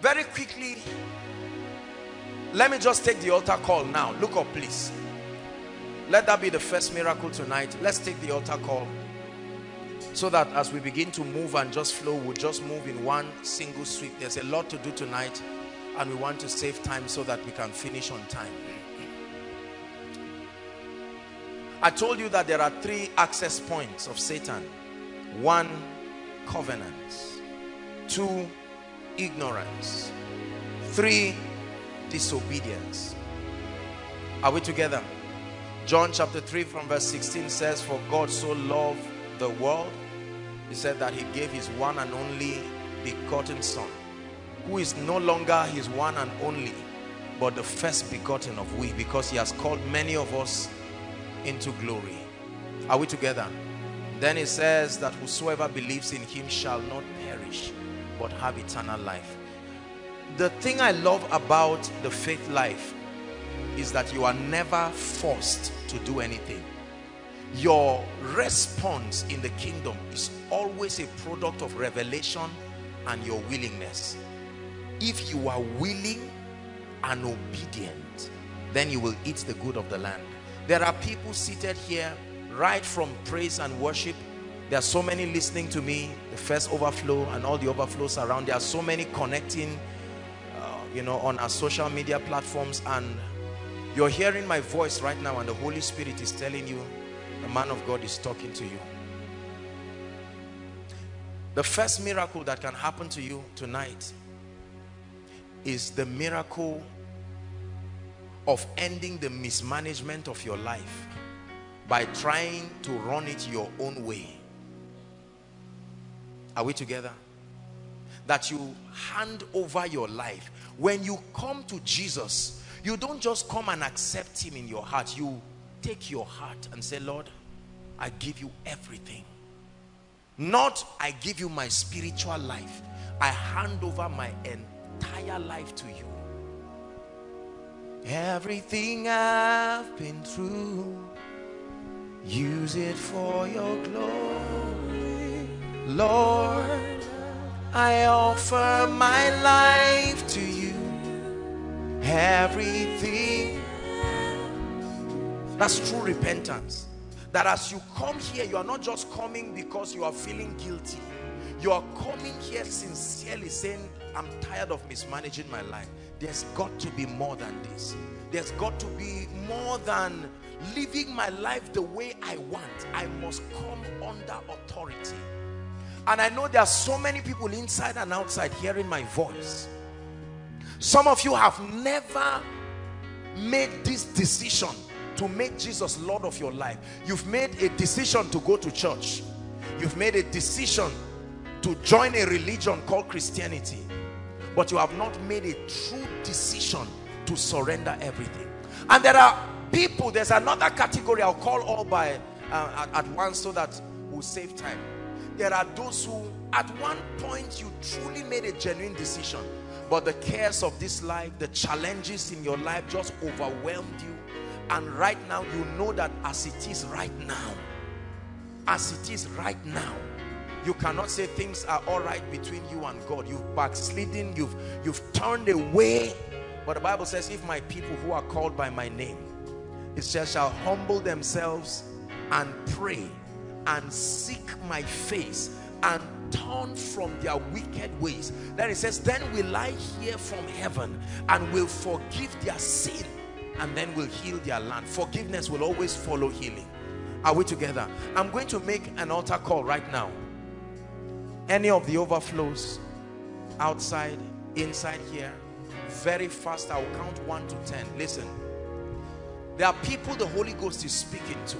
Very quickly, let me just take the altar call now. Look up, please. Let that be the first miracle tonight. Let's take the altar call. So that as we begin to move and just flow, we'll just move in one single sweep. There's a lot to do tonight and we want to save time so that we can finish on time. I told you that there are three access points of Satan. One, covenants. Two, ignorance. Three, disobedience. Are we together? John chapter 3 from verse 16 says, For God so loved the world, he said that he gave his one and only begotten son, who is no longer his one and only, but the first begotten of we, because he has called many of us into glory. Are we together? Then he says that whosoever believes in him shall not perish, but have eternal life. The thing I love about the faith life is that you are never forced to do anything. Your response in the kingdom is always a product of revelation and your willingness. If you are willing and obedient, then you will eat the good of the land. There are people seated here right from praise and worship there are so many listening to me the first overflow and all the overflows around there are so many connecting uh, you know on our social media platforms and you're hearing my voice right now and the Holy Spirit is telling you the man of God is talking to you the first miracle that can happen to you tonight is the miracle of ending the mismanagement of your life by trying to run it your own way. Are we together? That you hand over your life. When you come to Jesus, You don't just come and accept him in your heart. You take your heart and say, Lord, I give you everything. Not I give you my spiritual life. I hand over my entire life to you. Everything I've been through, use it for your glory. Lord, I offer my life to you. Everything. That's true repentance. That as you come here, you are not just coming because you are feeling guilty. You are coming here sincerely saying, I'm tired of mismanaging my life. There's got to be more than this. There's got to be more than living my life the way I want. I must come under authority. And I know there are so many people inside and outside hearing my voice. Some of you have never made this decision to make Jesus Lord of your life. You've made a decision to go to church. You've made a decision to join a religion called Christianity. But you have not made a true decision to surrender everything. And there are people, there's another category I'll call all by uh, at, at once so that we'll save time. There are those who at one point you truly made a genuine decision but the cares of this life the challenges in your life just overwhelmed you and right now you know that as it is right now as it is right now you cannot say things are all right between you and God. You've backslidden you've you've turned away. But the Bible says if my people who are called by my name it says shall humble themselves and pray and seek my face and turn from their wicked ways then it says then will I hear from heaven and will forgive their sin and then will heal their land. Forgiveness will always follow healing. Are we together? I'm going to make an altar call right now. Any of the overflows outside inside here very fast I'll count one to ten. Listen. There are people the Holy Ghost is speaking to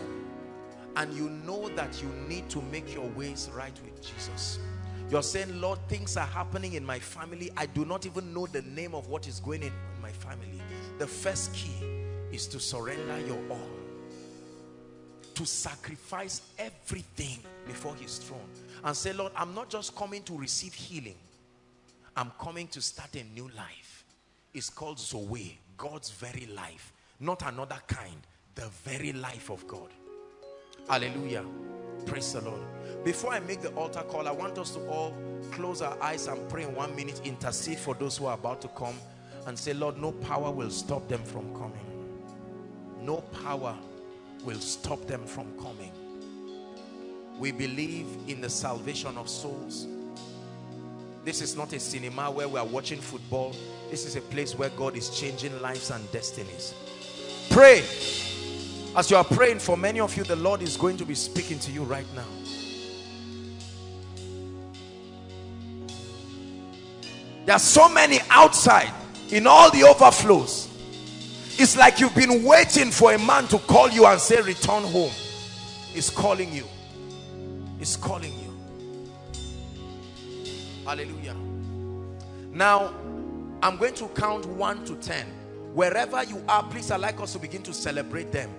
and you know that you need to make your ways right with Jesus. You're saying Lord things are happening in my family. I do not even know the name of what is going in, in my family the first key is to surrender your all. To sacrifice everything before his throne. And say Lord I'm not just coming to receive healing. I'm coming to start a new life. It's called Zoe God's very life. Not another kind the very life of God. Hallelujah. Praise the Lord. Before I make the altar call, I want us to all close our eyes and pray in one minute, intercede for those who are about to come and say, Lord, no power will stop them from coming. No power will stop them from coming. We believe in the salvation of souls. This is not a cinema where we are watching football. This is a place where God is changing lives and destinies. Pray as you are praying for many of you, the Lord is going to be speaking to you right now. There are so many outside in all the overflows. It's like you've been waiting for a man to call you and say, return home. He's calling you. He's calling you. Hallelujah. Now, I'm going to count one to ten. Wherever you are, please, i like us to begin to celebrate them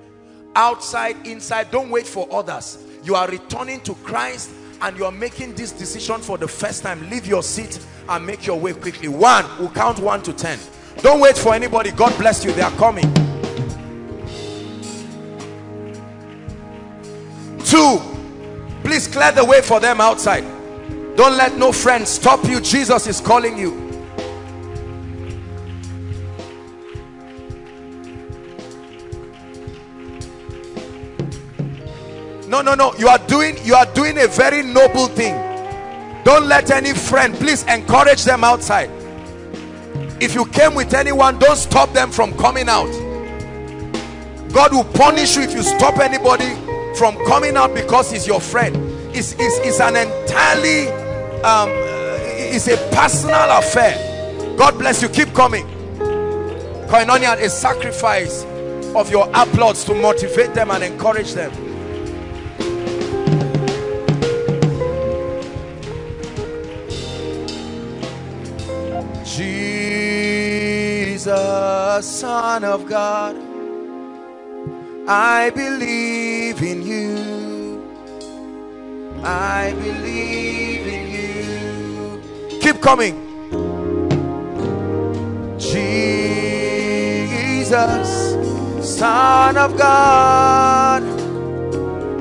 outside inside don't wait for others you are returning to Christ and you are making this decision for the first time leave your seat and make your way quickly. One we'll count one to ten. Don't wait for anybody. God bless you. They are coming. Two please clear the way for them outside. Don't let no friend stop you. Jesus is calling you no no no. You are doing you are doing a very noble thing. Don't let any friend please encourage them outside. If you came with anyone don't stop them from coming out. God will punish you if you stop anybody from coming out because he's your friend. It's, it's, it's an entirely um, it's a personal affair. God bless you. Keep coming. Koinonia a sacrifice of your applause to motivate them and encourage them Son of God. I believe in you. I believe in you. Keep coming. Jesus, Son of God,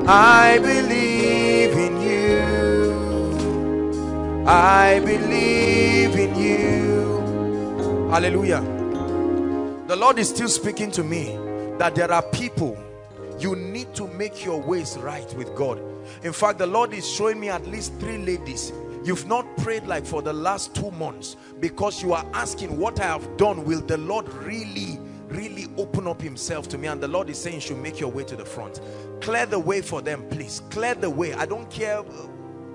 I believe in you. I believe in you. Hallelujah. The Lord is still speaking to me that there are people you need to make your ways right with God. In fact, the Lord is showing me at least three ladies You've not prayed like for the last two months because you are asking what I have done. Will the Lord really, really open up himself to me? And the Lord is saying you should make your way to the front. Clear the way for them, please. Clear the way. I don't care uh,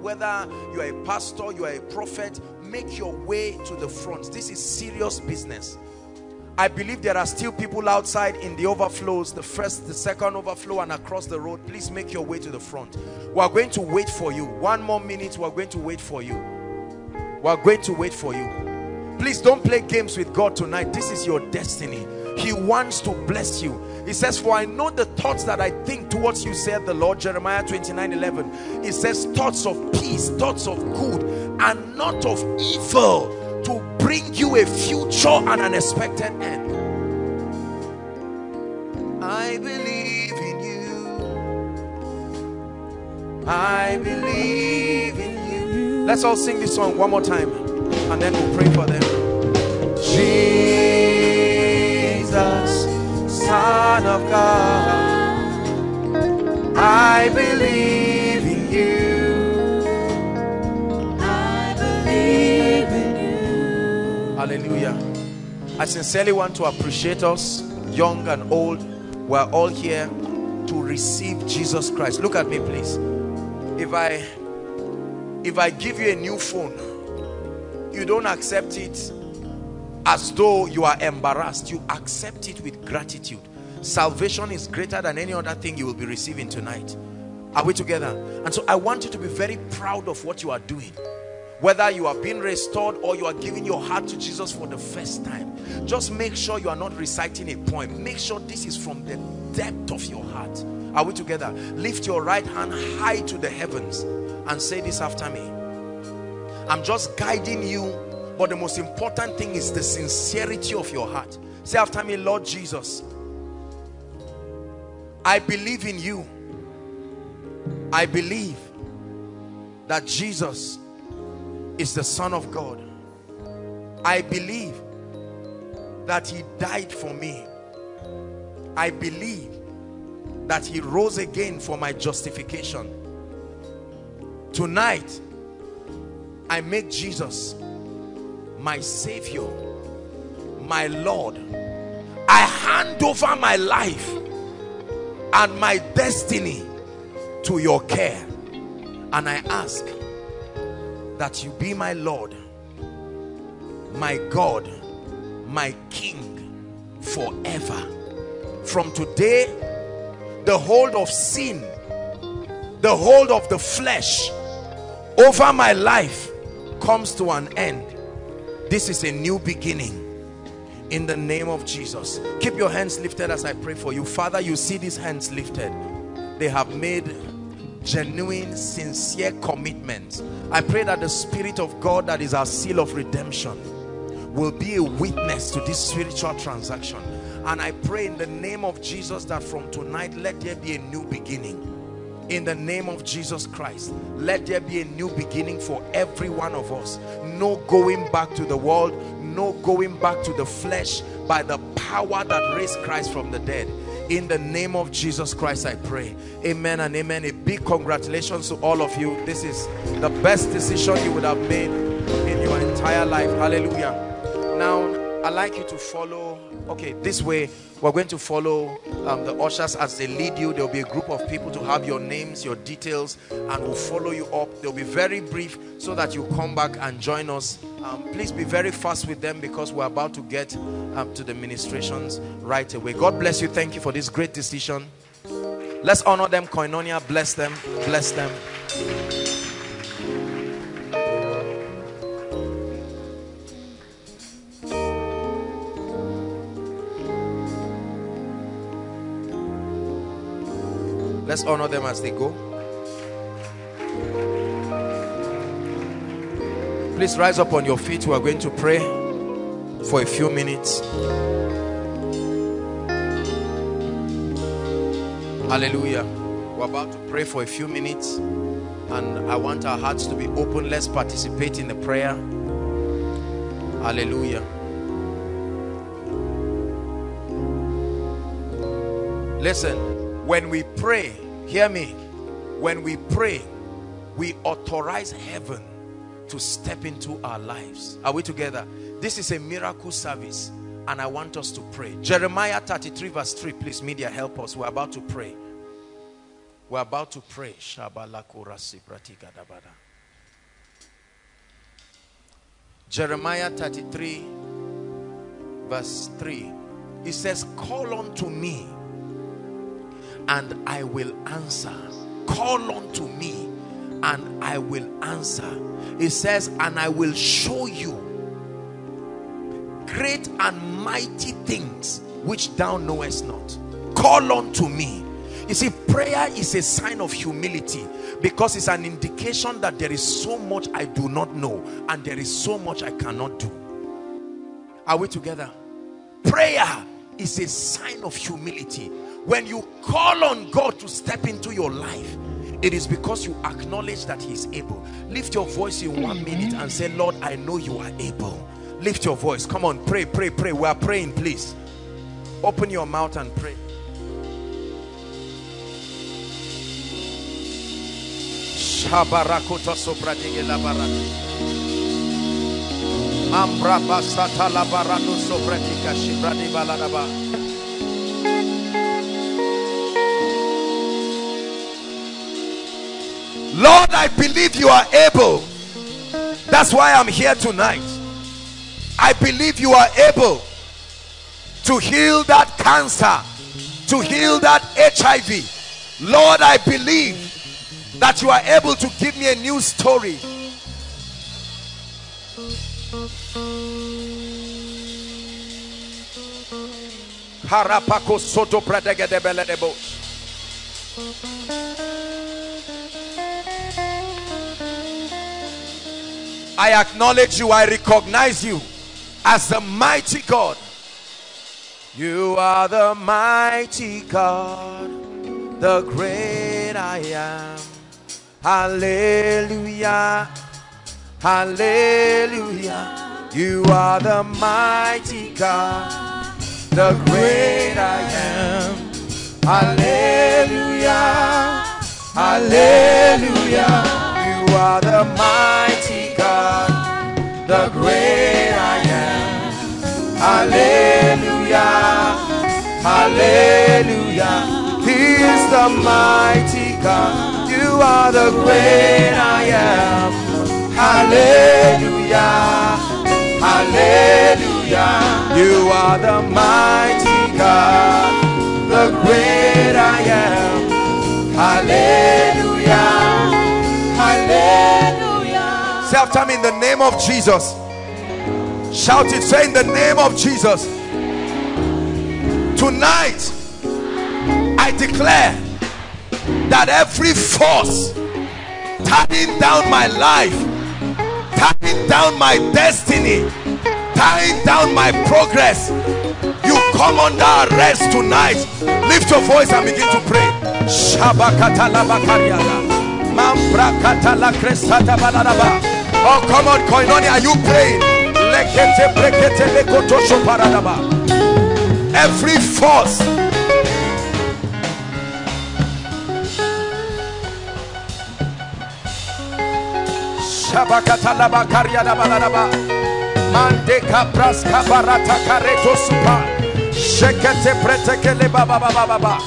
whether you are a pastor, you are a prophet. Make your way to the front. This is serious business. I believe there are still people outside in the overflows, the first, the second overflow and across the road. Please make your way to the front. We are going to wait for you. One more minute, we are going to wait for you. We are going to wait for you. Please don't play games with God tonight. This is your destiny. He wants to bless you. He says, for I know the thoughts that I think towards you, said the Lord. Jeremiah 29, 11. It says, thoughts of peace, thoughts of good, and not of evil bring you a future and an expected end. I believe in you. I believe in you. Let's all sing this song one more time and then we'll pray for them. Jesus, Son of God, I believe Hallelujah. I sincerely want to appreciate us, young and old. We're all here to receive Jesus Christ. Look at me, please. If I if I give you a new phone, you don't accept it as though you are embarrassed. You accept it with gratitude. Salvation is greater than any other thing you will be receiving tonight. Are we together? And so I want you to be very proud of what you are doing whether you are being restored or you are giving your heart to Jesus for the first time just make sure you are not reciting a poem. Make sure this is from the depth of your heart. Are we together? Lift your right hand high to the heavens and say this after me. I'm just guiding you but the most important thing is the sincerity of your heart. Say after me Lord Jesus I believe in you. I believe that Jesus is the Son of God. I believe that he died for me. I believe that he rose again for my justification. Tonight, I make Jesus my Savior, my Lord. I hand over my life and my destiny to your care. And I ask that you be my Lord, my God, my King forever. From today, the hold of sin, the hold of the flesh over my life comes to an end. This is a new beginning in the name of Jesus. Keep your hands lifted as I pray for you. Father, you see these hands lifted. They have made genuine, sincere commitment. I pray that the Spirit of God that is our seal of redemption will be a witness to this spiritual transaction. And I pray in the name of Jesus that from tonight, let there be a new beginning. In the name of Jesus Christ, let there be a new beginning for every one of us. No going back to the world, no going back to the flesh by the power that raised Christ from the dead in the name of Jesus Christ I pray. Amen and amen. A big congratulations to all of you. This is the best decision you would have made in your entire life. Hallelujah. Now I'd like you to follow okay this way. We're going to follow um, the ushers as they lead you. There'll be a group of people to have your names your details and we'll follow you up. They'll be very brief so that you come back and join us. Um, please be very fast with them because we're about to get um, to the ministrations right away. God bless you. Thank you for this great decision. Let's honor them. Koinonia bless them. Bless them Let's honor them as they go. Please rise up on your feet. We are going to pray for a few minutes. Hallelujah. We're about to pray for a few minutes and I want our hearts to be open. Let's participate in the prayer. Hallelujah. Listen, when we pray, hear me. When we pray, we authorize heaven to step into our lives. Are we together? This is a miracle service and I want us to pray. Jeremiah 33 verse 3, please media help us. We're about to pray. We're about to pray. Jeremiah 33 verse 3. It says, call unto me and I will answer. Call unto me and I will answer. It says, and I will show you great and mighty things which thou knowest not. Call unto me. You see, prayer is a sign of humility because it's an indication that there is so much I do not know and there is so much I cannot do. Are we together? Prayer is a sign of humility. When you call on God to step into your life, it is because you acknowledge that he is able. Lift your voice in one minute and say lord i know you are able. Lift your voice. Come on pray pray pray. We are praying please. Open your mouth and pray. Shabarakota sobradige labarati. Ambra basata labarado sobratika shibradi Lord, I believe you are able. That's why I'm here tonight. I believe you are able to heal that cancer, to heal that HIV. Lord, I believe that you are able to give me a new story. Harapako soto I acknowledge you. I recognize you as the mighty God. You are the mighty God, the great I am. Hallelujah. Hallelujah. You are the mighty God, the great I am. Hallelujah. Hallelujah. You are the mighty the great I am. Hallelujah, hallelujah. He is the mighty God. You are the great I am. Hallelujah, hallelujah. You are the mighty God, the great I am. Hallelujah. Say after me in the name of Jesus. Shout it. Say in the name of Jesus. Tonight, I declare that every force tying down my life, tying down my destiny, tying down my progress, you come under arrest tonight. Lift your voice and begin to pray. Shabakata. Oh, come on, Koinonia, are you praying? Every force. Shabakatalaba Karyada Baladaba Mande Capras Cabarata Careto Supa. Shekete Pretekele Baba Baba Baba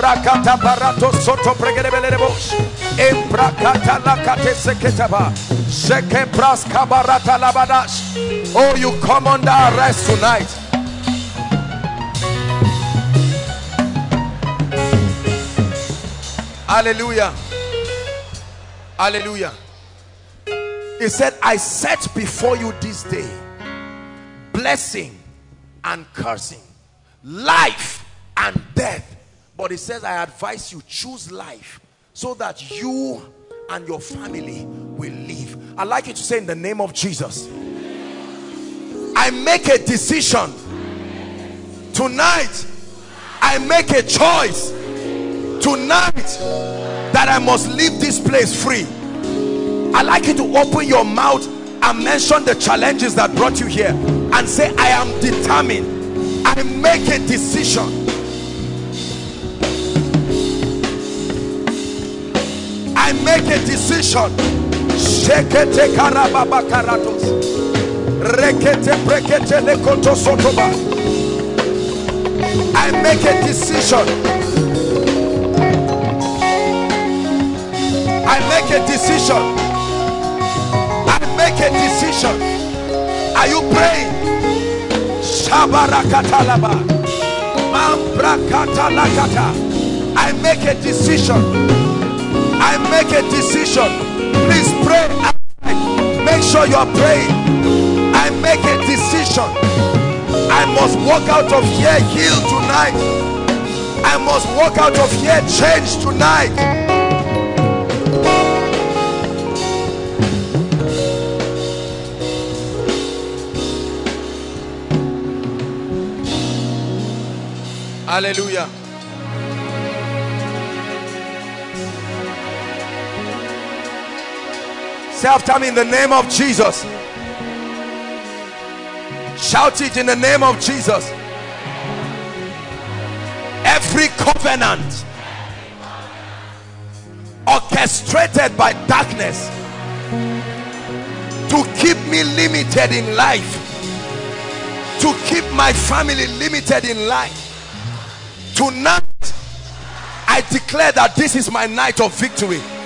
Rakata Barato Soto Lakate Seketaba Oh, you come under arrest tonight. Hallelujah. Hallelujah. He said, I set before you this day blessing and cursing, life and death. But he says, I advise you, choose life so that you and your family will live. I'd like you to say in the name of Jesus, I make a decision tonight. I make a choice tonight that I must leave this place free. I'd like you to open your mouth and mention the challenges that brought you here and say, I am determined. I make a decision I make a decision. Shekete karababa karatos. Rekete brekete lekoto sotoba. I make a decision. I make a decision. I make a decision. Are you praying? Shabarakatalaba. Mambrakatalakata. I make a decision. I make a decision. Please pray. Make sure you are praying. I make a decision. I must walk out of here healed tonight. I must walk out of here changed tonight. Hallelujah. Say after me in the name of Jesus. Shout it in the name of Jesus. Every covenant orchestrated by darkness to keep me limited in life, to keep my family limited in life. Tonight, I declare that this is my night of victory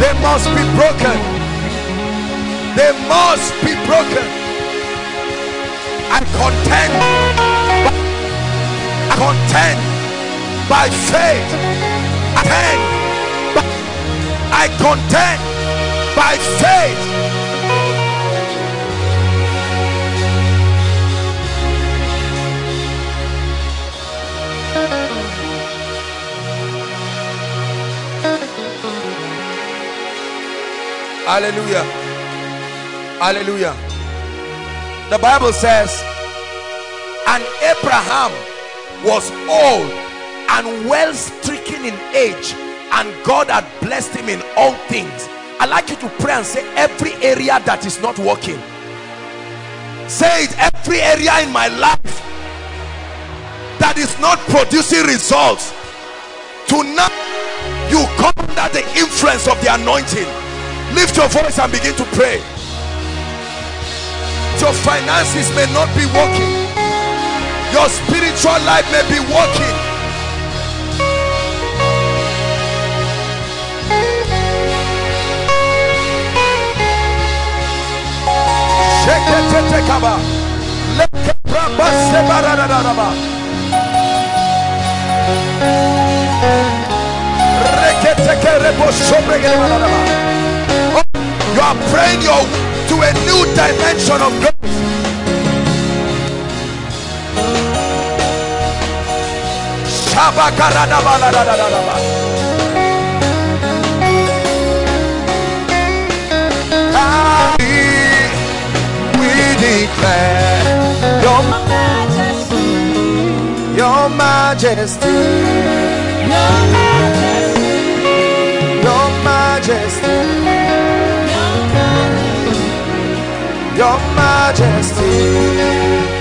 They must be broken. They must be broken. I contend. I contend by faith. I contend by faith. Hallelujah. Hallelujah. The Bible says, and Abraham was old and well stricken in age, and God had blessed him in all things. I'd like you to pray and say, every area that is not working, say it, every area in my life that is not producing results, tonight you come under the influence of the anointing lift your voice and begin to pray. Your finances may not be working. Your spiritual life may be working you are praying your to a new dimension of God. Ah, we declare your majesty, your majesty, your majesty, your majesty your majesty.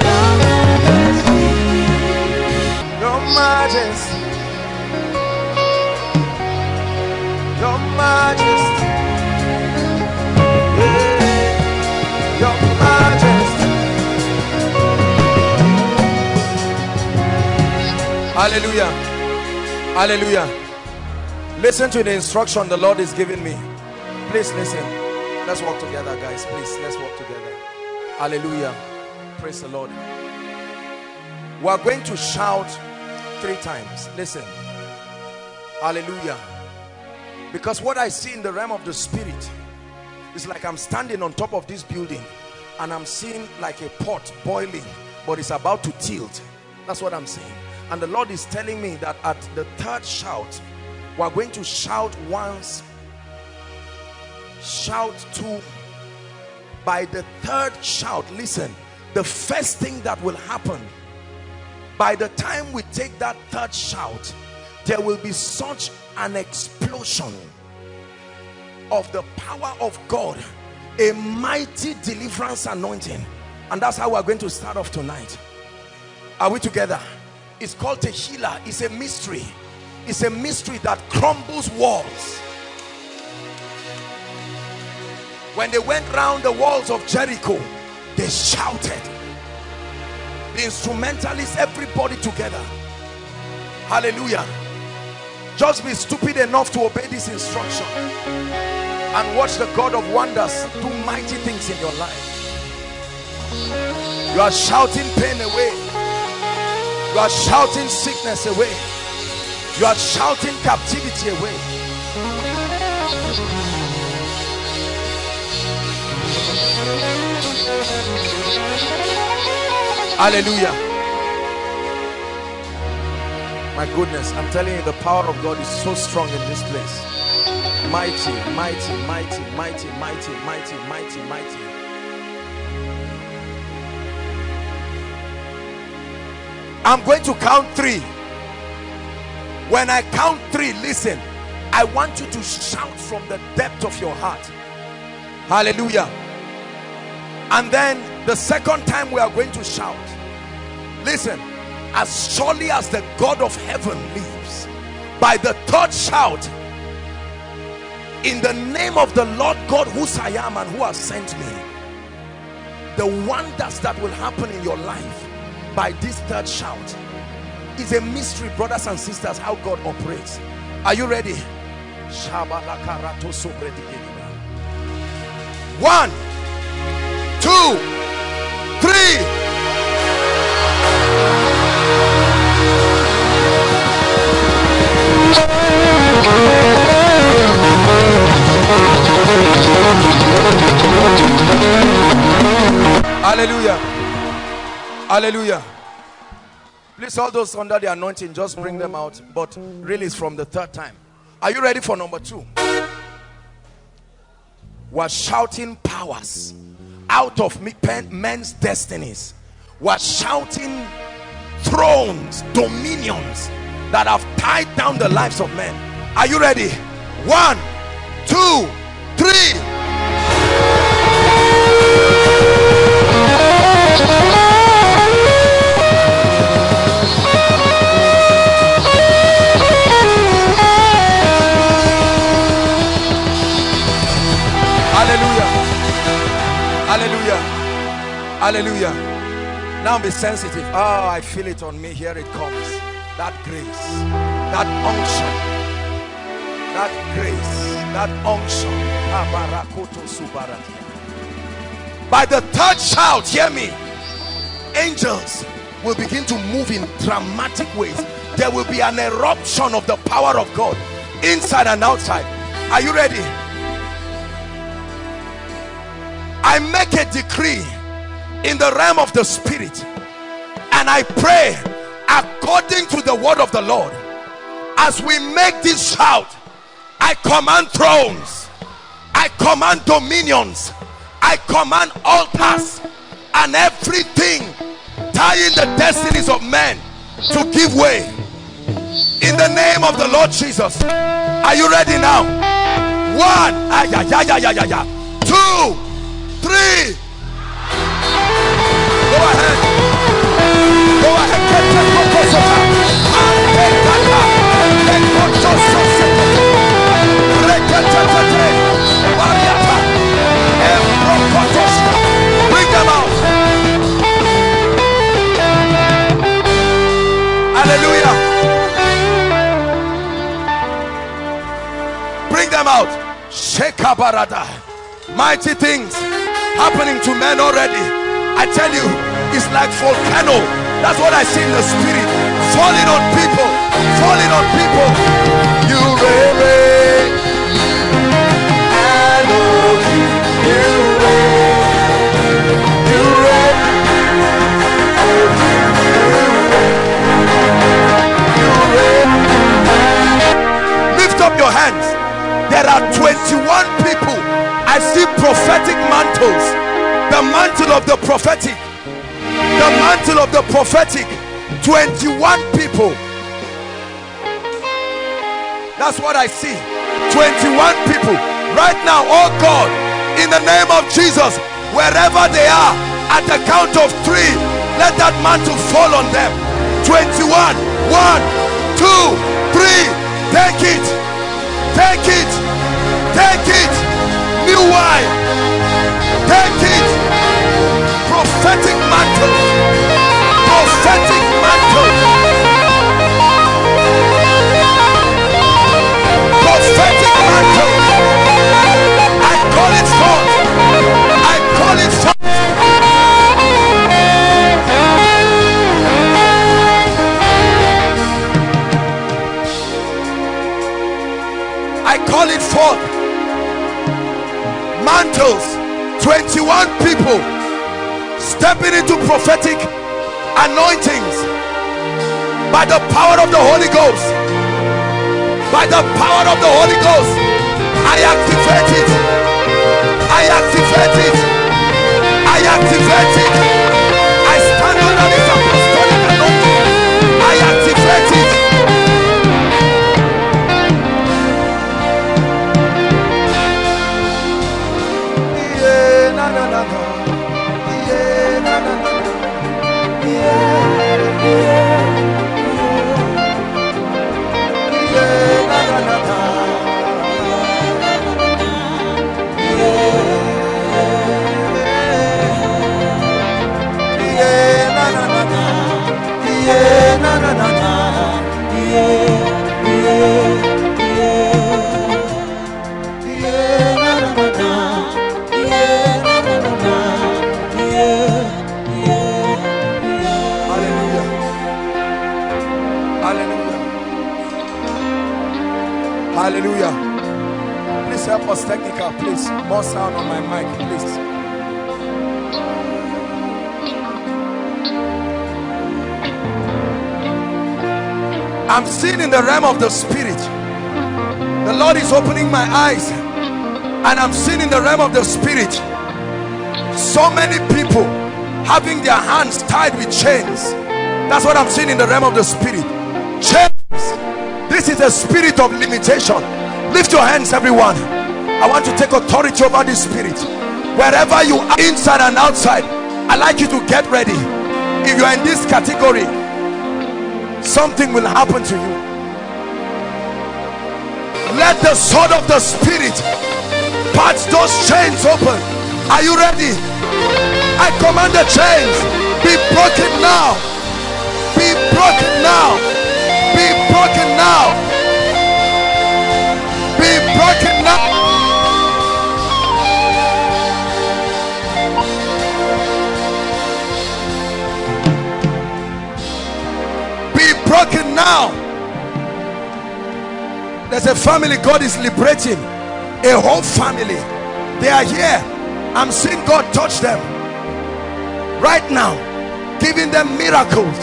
Your majesty. Your majesty. Your majesty. Yeah. Your majesty. Hallelujah. Hallelujah. Listen to the instruction the Lord is giving me. Please listen. Let's walk together, guys. Please, let's walk together. Hallelujah. Praise the Lord. We are going to shout three times. Listen. Hallelujah. Because what I see in the realm of the spirit is like I'm standing on top of this building and I'm seeing like a pot boiling, but it's about to tilt. That's what I'm saying. And the Lord is telling me that at the third shout, we're going to shout once, shout to By the third shout, listen, the first thing that will happen, by the time we take that third shout, there will be such an explosion of the power of God, a mighty deliverance anointing. And that's how we're going to start off tonight. Are we together? It's called Tehillah. It's a mystery. It's a mystery that crumbles walls. When they went round the walls of Jericho, they shouted. The instrumentalists, everybody together. Hallelujah. Just be stupid enough to obey this instruction and watch the God of wonders do mighty things in your life. You are shouting pain away. You are shouting sickness away. You are shouting captivity away. Hallelujah. My goodness, I'm telling you, the power of God is so strong in this place. Mighty, mighty, mighty, mighty, mighty, mighty, mighty, mighty. I'm going to count three. When I count three, listen. I want you to shout from the depth of your heart. Hallelujah. And then the second time we are going to shout. Listen, as surely as the God of heaven lives, by the third shout, in the name of the Lord God whose I am and who has sent me, the wonders that will happen in your life by this third shout is a mystery, brothers and sisters, how God operates. Are you ready? One, two, three. Hallelujah. Hallelujah. Please, all those under the anointing, just bring them out. But really, it's from the third time. Are you ready for number two? We're shouting powers out of men's destinies. We're shouting thrones, dominions that have tied down the lives of men. Are you ready? One, two, three. Hallelujah. Now be sensitive. Oh, I feel it on me. Here it comes. That grace, that unction, that grace, that unction. By the third shout, hear me. Angels will begin to move in dramatic ways. There will be an eruption of the power of God inside and outside. Are you ready? I make a decree in the realm of the spirit. And I pray according to the word of the Lord as we make this shout I command thrones I command dominions I command altars and everything tying the destinies of men to give way. In the name of the Lord Jesus. Are you ready now? One. Ah, yeah, yeah, yeah, yeah, yeah. two. Three Go ahead. Go ahead. Get the proposal. Bring them out. Hallelujah. Bring them out. Shekabarada. Mighty things happening to men already. I tell you, it's like volcano. That's what I see in the spirit. Falling on people. Falling on people. You reign. Elohim. You reign. You reign. You reign. Lift up your hands. There are 21 people. I see prophetic mantles. The mantle of the prophetic. The mantle of the prophetic. 21 people. That's what I see. 21 people. Right now, oh God, in the name of Jesus, wherever they are, at the count of three, let that mantle fall on them. 21. One, two, three. Take it. Take it. Take it. New wine. Take it. Prophetic mantle. Prophetic mantle. Prophetic mantle. I call it forth. I call it forth. I call it forth. Mantles. 21 people stepping into prophetic anointings by the power of the Holy Ghost. By the power of the Holy Ghost, I activate it. I activate it. I activate it. Help us, technical, please. More sound on my mic, please. I'm seeing in the realm of the spirit. The Lord is opening my eyes, and I'm seeing in the realm of the spirit so many people having their hands tied with chains. That's what I'm seeing in the realm of the spirit. Chains. This is a spirit of limitation. Lift your hands, everyone. I want to take authority over this spirit. Wherever you are, inside and outside, I like you to get ready. If you are in this category, something will happen to you. Let the sword of the spirit part those chains open. Are you ready? I command the chains be broken now. Be broken now. Be broken now. Now. There's a family God is liberating. A whole family. They are here. I'm seeing God touch them right now, giving them miracles.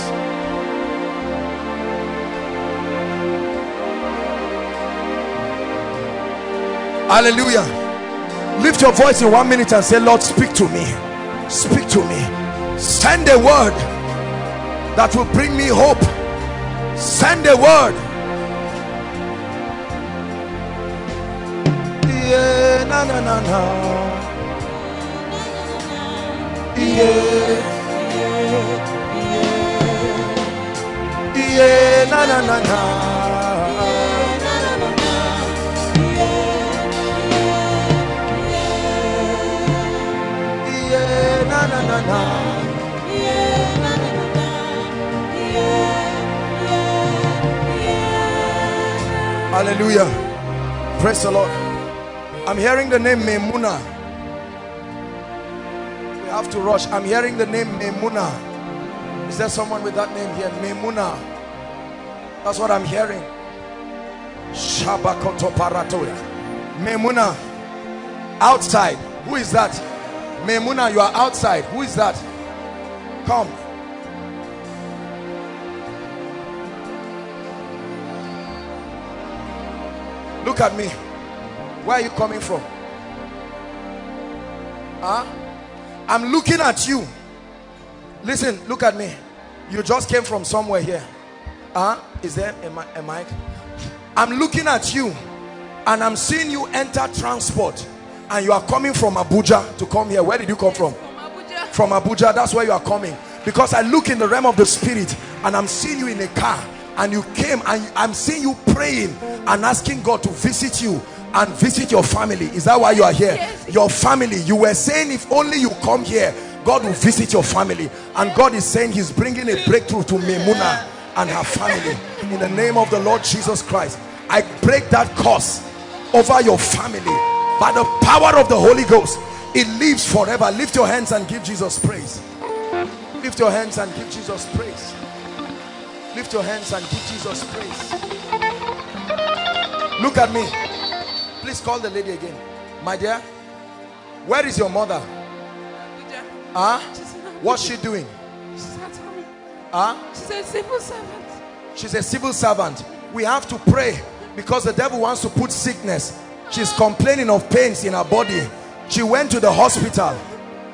Hallelujah. Lift your voice in one minute and say, Lord, speak to me. Speak to me. Send a word that will bring me hope. Send a word. Yeah, na na na na. Yeah. Yeah, na na na na. Na na na. Hallelujah. Praise the Lord. I'm hearing the name Memuna. We have to rush. I'm hearing the name Memuna. Is there someone with that name here? Memuna. That's what I'm hearing. Shabakoto Paratoya. Memuna. Outside. Who is that? Memuna, you are outside. Who is that? Come. Look at me. Where are you coming from? Huh? I'm looking at you. Listen, look at me. You just came from somewhere here. Huh? Is there a, a mic? I'm looking at you and I'm seeing you enter transport and you are coming from Abuja to come here. Where did you come from? From Abuja. From Abuja, that's where you are coming. Because I look in the realm of the spirit and I'm seeing you in a car and you came and I'm seeing you praying and asking God to visit you and visit your family. Is that why you are here? Yes. Your family. You were saying if only you come here, God will visit your family. And God is saying he's bringing a breakthrough to Memuna and her family. In the name of the Lord Jesus Christ, I break that curse over your family by the power of the Holy Ghost. It lives forever. Lift your hands and give Jesus praise. Lift your hands and give Jesus praise. Lift your hands and give Jesus praise. Look at me. Please call the lady again. My dear, where is your mother? Abuja. Huh? She's in Abuja. What's she doing? She's at home. Huh? She's a civil servant. She's a civil servant. We have to pray because the devil wants to put sickness. She's complaining of pains in her body. She went to the hospital.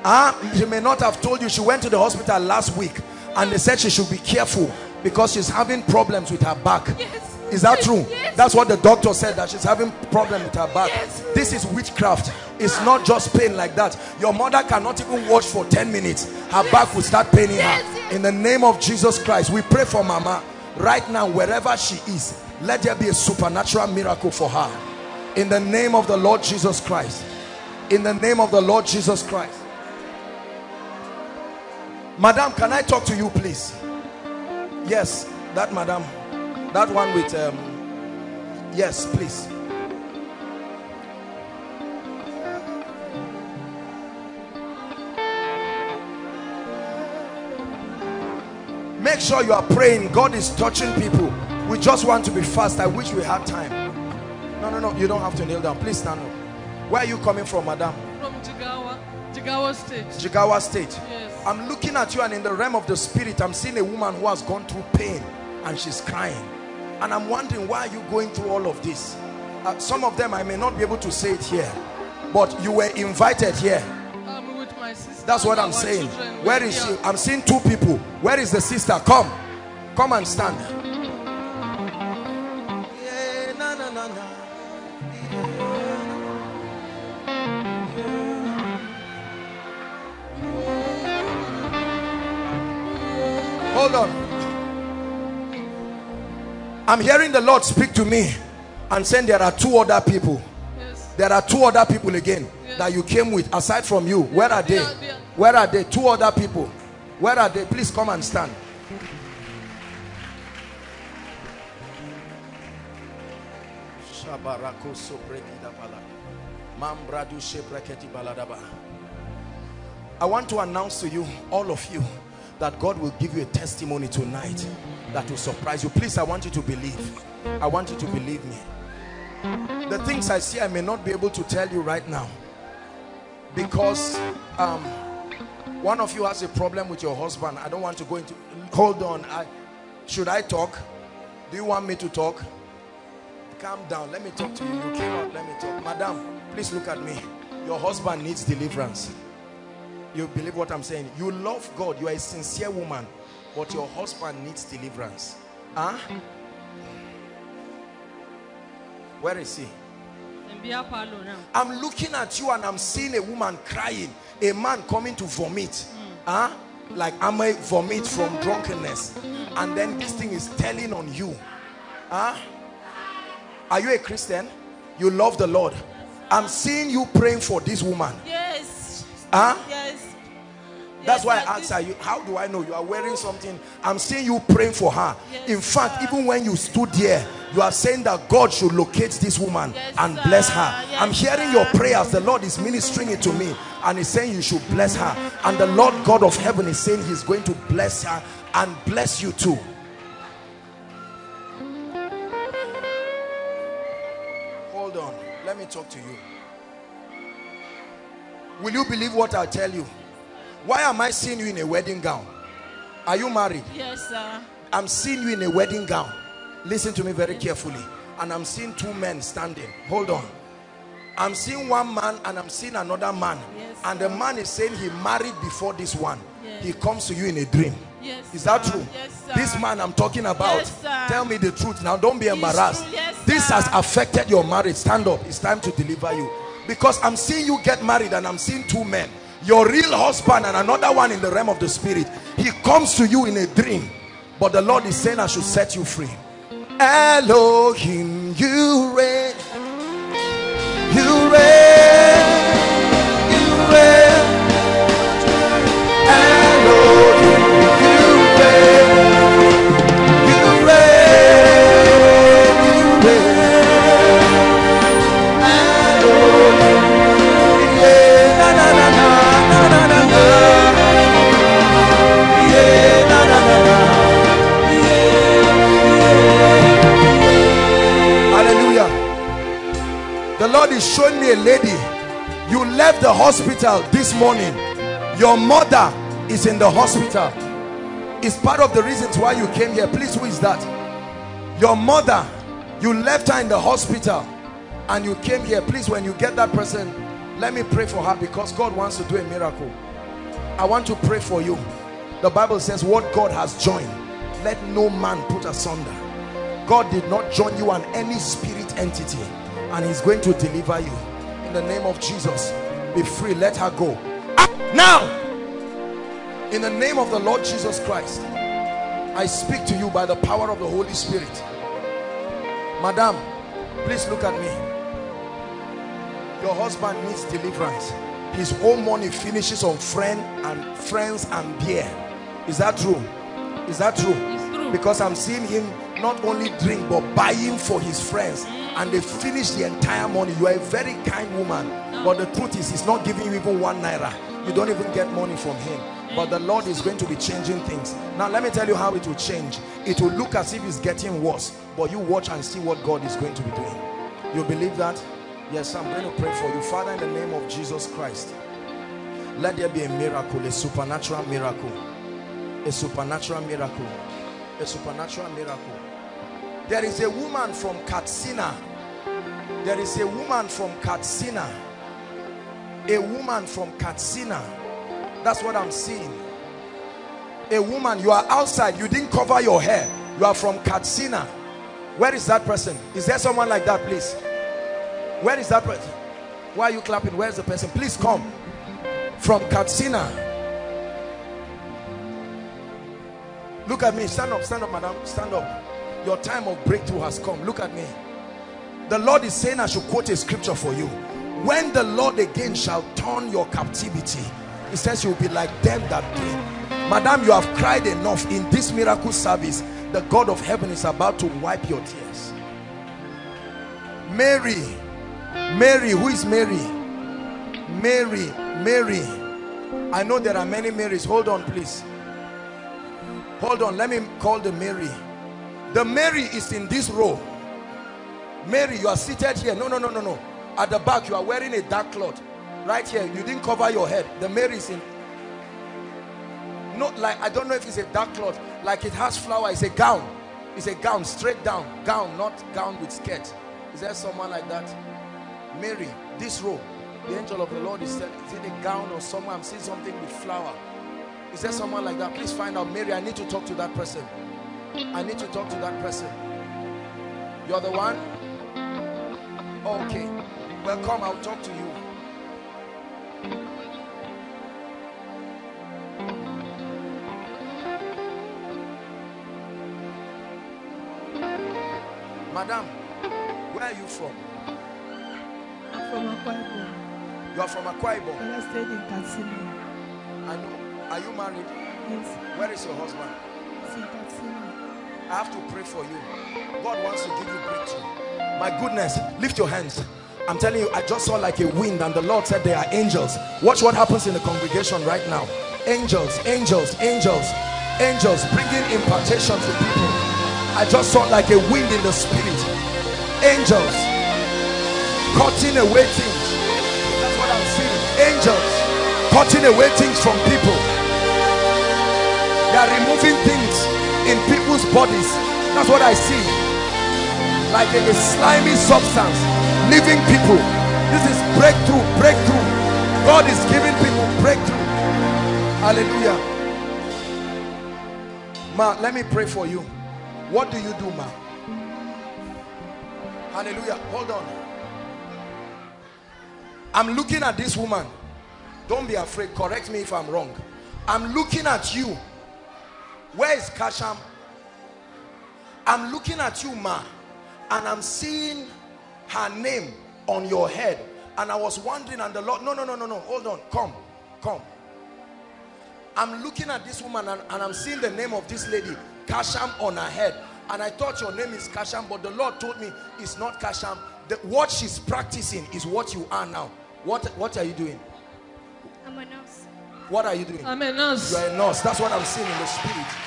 Ah, she may not have told you she went to the hospital last week and they said she should be careful because she's having problems with her back. Yes. Is that true? Yes. That's what the doctor said that she's having problem with her back. Yes. This is witchcraft. It's not just pain like that. Your mother cannot even watch for 10 minutes. Her back will start paining Yes, her. In the name of Jesus Christ, we pray for mama right now wherever she is. Let there be a supernatural miracle for her. In the name of the Lord Jesus Christ. In the name of the Lord Jesus Christ. Madam, can I talk to you please? Yes, that madam. That one with um yes, please. Make sure you are praying. God is touching people. We just want to be fast. I wish we had time. No, no, no. You don't have to kneel down. Please stand up. Where are you coming from, madam? From Jigawa. Jigawa State. Jigawa State. Yes. I'm looking at you and in the realm of the spirit, I'm seeing a woman who has gone through pain and she's crying. And I'm wondering why are you going through all of this? Uh, some of them I may not be able to say it here, but you were invited here. I'm with my sister. That's what I'm saying. Where is she? I'm seeing two people. Where is the sister? Come. Come and stand. Hold on. I'm hearing the Lord speak to me and saying there are two other people. Yes. There are two other people again Yes. that you came with aside from you. Where are they? They are- they are- Where are they? Two other people. Where are they? Please come and stand. I want to announce to you, all of you, that God will give you a testimony tonight that will surprise you. Please, I want you to believe. I want you to believe me. The things I see, I may not be able to tell you right now because um, one of you has a problem with your husband. I don't want to go into. Hold on. I should I talk? Do you want me to talk? Calm down. Let me talk to you. You came out. Let me talk, Madam. Please look at me. Your husband needs deliverance. You believe what I'm saying? You love God. You are a sincere woman, but your husband needs deliverance. Huh? Where is he? In Bia Palo now. I'm looking at you and I'm seeing a woman crying, a man coming to vomit. Hmm. Huh? Like I'm a vomit from drunkenness. And then this thing is telling on you. Huh? Are you a Christian? You love the Lord. I'm seeing you praying for this woman. Yes. Huh? Yes. That's why. I asked her, you, how do I know you are wearing something? I'm seeing you praying for her. In fact, even when you stood there, you are saying that God should locate this woman and bless her. I'm hearing your prayers. The Lord is ministering it to me and he's saying you should bless her. And the Lord God of heaven is saying he's going to bless her and bless you too. Hold on. Let me talk to you. Will you believe what I tell you? Why am I seeing you in a wedding gown? Are you married? Yes, sir. I'm seeing you in a wedding gown. Listen to me very carefully. And I'm seeing two men standing. Hold on. I'm seeing one man and I'm seeing another man. Yes, and the man is saying he married before this one. Yes. He comes to you in a dream. Yes, Is that sir. true? Yes, sir. This man I'm talking about. Yes, sir. tell me the truth. Now don't be embarrassed. this has affected your marriage. Stand up. It's time to deliver you. Because I'm seeing you get married and I'm seeing two men. Your real husband and another one in the realm of the spirit. He comes to you in a dream. But the Lord is saying I should set you free. Elohim, you reign. You reign. Lord is showing me a lady. You left the hospital this morning. Your mother is in the hospital. It's part of the reasons why you came here. Please, who is that? Your mother, you left her in the hospital and you came here. Please, when you get that person, let me pray for her because God wants to do a miracle. I want to pray for you. The Bible says, What God has joined, let no man put asunder. God did not join you and any spirit entity, and He's going to deliver you. In the name of Jesus, be free, let her go. Ah, Now, in the name of the Lord Jesus Christ, I speak to you by the power of the Holy Spirit. Madam, please look at me. Your husband needs deliverance. His whole money finishes on friend and friends and beer. Is that true? Is that true? True. Because I'm seeing him not only drink but buying for his friends and they finish the entire money. You are a very kind woman, but the truth is, he's not giving you even one naira. You don't even get money from him. But the Lord is going to be changing things. Now, let me tell you how it will change. It will look as if it's getting worse, but you watch and see what God is going to be doing. You believe that? Yes, I'm going to pray for you. Father, in the name of Jesus Christ, let there be a miracle, a supernatural miracle, a supernatural miracle, a supernatural miracle. There is a woman from Katsina. There is a woman from Katsina. A woman from Katsina. That's what I'm seeing. A woman, you are outside, you didn't cover your hair. You are from Katsina. Where is that person? Is there someone like that, please? Where is that person? Why are you clapping? Where's the person? Please come. From Katsina. Look at me. Stand up, stand up, madam. Stand up. Your time of breakthrough has come. Look at me. The Lord is saying I should quote a scripture for you. When the Lord again shall turn your captivity, he says you'll be like them that dream. Madam, you have cried enough in this miracle service. The God of heaven is about to wipe your tears. Mary, Mary, who is Mary? Mary, Mary. I know there are many Marys. Hold on, please. Hold on, let me call the Mary. The Mary is in this row. Mary, you are seated here. No, no, no, no, no. At the back, you are wearing a dark cloth. Right here, you didn't cover your head. The Mary is in. Not like, I don't know if it's a dark cloth. Like it has flower. It's a gown. It's a gown, straight down. Gown, not gown with skirt. Is there someone like that? Mary, this row. The angel of the Lord is, is it a gown or somewhere? I'm seeing something with flower. Is there someone like that? Please find out. Mary, I need to talk to that person. I need to talk to that person. You're the one? Okay. Well, come, I'll talk to you. Madam, where are you from? I'm from Akwa Ibom, You are from Akwa Ibom. but I stayed in Katsina. I know. Are you married? Yes. Where is your husband? I have to pray for you. God wants to give you breakthrough. My goodness, lift your hands. I'm telling you, I just saw like a wind and the Lord said they are angels. Watch what happens in the congregation right now. Angels, angels, angels, angels bringing impartation to people. I just saw like a wind in the spirit. Angels cutting away things. That's what I'm seeing. Angels cutting away things from people. They are removing things in people's bodies. That's what I see. Like a, a slimy substance living people. This is breakthrough, breakthrough. God is giving people breakthrough. Hallelujah. Ma, let me pray for you. What do you do, ma? Hallelujah. Hold on. I'm looking at this woman. Don't be afraid. Correct me if I'm wrong. I'm looking at you. Where is Kasham? I'm looking at you, ma, and I'm seeing her name on your head. And I was wondering, and the Lord, no, no, no, no, no, hold on, come, come. I'm looking at this woman and, and I'm seeing the name of this lady, Kasham, on her head. And I thought your name is Kasham, but the Lord told me it's not Kasham. The, what she's practicing is what you are now. What, what are you doing? I'm a nurse. What are you doing? I'm a nurse. You're a nurse. That's what I'm seeing in the spirit.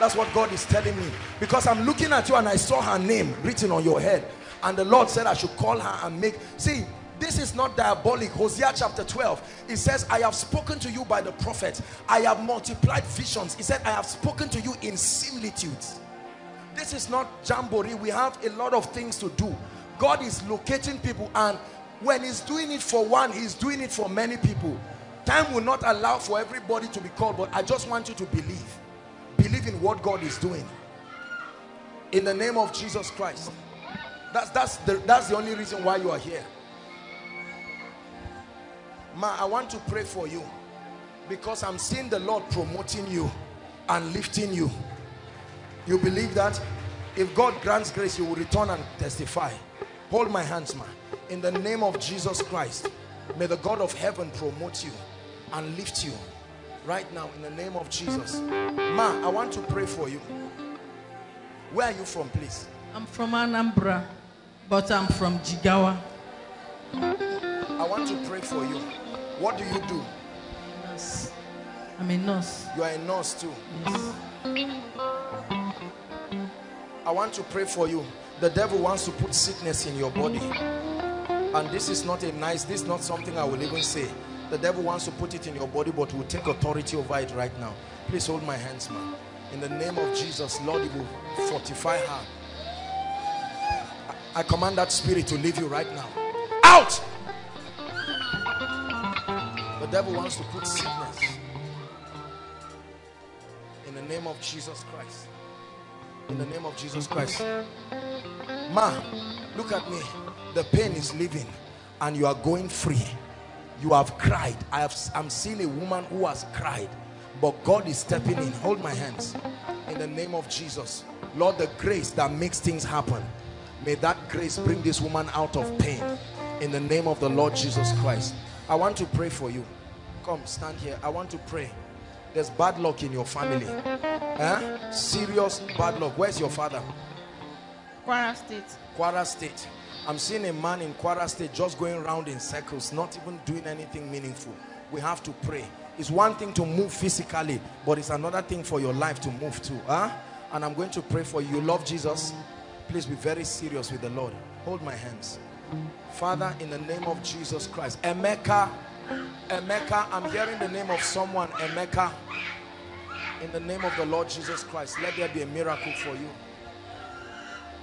That's what God is telling me. Because I'm looking at you and I saw her name written on your head. And the Lord said I should call her and make... See, this is not diabolic. Hosea chapter 12. It says, I have spoken to you by the prophet. I have multiplied visions. He said, I have spoken to you in similitudes. This is not jamboree. We have a lot of things to do. God is locating people and when he's doing it for one, he's doing it for many people. Time will not allow for everybody to be called, but I just want you to believe. Believe in what God is doing. In the name of Jesus Christ. That's, that's, the, that's the only reason why you are here. Ma, I want to pray for you because I'm seeing the Lord promoting you and lifting you. You believe that? If God grants grace, you will return and testify. Hold my hands, ma. In the name of Jesus Christ, may the God of heaven promote you and lift you right now in the name of Jesus. Ma, I want to pray for you. Where are you from, please? I'm from Anambra, but I'm from Jigawa. I want to pray for you. What do you do? Nurse. I'm a nurse. You are a nurse too. Yes. I want to pray for you. The devil wants to put sickness in your body. And this is not a nice, this is not something I will even say. The devil wants to put it in your body, but will take authority over it right now. Please hold my hands, man. In the name of Jesus, Lord, you will fortify her. I, I command that spirit to leave you right now. Out! The devil wants to put sickness. In the name of Jesus Christ. In the name of Jesus Christ. Ma, look at me. The pain is leaving and you are going free. You have cried. I have, I'm seeing a woman who has cried. But God is stepping in. Hold my hands. In the name of Jesus. Lord, the grace that makes things happen. May that grace bring this woman out of pain. In the name of the Lord Jesus Christ. I want to pray for you. Come, stand here. I want to pray. There's bad luck in your family. Huh? Serious bad luck. Where's your father? Kwara State. Kwara State. I'm seeing a man in Kwara State just going around in circles, not even doing anything meaningful. We have to pray. It's one thing to move physically, but it's another thing for your life to move too. Huh? And I'm going to pray for you. You love Jesus? Please be very serious with the Lord. Hold my hands. Father, in the name of Jesus Christ. Emeka, Emeka, I'm hearing the name of someone. Emeka, in the name of the Lord Jesus Christ, let there be a miracle for you.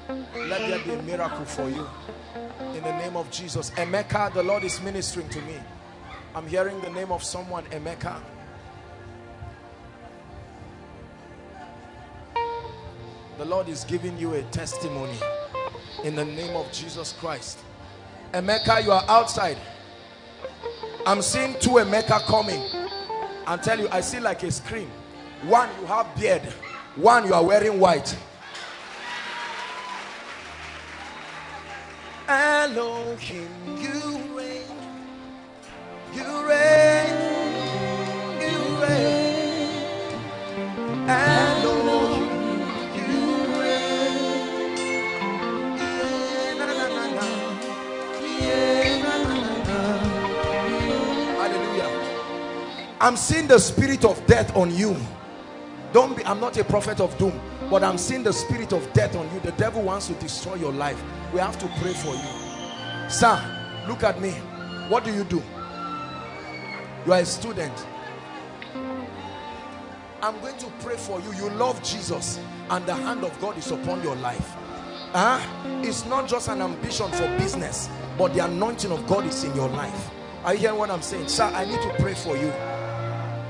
Let there be a miracle for you. In the name of Jesus. Emeka, the Lord is ministering to me. I'm hearing the name of someone, Emeka. The Lord is giving you a testimony in the name of Jesus Christ. Emeka, you are outside. I'm seeing two Emeka coming. I tell you, I see like a screen. One, you have beard. One, you are wearing white. Elohim, you reign, you reign, you reign. Elohim, you reign. Yeah, na, na, na, na. Yeah, na, na, na, Hallelujah. I'm seeing the spirit of death on you. Don't be, I'm not a prophet of doom but I'm seeing the spirit of death on you. The devil wants to destroy your life. We have to pray for you. Sir, look at me. What do you do? You are a student. I'm going to pray for you. You love Jesus and the hand of God is upon your life. Huh? It's not just an ambition for business, but the anointing of God is in your life. Are you hearing what I'm saying? Sir, I need to pray for you.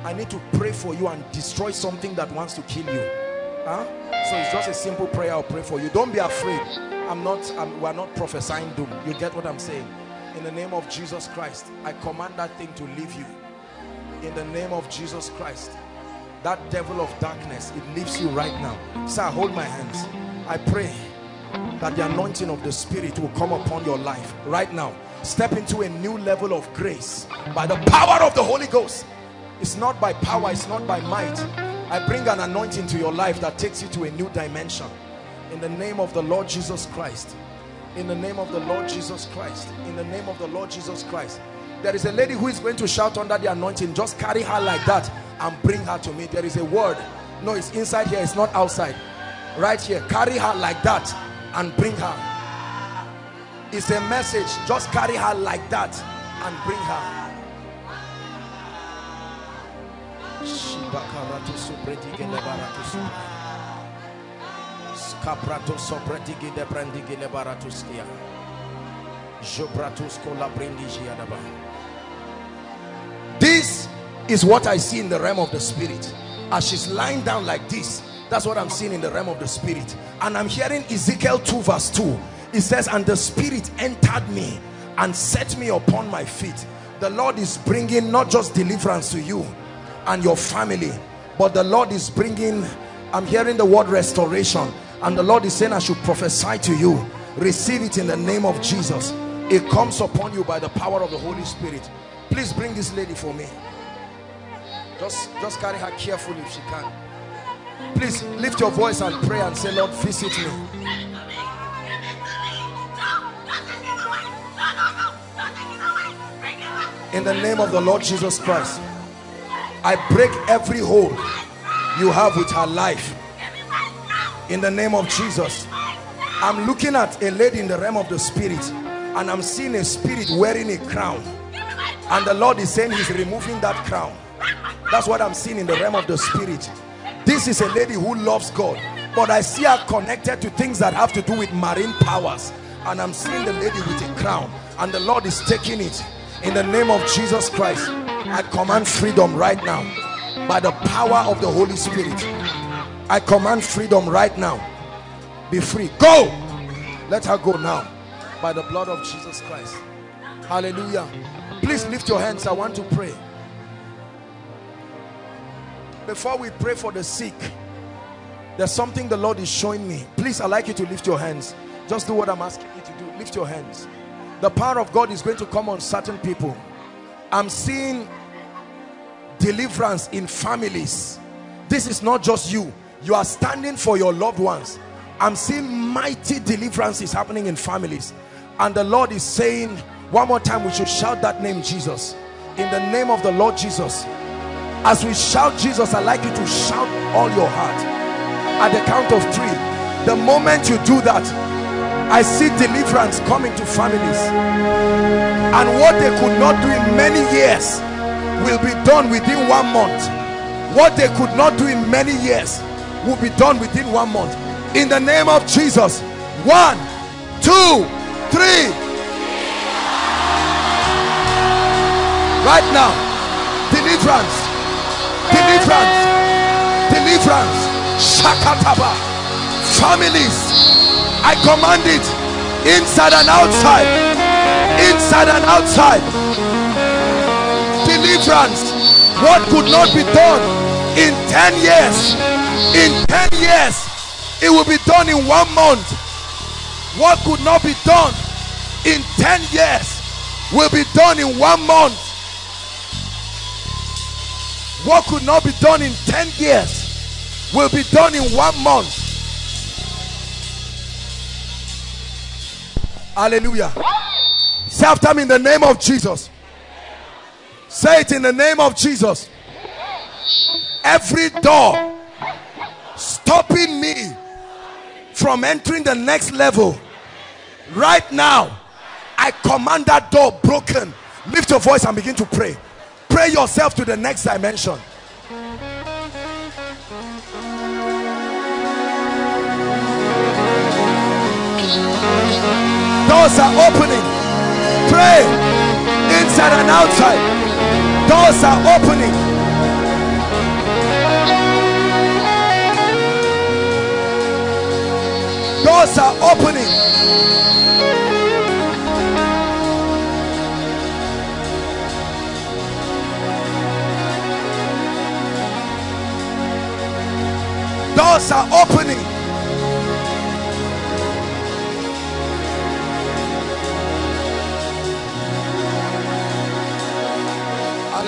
I need to pray for you and destroy something that wants to kill you. Huh? So it's just a simple prayer I'll pray for you. Don't be afraid. I'm not, I'm, we're not prophesying doom. You get what I'm saying? In the name of Jesus Christ, I command that thing to leave you. In the name of Jesus Christ, that devil of darkness, it leaves you right now. Sir, hold my hands. I pray that the anointing of the Spirit will come upon your life right now. Step into a new level of grace by the power of the Holy Ghost. It's not by power, it's not by might. I bring an anointing to your life that takes you to a new dimension. In the name of the Lord Jesus Christ. In the name of the Lord Jesus Christ. In the name of the Lord Jesus Christ. There is a lady who is going to shout under the anointing. Just carry her like that and bring her to me. There is a word. No, it's inside here. It's not outside. Right here. Carry her like that and bring her. It's a message. Just carry her like that and bring her. This is what I see in the realm of the spirit. As she's lying down like this, that's what I'm seeing in the realm of the spirit. And I'm hearing Ezekiel 2 verse 2. It says, and the spirit entered me and set me upon my feet. The Lord is bringing not just deliverance to you and your family, but the Lord is bringing, I'm hearing the word restoration. And the Lord is saying, I should prophesy to you. Receive it in the name of Jesus. It comes upon you by the power of the Holy Spirit. Please bring this lady for me. Just, just carry her carefully if she can. Please lift your voice and pray and say, Lord, visit me. In the name of the Lord Jesus Christ, I break every hold you have with her life. In the name of Jesus. I'm looking at a lady in the realm of the spirit and I'm seeing a spirit wearing a crown. And the Lord is saying he's removing that crown. That's what I'm seeing in the realm of the spirit. This is a lady who loves God. But I see her connected to things that have to do with marine powers. And I'm seeing the lady with a crown. And the Lord is taking it. In the name of Jesus Christ, I command freedom right now. By the power of the Holy Spirit. I command freedom right now. Be free. Go! Let her go now. By the blood of Jesus Christ. Hallelujah. Please lift your hands. I want to pray. Before we pray for the sick, there's something the Lord is showing me. Please, I'd like you to lift your hands. Just do what I'm asking you to do. Lift your hands. The power of God is going to come on certain people. I'm seeing deliverance in families. This is not just you. You are standing for your loved ones. I'm seeing mighty deliverances happening in families. And the Lord is saying, one more time, we should shout that name, Jesus. In the name of the Lord Jesus. As we shout Jesus, I'd like you to shout all your heart. At the count of three. The moment you do that, I see deliverance coming to families. And what they could not do in many years will be done within one month. What they could not do in many years will be done within one month. In the name of Jesus. One, two, three. Right now. Deliverance. Deliverance. Deliverance. Shakataba. Families. I command it inside and outside. Inside and outside. Deliverance. What could not be done in 10 years. In 10 years. It will be done in one month. What could not be done in 10 years will be done in one month. What could not be done in 10 years will be done in one month. Hallelujah. Say after me in the name of Jesus. Say it in the name of Jesus. every door stopping me from entering the next level right now i command that door broken lift your voice and begin to pray pray yourself to the next dimension doors are opening. Pray. Inside and outside. Doors are opening. Doors are opening. Doors are opening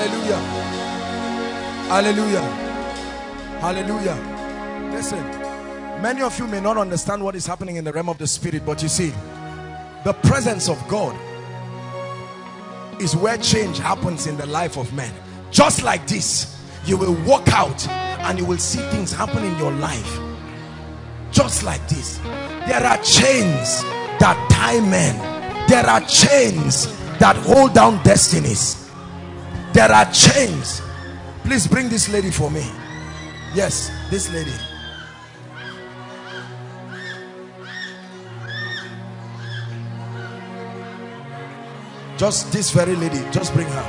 hallelujah. Hallelujah. Hallelujah. Listen many of you may not understand what is happening in the realm of the spirit but you see the presence of God is where change happens in the life of men. Just like this you will walk out and you will see things happen in your life. Just like this there are chains that tie men. There are chains that hold down destinies there are chains. Please bring this lady for me. Yes this lady. Just this very lady. Just bring her.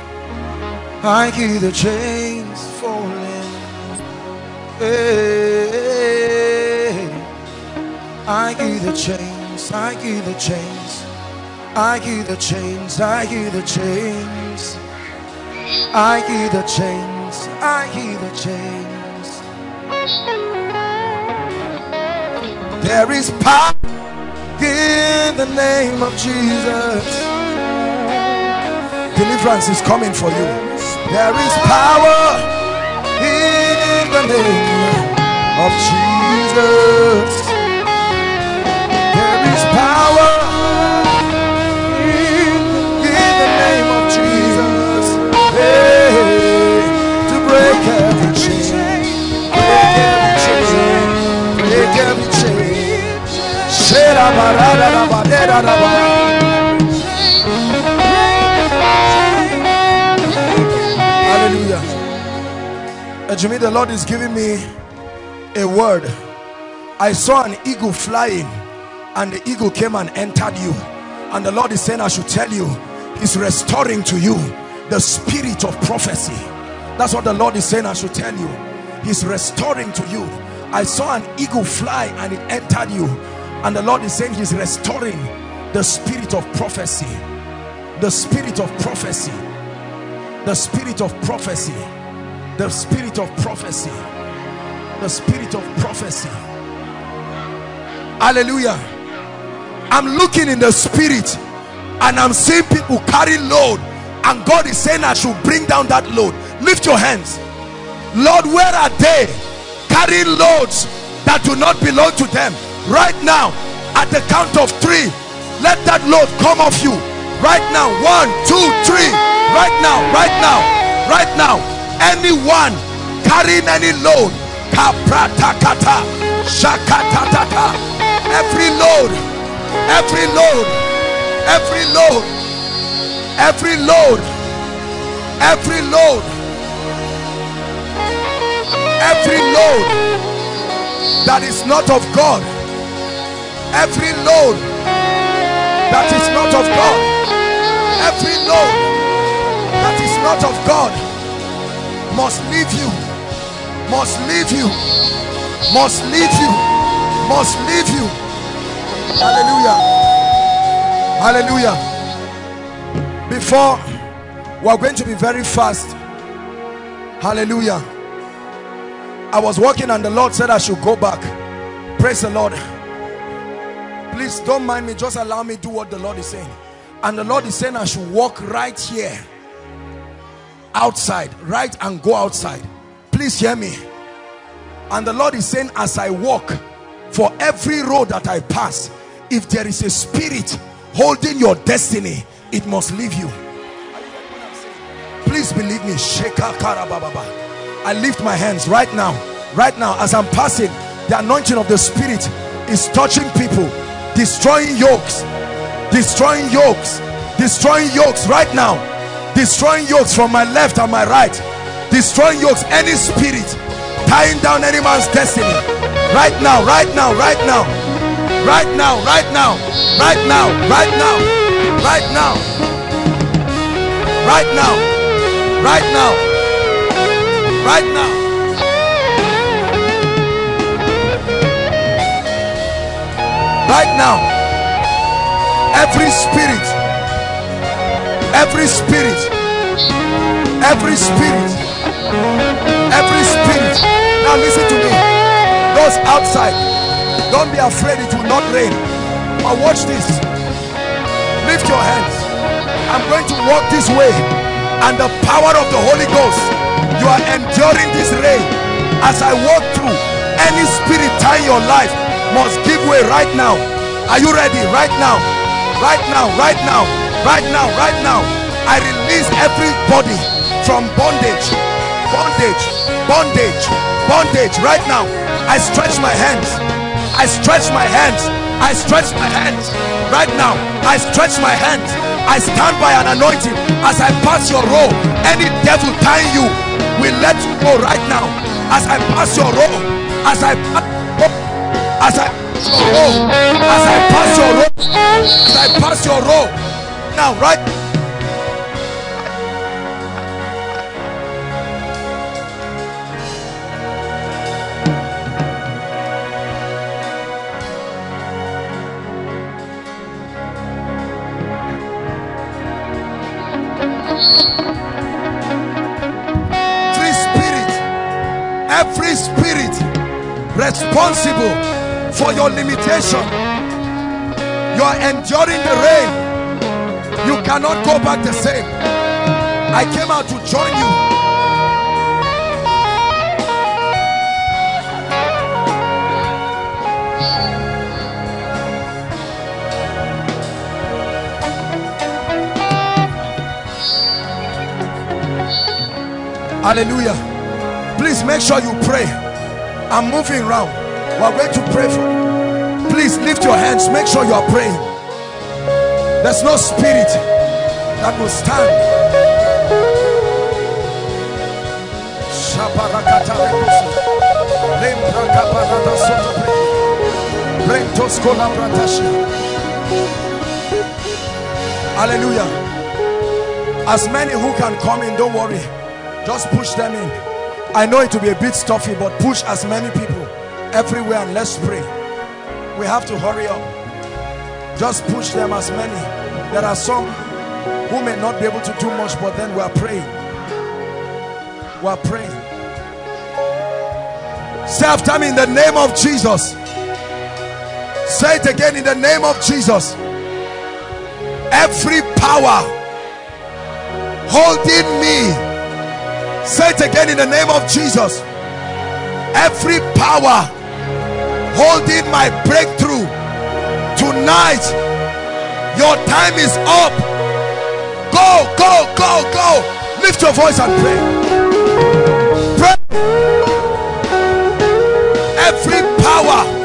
I hear the chains falling. Hey, I hear the chains. I hear the chains. I hear the chains. I hear the chains I hear the chains I hear the chains There is power in the name of Jesus Deliverance is coming for you. There is power in the name of Jesus. There is power Hallelujah. Jimmy, the Lord is giving me a word. I saw an eagle flying, and the eagle came and entered you. And the Lord is saying, I should tell you, He's restoring to you the spirit of prophecy. That's what the Lord is saying, I should tell you. He's restoring to you. I saw an eagle fly and it entered you. And the Lord is saying, He's restoring the spirit of prophecy. The spirit of prophecy. The spirit of prophecy. The spirit of prophecy. The spirit of prophecy. Hallelujah. I'm looking in the spirit and i'm seeing people carry load. And god is saying i should bring down that load. Lift your hands. Lord where are they carrying loads that do not belong to them right now at the count of three let that load come off you. Right now one two three. Right now right now right now. Anyone carrying any load every load every load every load every load every load every load that is not of God every load that is not of God. Every load that is not of God must leave you. Must leave you. Must leave you. Must leave you. Hallelujah. Hallelujah. Before we're going to be very fast. Hallelujah. I was walking and the Lord said I should go back. Praise the Lord please don't mind me. Just allow me do what the Lord is saying. And the Lord is saying I should walk right here. Outside. Right and go outside. Please hear me. And the Lord is saying as I walk for every road that I pass if there is a spirit holding your destiny it must leave you. Please believe me. I lift my hands right now. Right now, as I'm passing, the anointing of the Spirit is touching people, destroying yokes, destroying yokes, destroying yokes right now, destroying yokes from my left and my right, destroying yokes, any spirit tying down any man's destiny. Right now, right now, right now, right now, right now, right now, right now, right now, right now, right now, right now. Right now every spirit every spirit every spirit every spirit. Now listen to me. Those outside don't be afraid it will not rain. But watch this. Lift your hands. I'm going to walk this way. And the power of the holy ghost you are enduring this rain. As i walk through any spirit tying your life must give way right now. Are you ready? Right now. Right now right now right now right now. I release everybody from bondage. Bondage. Bondage. Bondage. Right now. I stretch my hands. I stretch my hands. I stretch my hands. Right now. I stretch my hands. I stand by an anointing. As i pass your row any devil tying you will let you go right now. As i pass your row as i as I row, as I pass your row, as I pass your row, now right. Every spirit, every spirit responsible for your limitation. You are enduring the rain. You cannot go back the same. I came out to join you. Hallelujah. Please make sure you pray. I'm moving around we're going to pray for. Please lift your hands. Make sure you are praying. There's no spirit that will stand. Hallelujah. As many who can come in, don't worry. Just push them in. I know it will be a bit stuffy, but push as many people everywhere and let's pray. We have to hurry up. Just push them as many. There are some who may not be able to do much but then we are praying. We are praying. Say after me in the name of Jesus. Say it again in the name of Jesus. Every power holding me. Say it again in the name of Jesus. Every power holding my breakthrough. Tonight your time is up. Go go go go. Lift your voice and pray. Pray. Every power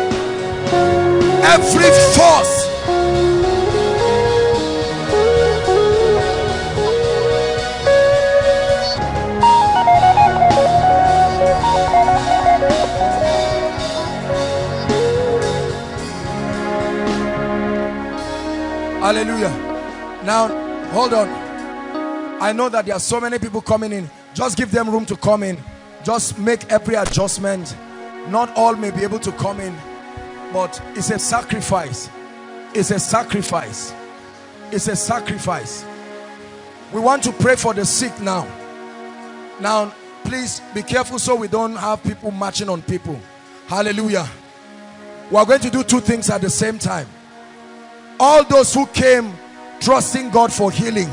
every force hallelujah. Now hold on. I know that there are so many people coming in. Just give them room to come in. Just make every adjustment. Not all may be able to come in but it's a sacrifice. It's a sacrifice. It's a sacrifice. We want to pray for the sick now. Now please be careful so we don't have people marching on people. Hallelujah. We are going to do two things at the same time all those who came trusting God for healing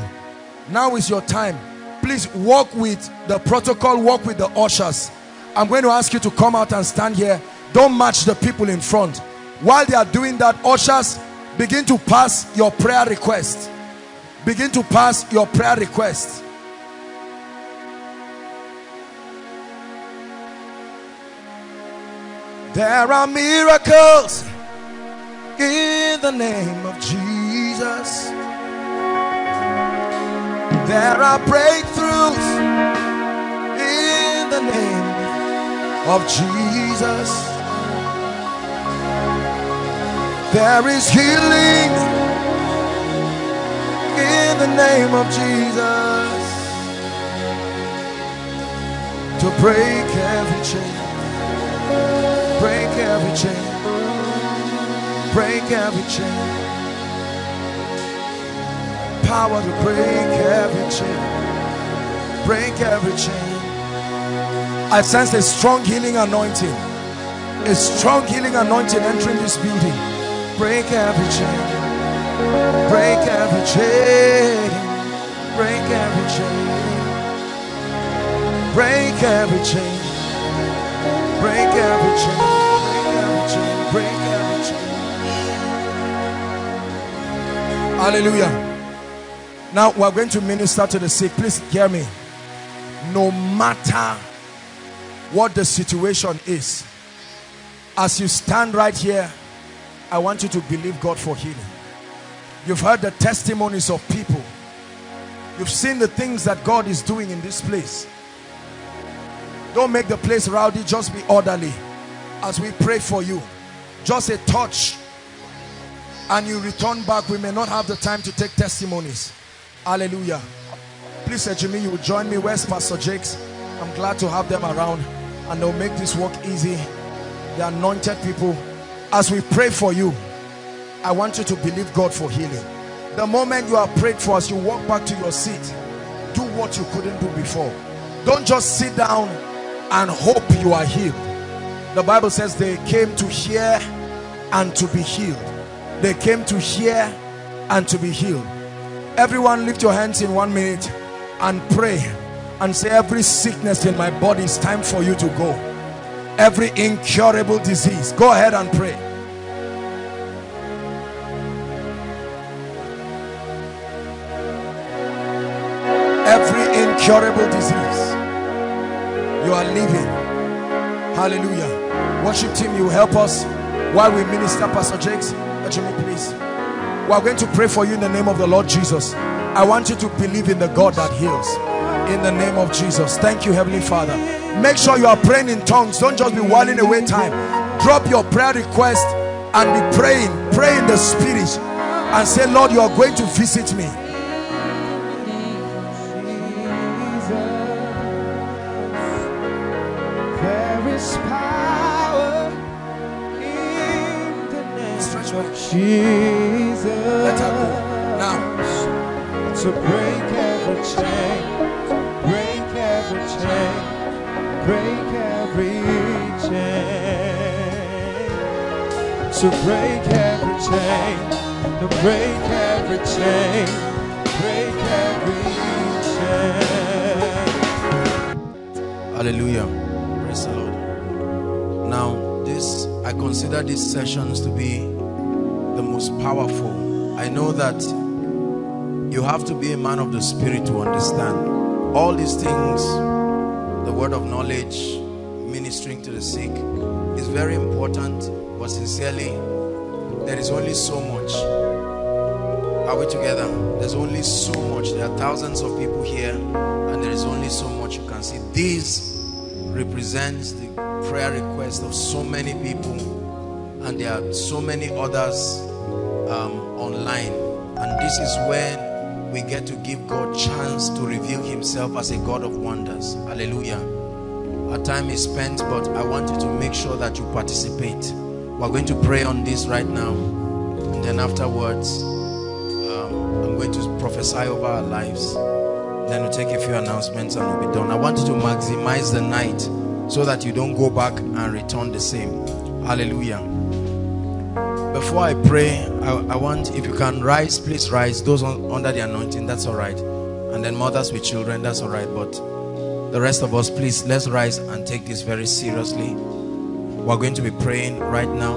now is your time. Please walk with the protocol walk with the ushers. I'm going to ask you to come out and stand here. Don't match the people in front. While they are doing that ushers begin to pass your prayer request. Begin to pass your prayer request. There are miracles in the name of Jesus. There are breakthroughs in the name of Jesus. There is healing in the name of Jesus to break every chain, break every chain, break every chain. Power to break every chain, break every chain. I sense a strong healing anointing, a strong healing anointing entering this building. Break every chain, break every chain, break every chain. Break every chain. Break every chain. Hallelujah. Now we're going to minister to the sick. Please hear me. No matter what the situation is, as you stand right here, I want you to believe God for healing. You've heard the testimonies of people. You've seen the things that God is doing in this place. Don't make the place rowdy, just be orderly. As we pray for you, just a touch and you return back. We may not have the time to take testimonies. Hallelujah. Please, Sir Jimmy, you will join me. Where's Pastor Jakes? I'm glad to have them around and they'll make this work easy. The anointed people. As we pray for you, I want you to believe God for healing. The moment you are prayed for, as you walk back to your seat, do what you couldn't do before. Don't just sit down and hope you are healed. The Bible says they came to hear and to be healed. They came to hear and to be healed. Everyone lift your hands in one minute and pray and say every sickness in my body is time for you to go. Every incurable disease. Go ahead and pray. Every incurable disease. You are living. Hallelujah. Worship team, you help us while we minister. Pastor Jakes, Jimmy, please. We are going to pray for you in the name of the Lord Jesus. I want you to believe in the God that heals. In the name of Jesus. Thank you, Heavenly Father. Make sure you are praying in tongues. Don't just be whiling away time. Drop your prayer request and be praying. Pray in the spirit and say, Lord, you are going to visit me. Jesus Let her go. Now. to break every chain, break every chain, break every chain, to break every chain, to break every chain, break every chain. Hallelujah. Praise the Lord. Now, this I consider these sessions to be most powerful. I know that you have to be a man of the spirit to understand all these things. The word of knowledge, ministering to the sick is very important, but sincerely, there is only so much. Are we together? There's only so much. There are thousands of people here, and there is only so much you can see. This represents the prayer request of so many people, and there are so many others um, online. And this is when we get to give God chance to reveal Himself as a God of wonders. Hallelujah. Our time is spent, but I want you to make sure that you participate. We're going to pray on this right now, and then afterwards, um, I'm going to prophesy over our lives. Then we'll take a few announcements and we'll be done. I want you to maximize the night so that you don't go back and return the same. Hallelujah. Before I pray, I, I want, if you can rise, please rise. Those on, under the anointing, that's all right. And then mothers with children, that's all right. But the rest of us, please, let's rise and take this very seriously. We're going to be praying right now.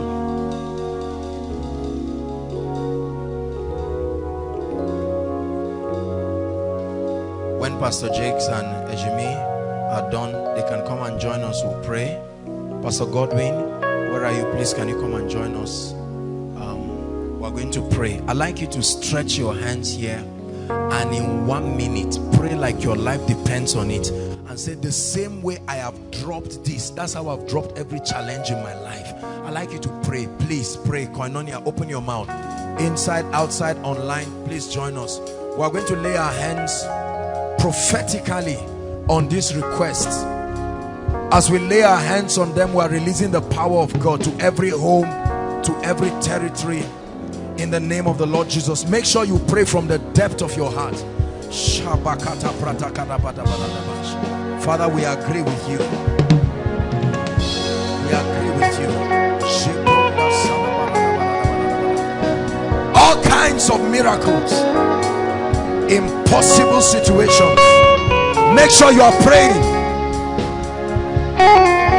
When Pastor Jakes and Ejimi are done, they can come and join us. We'll pray. Pastor Godwin, Where are you? Please, can you come and join us? Going to pray. I'd like you to stretch your hands here and in one minute, pray like your life depends on it and say, The same way I have dropped this, that's how I've dropped every challenge in my life. I'd like you to pray. Please pray. Koinonia, open your mouth. Inside, outside, online, please join us. We're going to lay our hands prophetically on this request. As we lay our hands on them, we are releasing the power of God to every home, to every territory in the name of the Lord Jesus. Make sure you pray from the depth of your heart. Father, we agree with you. We agree with you. All kinds of miracles, impossible situations. Make sure you are praying.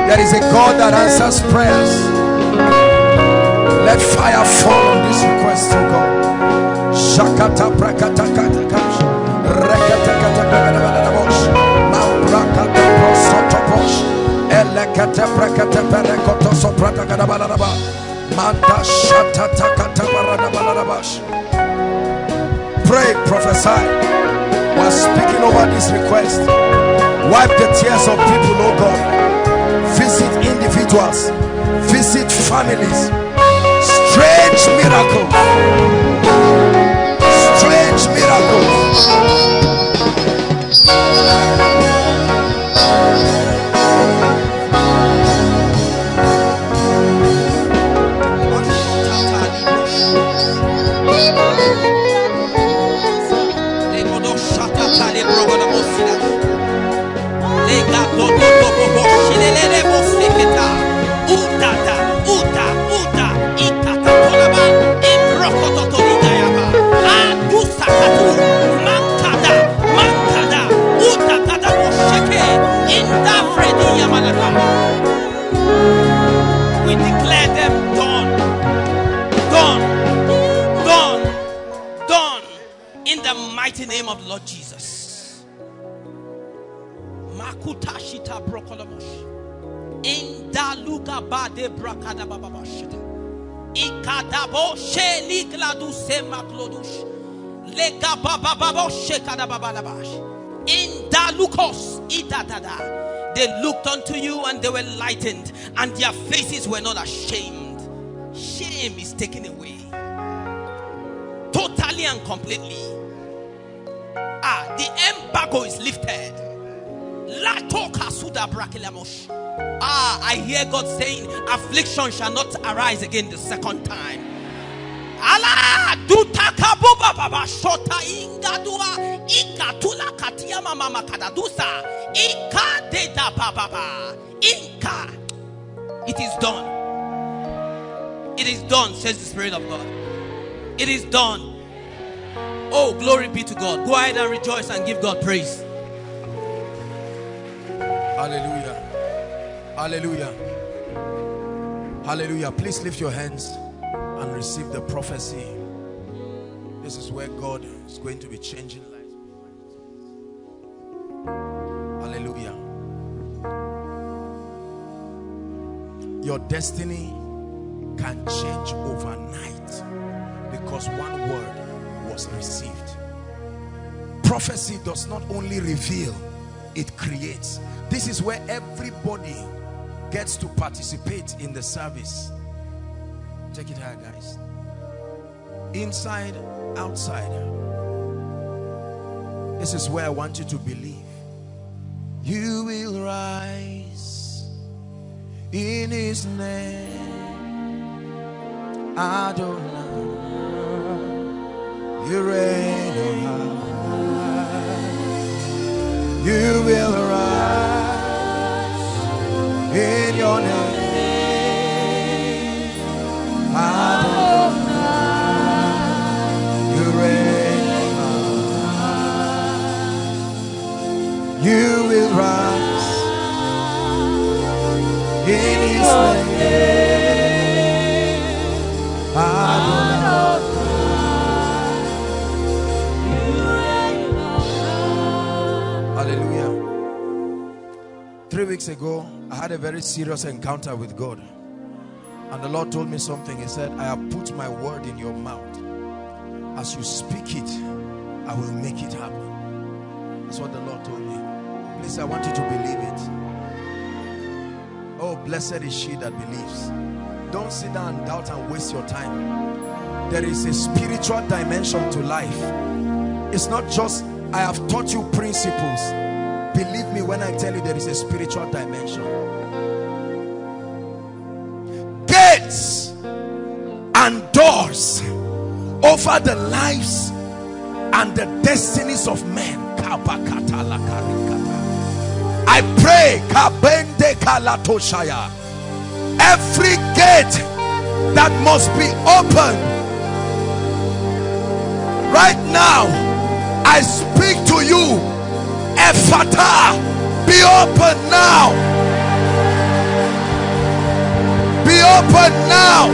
There is a God that answers prayers. Let fire fall on this request, oh God. Shakata prakata katakash. Rekata katakadabadabosh. Mambrakata prosotoposh. Elekata prakata perekoto soprata kadabadaba. Manda shatata katabaradabadabash. Pray, prophesy. We're speaking over this request. Wipe the tears of people, oh God. Visit individuals. Visit families strange miracles. Strange miracles. Utata, Idadada. They looked unto you and they were lightened, and their faces were not ashamed. Shame is taken away. Totally and completely. Ah, the embargo is lifted. Kasuda brakelamosh. Ah, I hear God saying, affliction shall not arise again the second time. Allah shota ikatula mama baba inka. It is done. It is done, says the Spirit of God. It is done. Oh, glory be to God. Go ahead and rejoice and give God praise. Hallelujah. Hallelujah. Hallelujah. Please lift your hands and receive the prophecy. This is where God is going to be changing lives. Hallelujah. Your destiny can change overnight because one word was received. Prophecy does not only reveal, it creates. This is where everybody gets to participate in the service. Take it higher, guys. Inside, outside. This is where I want you to believe. You will rise in his name. Adonai. You reign on high. You will rise You will rise in his name. Hallelujah. Three weeks ago, I had a very serious encounter with God. And the Lord told me something. He said, I have put my word in your mouth. As you speak it, I will make it happen. That's what the Lord told me. I want you to believe it. Oh, blessed is she that believes. Don't sit down and doubt and waste your time. There is a spiritual dimension to life. It's not just, I have taught you principles. Believe me when I tell you there is a spiritual dimension. Gates and doors over the lives and the destinies of men. I pray every gate that must be opened right now I speak to you. Ephata be open now. Be open now.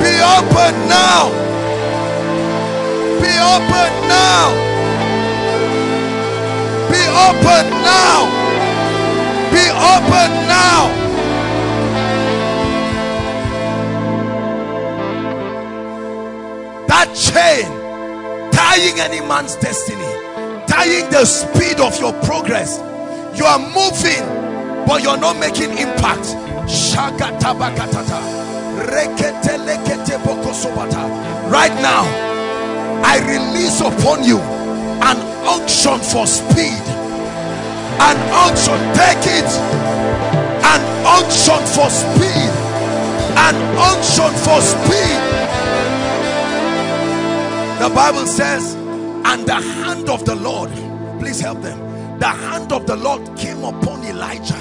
Be open now. Be open now be open now. Be open now. That chain tying any man's destiny tying the speed of your progress. You are moving but you're not making impact. Right now I release upon you an unction for speed an unction take it an unction for speed an unction for speed the Bible says, and the hand of the Lord, please help them. The hand of the Lord came upon Elijah.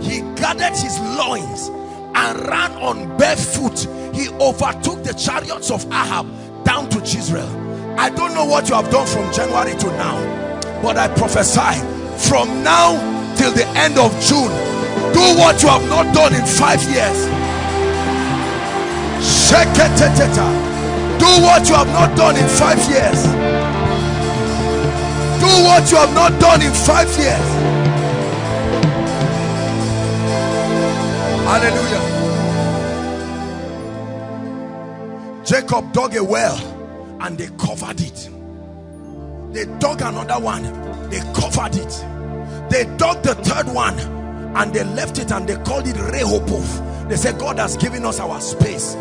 He gathered his loins and ran on barefoot. He overtook the chariots of Ahab down to Jezreel. I don't know what you have done from January to now, but I prophesy from now till the end of June, do what you have not done in five years. Do what you have not done in five years. Do what you have not done in five years. Hallelujah. Jacob dug a well and they covered it. They dug another one, they covered it. They dug the third one and they left it and they called it Rehoboth. They said, God has given us our space.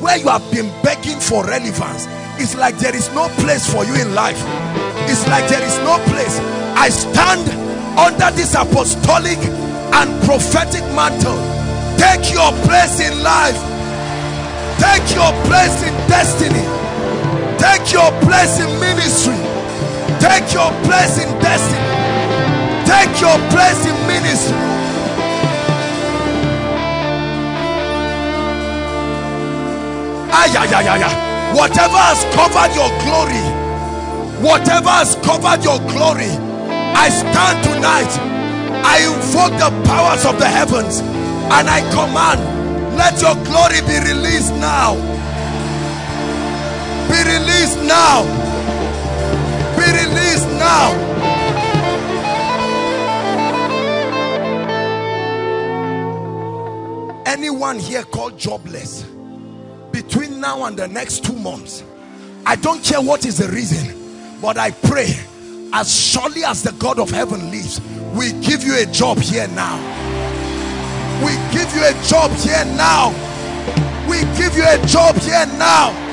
Where you have been begging for relevance it's like there is no place for you in life. It's like there is no place. I stand under this apostolic and prophetic mantle. Take your place in life. Take your place in destiny take your place in ministry take your place in destiny take your place in ministry Ay, ay, ay, ay, ay. Whatever has covered your glory, whatever has covered your glory, I stand tonight. I invoke the powers of the heavens and I command, let your glory be released now. Be released now. Be released now. Anyone here called jobless? between now and the next two months I don't care what is the reason but I pray as surely as the God of heaven lives we give you a job here now we give you a job here now we give you a job here now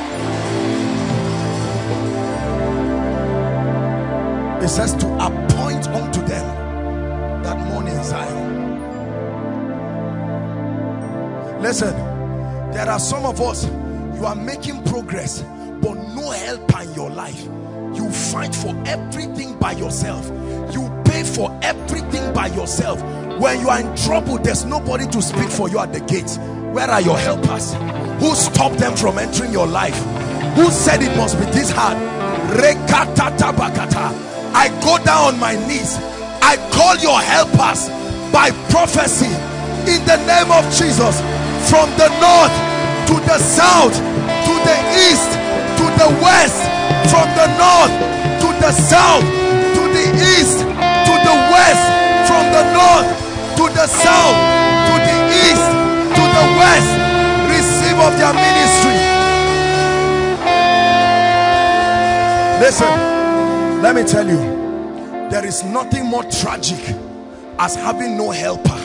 it says to appoint unto them that morning Zion. Listen there are some of us you are making progress but no helper in your life. You fight for everything by yourself. You pay for everything by yourself. When you are in trouble there's nobody to speak for you at the gate where are your helpers? Who stopped them from entering your life? Who said it must be this hard I go down on my knees. I call your helpers by prophecy in the name of Jesus. From the north to the south to the east to the west. From the north to the south to the east to the west. From the north to the south to the east, to the west, receive of their ministry. Listen, let me tell you, there is nothing more tragic as having no helper.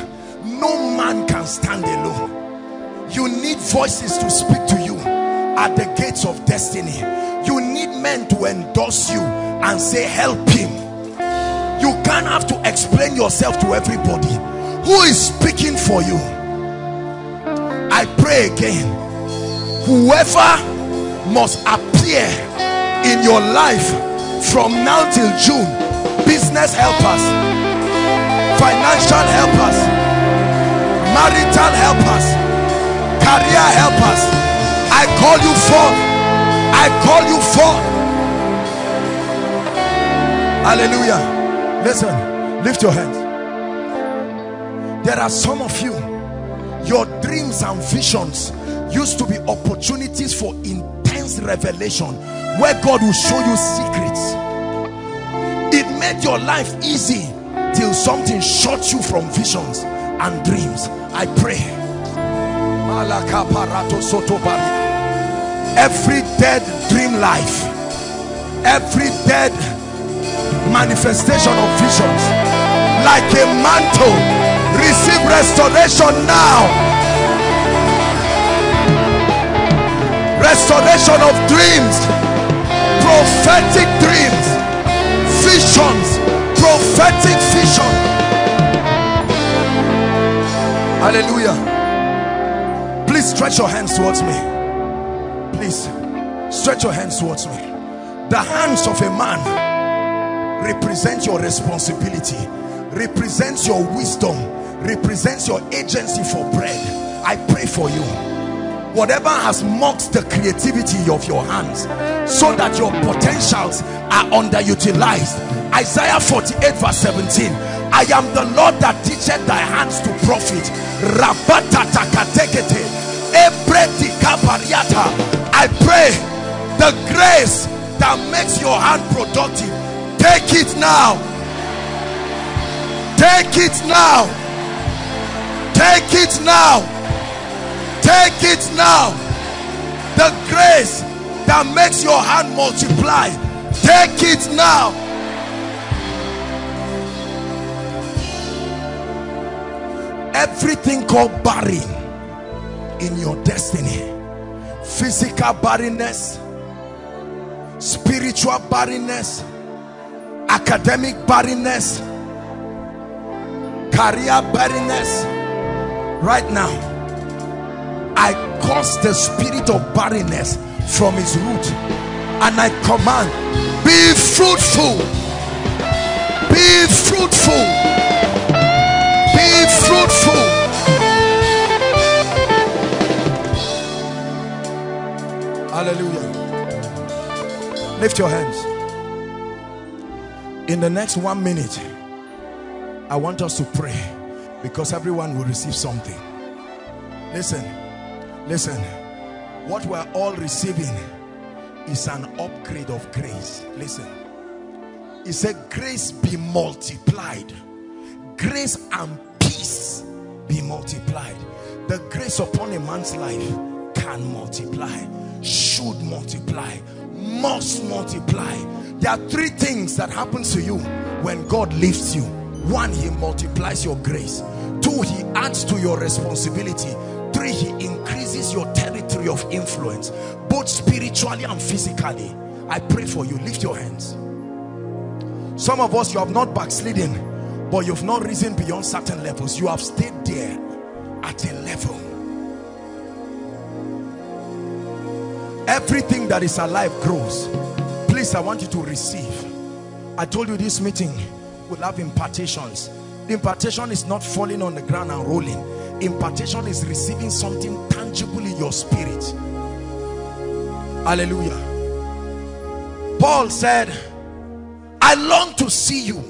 No man can stand alone. You need voices to speak to you at the gates of destiny. You need men to endorse you and say, help him. You can't have to explain yourself to everybody. Who is speaking for you? I pray again. Whoever must appear in your life from now till June, business helpers, financial helpers, marital helpers, career helpers. I call you forth. I call you forth. Hallelujah. Listen, lift your hands. There are some of you, your dreams and visions used to be opportunities for intense revelation where God will show you secrets. It made your life easy till something shut you from visions and dreams. I pray. Every dead dream life, every dead manifestation of visions, like a mantle, receive restoration now. Restoration of dreams, prophetic dreams, visions, prophetic vision. Hallelujah. Please stretch your hands towards me. Please stretch your hands towards me. The hands of a man represent your responsibility, represents your wisdom, represents your agency for bread. I pray for you. Whatever has mocked the creativity of your hands so that your potentials are underutilized. Isaiah 48 verse 17. I am the Lord that teacheth thy hands to profit. I pray the grace that makes your hand productive. Take it now. Take it now. Take it now. Take it now. The grace that makes your hand multiply. Take it now. Everything called barren in your destiny physical barrenness spiritual barrenness academic barrenness career barrenness right now I cause the spirit of barrenness from its root and I command be fruitful. Be fruitful. Be fruitful. Hallelujah. Lift your hands. In the next one minute I want us to pray because everyone will receive something. Listen listen what we're all receiving is an upgrade of grace. Listen. He said grace be multiplied. Grace and peace be multiplied. The grace upon a man's life can multiply should multiply must multiply. There are three things that happens to you when God lifts you. One he multiplies your grace. Two he adds to your responsibility three he increases your territory of influence both spiritually and physically. I pray for you. Lift your hands. Some of us you have not backslidden but you've not risen beyond certain levels. You have stayed there at a level. Everything that is alive grows. Please i want you to receive. I told you this meeting will have impartations. The impartation is not falling on the ground and rolling impartation is receiving something tangible in your spirit. Hallelujah. Paul said i long to see you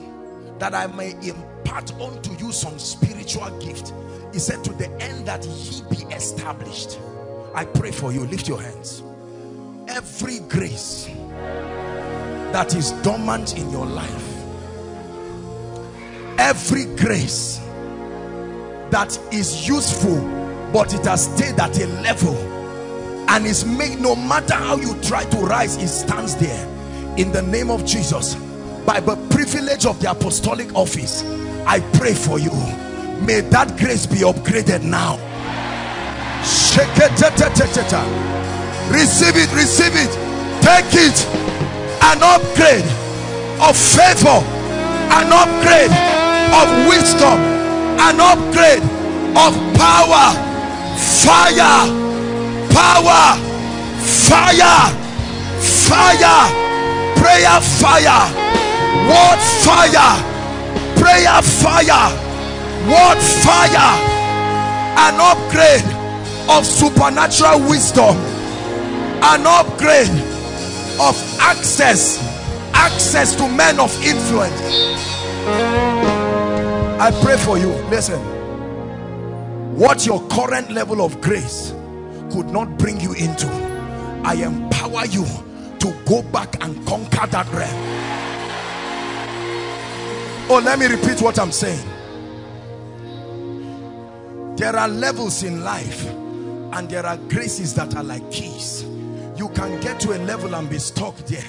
that i may impart unto you some spiritual gift. He said to the end that he be established. I pray for you. Lift your hands. Every grace that is dormant in your life every grace that is useful but it has stayed at a level. And is made no matter how you try to rise it stands there. In the name of Jesus by the privilege of the apostolic office I pray for you. May that grace be upgraded now. Shake it receive it receive it. Take it. An upgrade of favor. An upgrade of wisdom an upgrade of power fire power fire fire prayer fire word fire prayer fire word fire an upgrade of supernatural wisdom an upgrade of access access to men of influence I pray for you. Listen. What your current level of grace could not bring you into I empower you to go back and conquer that realm. Oh let me repeat what I'm saying. There are levels in life and there are graces that are like keys. You can get to a level and be stuck there.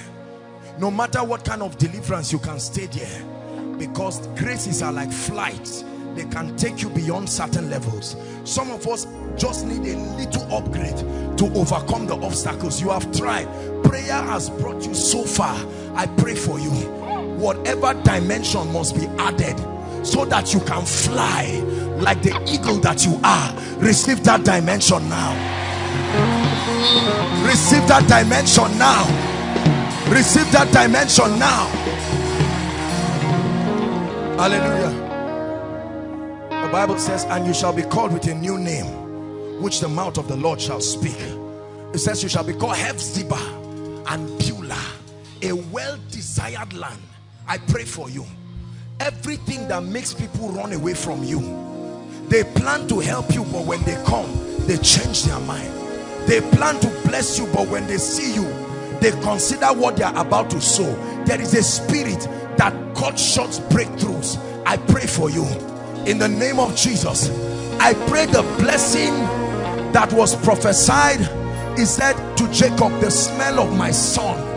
No matter what kind of deliverance you can stay there because graces are like flights. They can take you beyond certain levels. Some of us just need a little upgrade to overcome the obstacles. You have tried. Prayer has brought you so far. I pray for you. Whatever dimension must be added so that you can fly like the eagle that you are. Receive that dimension now. Receive that dimension now. Receive that dimension now hallelujah. The bible says and you shall be called with a new name which the mouth of the lord shall speak. It says you shall be called Hephzibah and Beulah a well-desired land. I pray for you. Everything that makes people run away from you they plan to help you but when they come they change their mind. They plan to bless you but when they see you they consider what they are about to sow. There is a spirit that cut short breakthroughs i pray for you. In the name of jesus i pray the blessing that was prophesied is said to jacob the smell of my son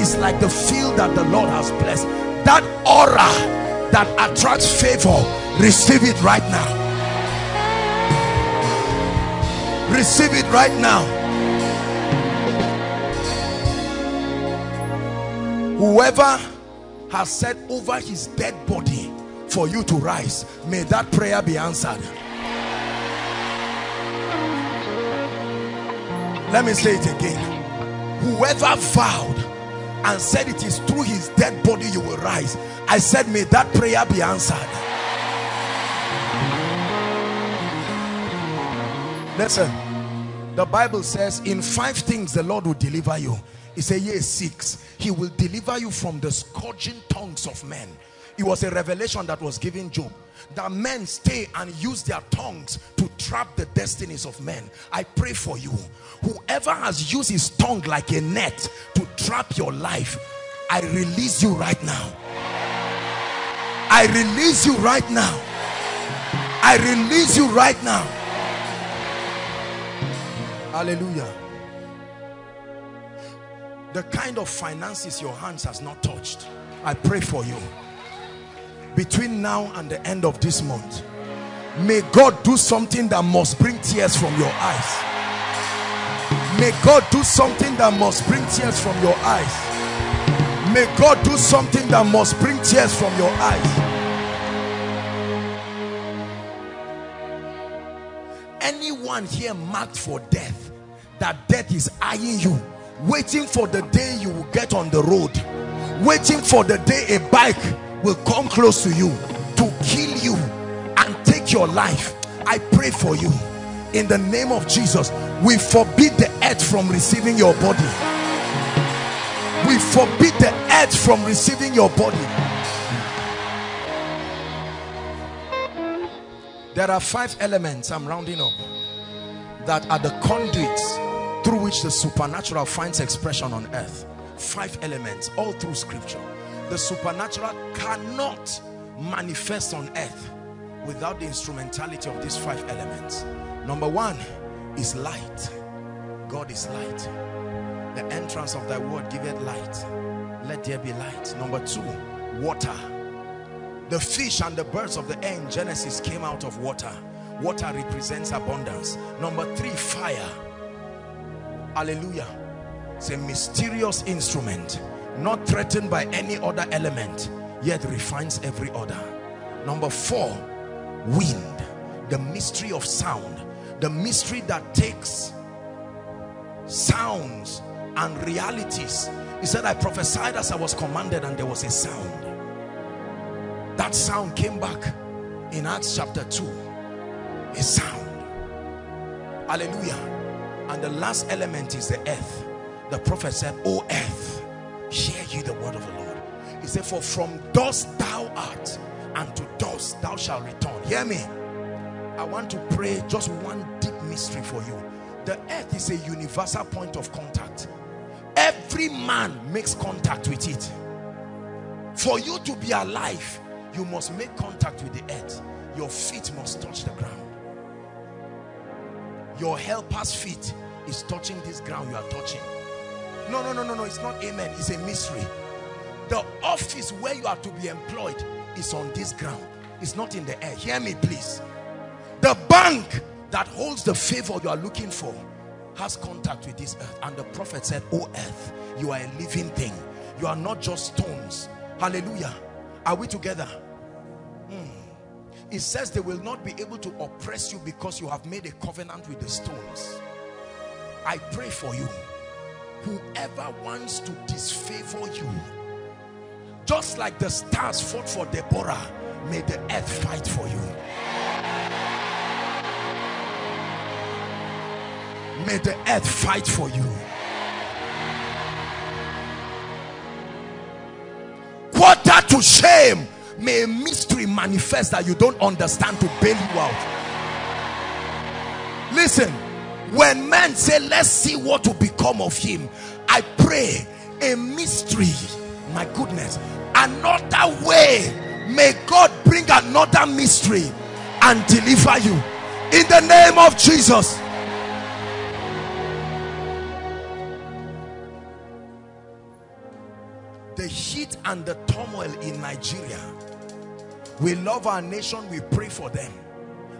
is like the field that the lord has blessed. That aura that attracts favor receive it right now. Receive it right now. Whoever has said over his dead body for you to rise. May that prayer be answered. Let me say it again. Whoever vowed and said it is through his dead body you will rise i said may that prayer be answered. Listen the bible says in five things the lord will deliver you he said yes six he will deliver you from the scourging tongues of men. It was a revelation that was given job that men stay and use their tongues to trap the destinies of men. I pray for you. Whoever has used his tongue like a net to trap your life i release you right now. I release you right now. I release you right now. Hallelujah the kind of finances your hands has not touched i pray for you. Between now and the end of this month may god do something that must bring tears from your eyes. May god do something that must bring tears from your eyes. May god do something that must bring tears from your eyes. Anyone here marked for death that death is eyeing you waiting for the day you will get on the road. Waiting for the day a bike will come close to you to kill you and take your life. I pray for you. In the name of jesus we forbid the earth from receiving your body. We forbid the earth from receiving your body. There are five elements i'm rounding up that are the conduits through which the supernatural finds expression on earth five elements all through scripture the supernatural cannot manifest on earth without the instrumentality of these five elements. Number one is light. God is light. The entrance of thy word giveth light. Let there be light. Number two, water. The fish and the birds of the air in Genesis came out of water. Water represents abundance. Number three, fire. Hallelujah. It's a mysterious instrument, not threatened by any other element, yet refines every other. Number four, wind. The mystery of sound. The mystery that takes sounds and realities. He said, I prophesied as I was commanded and there was a sound. That sound came back in Acts chapter 2. A sound. Hallelujah. And the last element is the earth. The prophet said, O earth, hear ye the word of the Lord. He said, For from dust thou art, and to dust thou shalt return. Hear me. I want to pray just one deep mystery for you. The earth is a universal point of contact. Every man makes contact with it. For you to be alive, you must make contact with the earth. Your feet must touch the ground. Your helper's feet is touching this ground you are touching. No, no, no, no, no. It's not amen. It's a mystery. The office where you are to be employed is on this ground. It's not in the air. Hear me, please. The bank that holds the favor you are looking for has contact with this earth. And the prophet said, Oh earth, you are a living thing. You are not just stones. Hallelujah. Are we together? It says they will not be able to oppress you because you have made a covenant with the stones. I pray for you. Whoever wants to disfavor you, just like the stars fought for Deborah, may the earth fight for you. May the earth fight for you. Quarter to shame. May a mystery manifest that you don't understand to bail you out. Listen, when men say, Let's see what will become of him, I pray a mystery. My goodness, another way. May God bring another mystery and deliver you in the name of Jesus. the heat and the turmoil in Nigeria. We love our nation, we pray for them,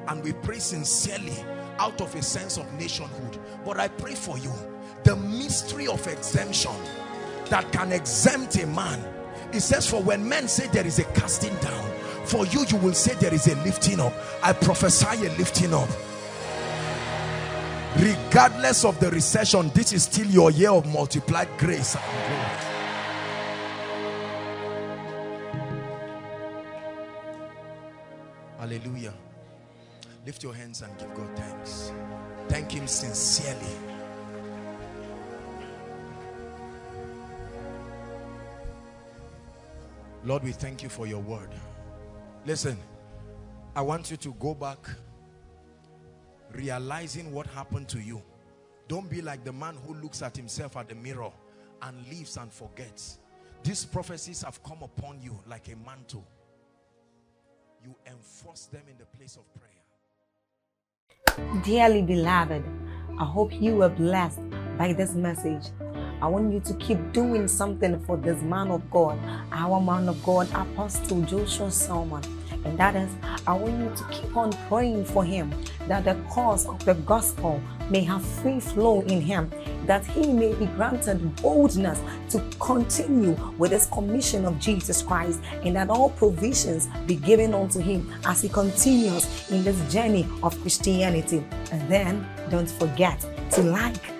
and we pray sincerely out of a sense of nationhood. But I pray for you the mystery of exemption that can exempt a man. It says, For when men say there is a casting down, for you, you will say there is a lifting up. I prophesy a lifting up. Regardless of the recession, this is still your year of multiplied grace Hallelujah. Lift your hands and give God thanks. Thank Him sincerely. Lord, we thank you for your word. Listen, I want you to go back realizing what happened to you. Don't be like the man who looks at himself at the mirror and leaves and forgets. These prophecies have come upon you like a mantle you enforce them in the place of prayer. Dearly beloved, I hope you were blessed by this message. I want you to keep doing something for this man of God, our man of God, Apostle Joshua Selman. And that is, I want you to keep on praying for him that the cause of the gospel may have free flow in him, that he may be granted boldness to continue with his commission of Jesus Christ, and that all provisions be given unto him as he continues in this journey of Christianity. And then don't forget to like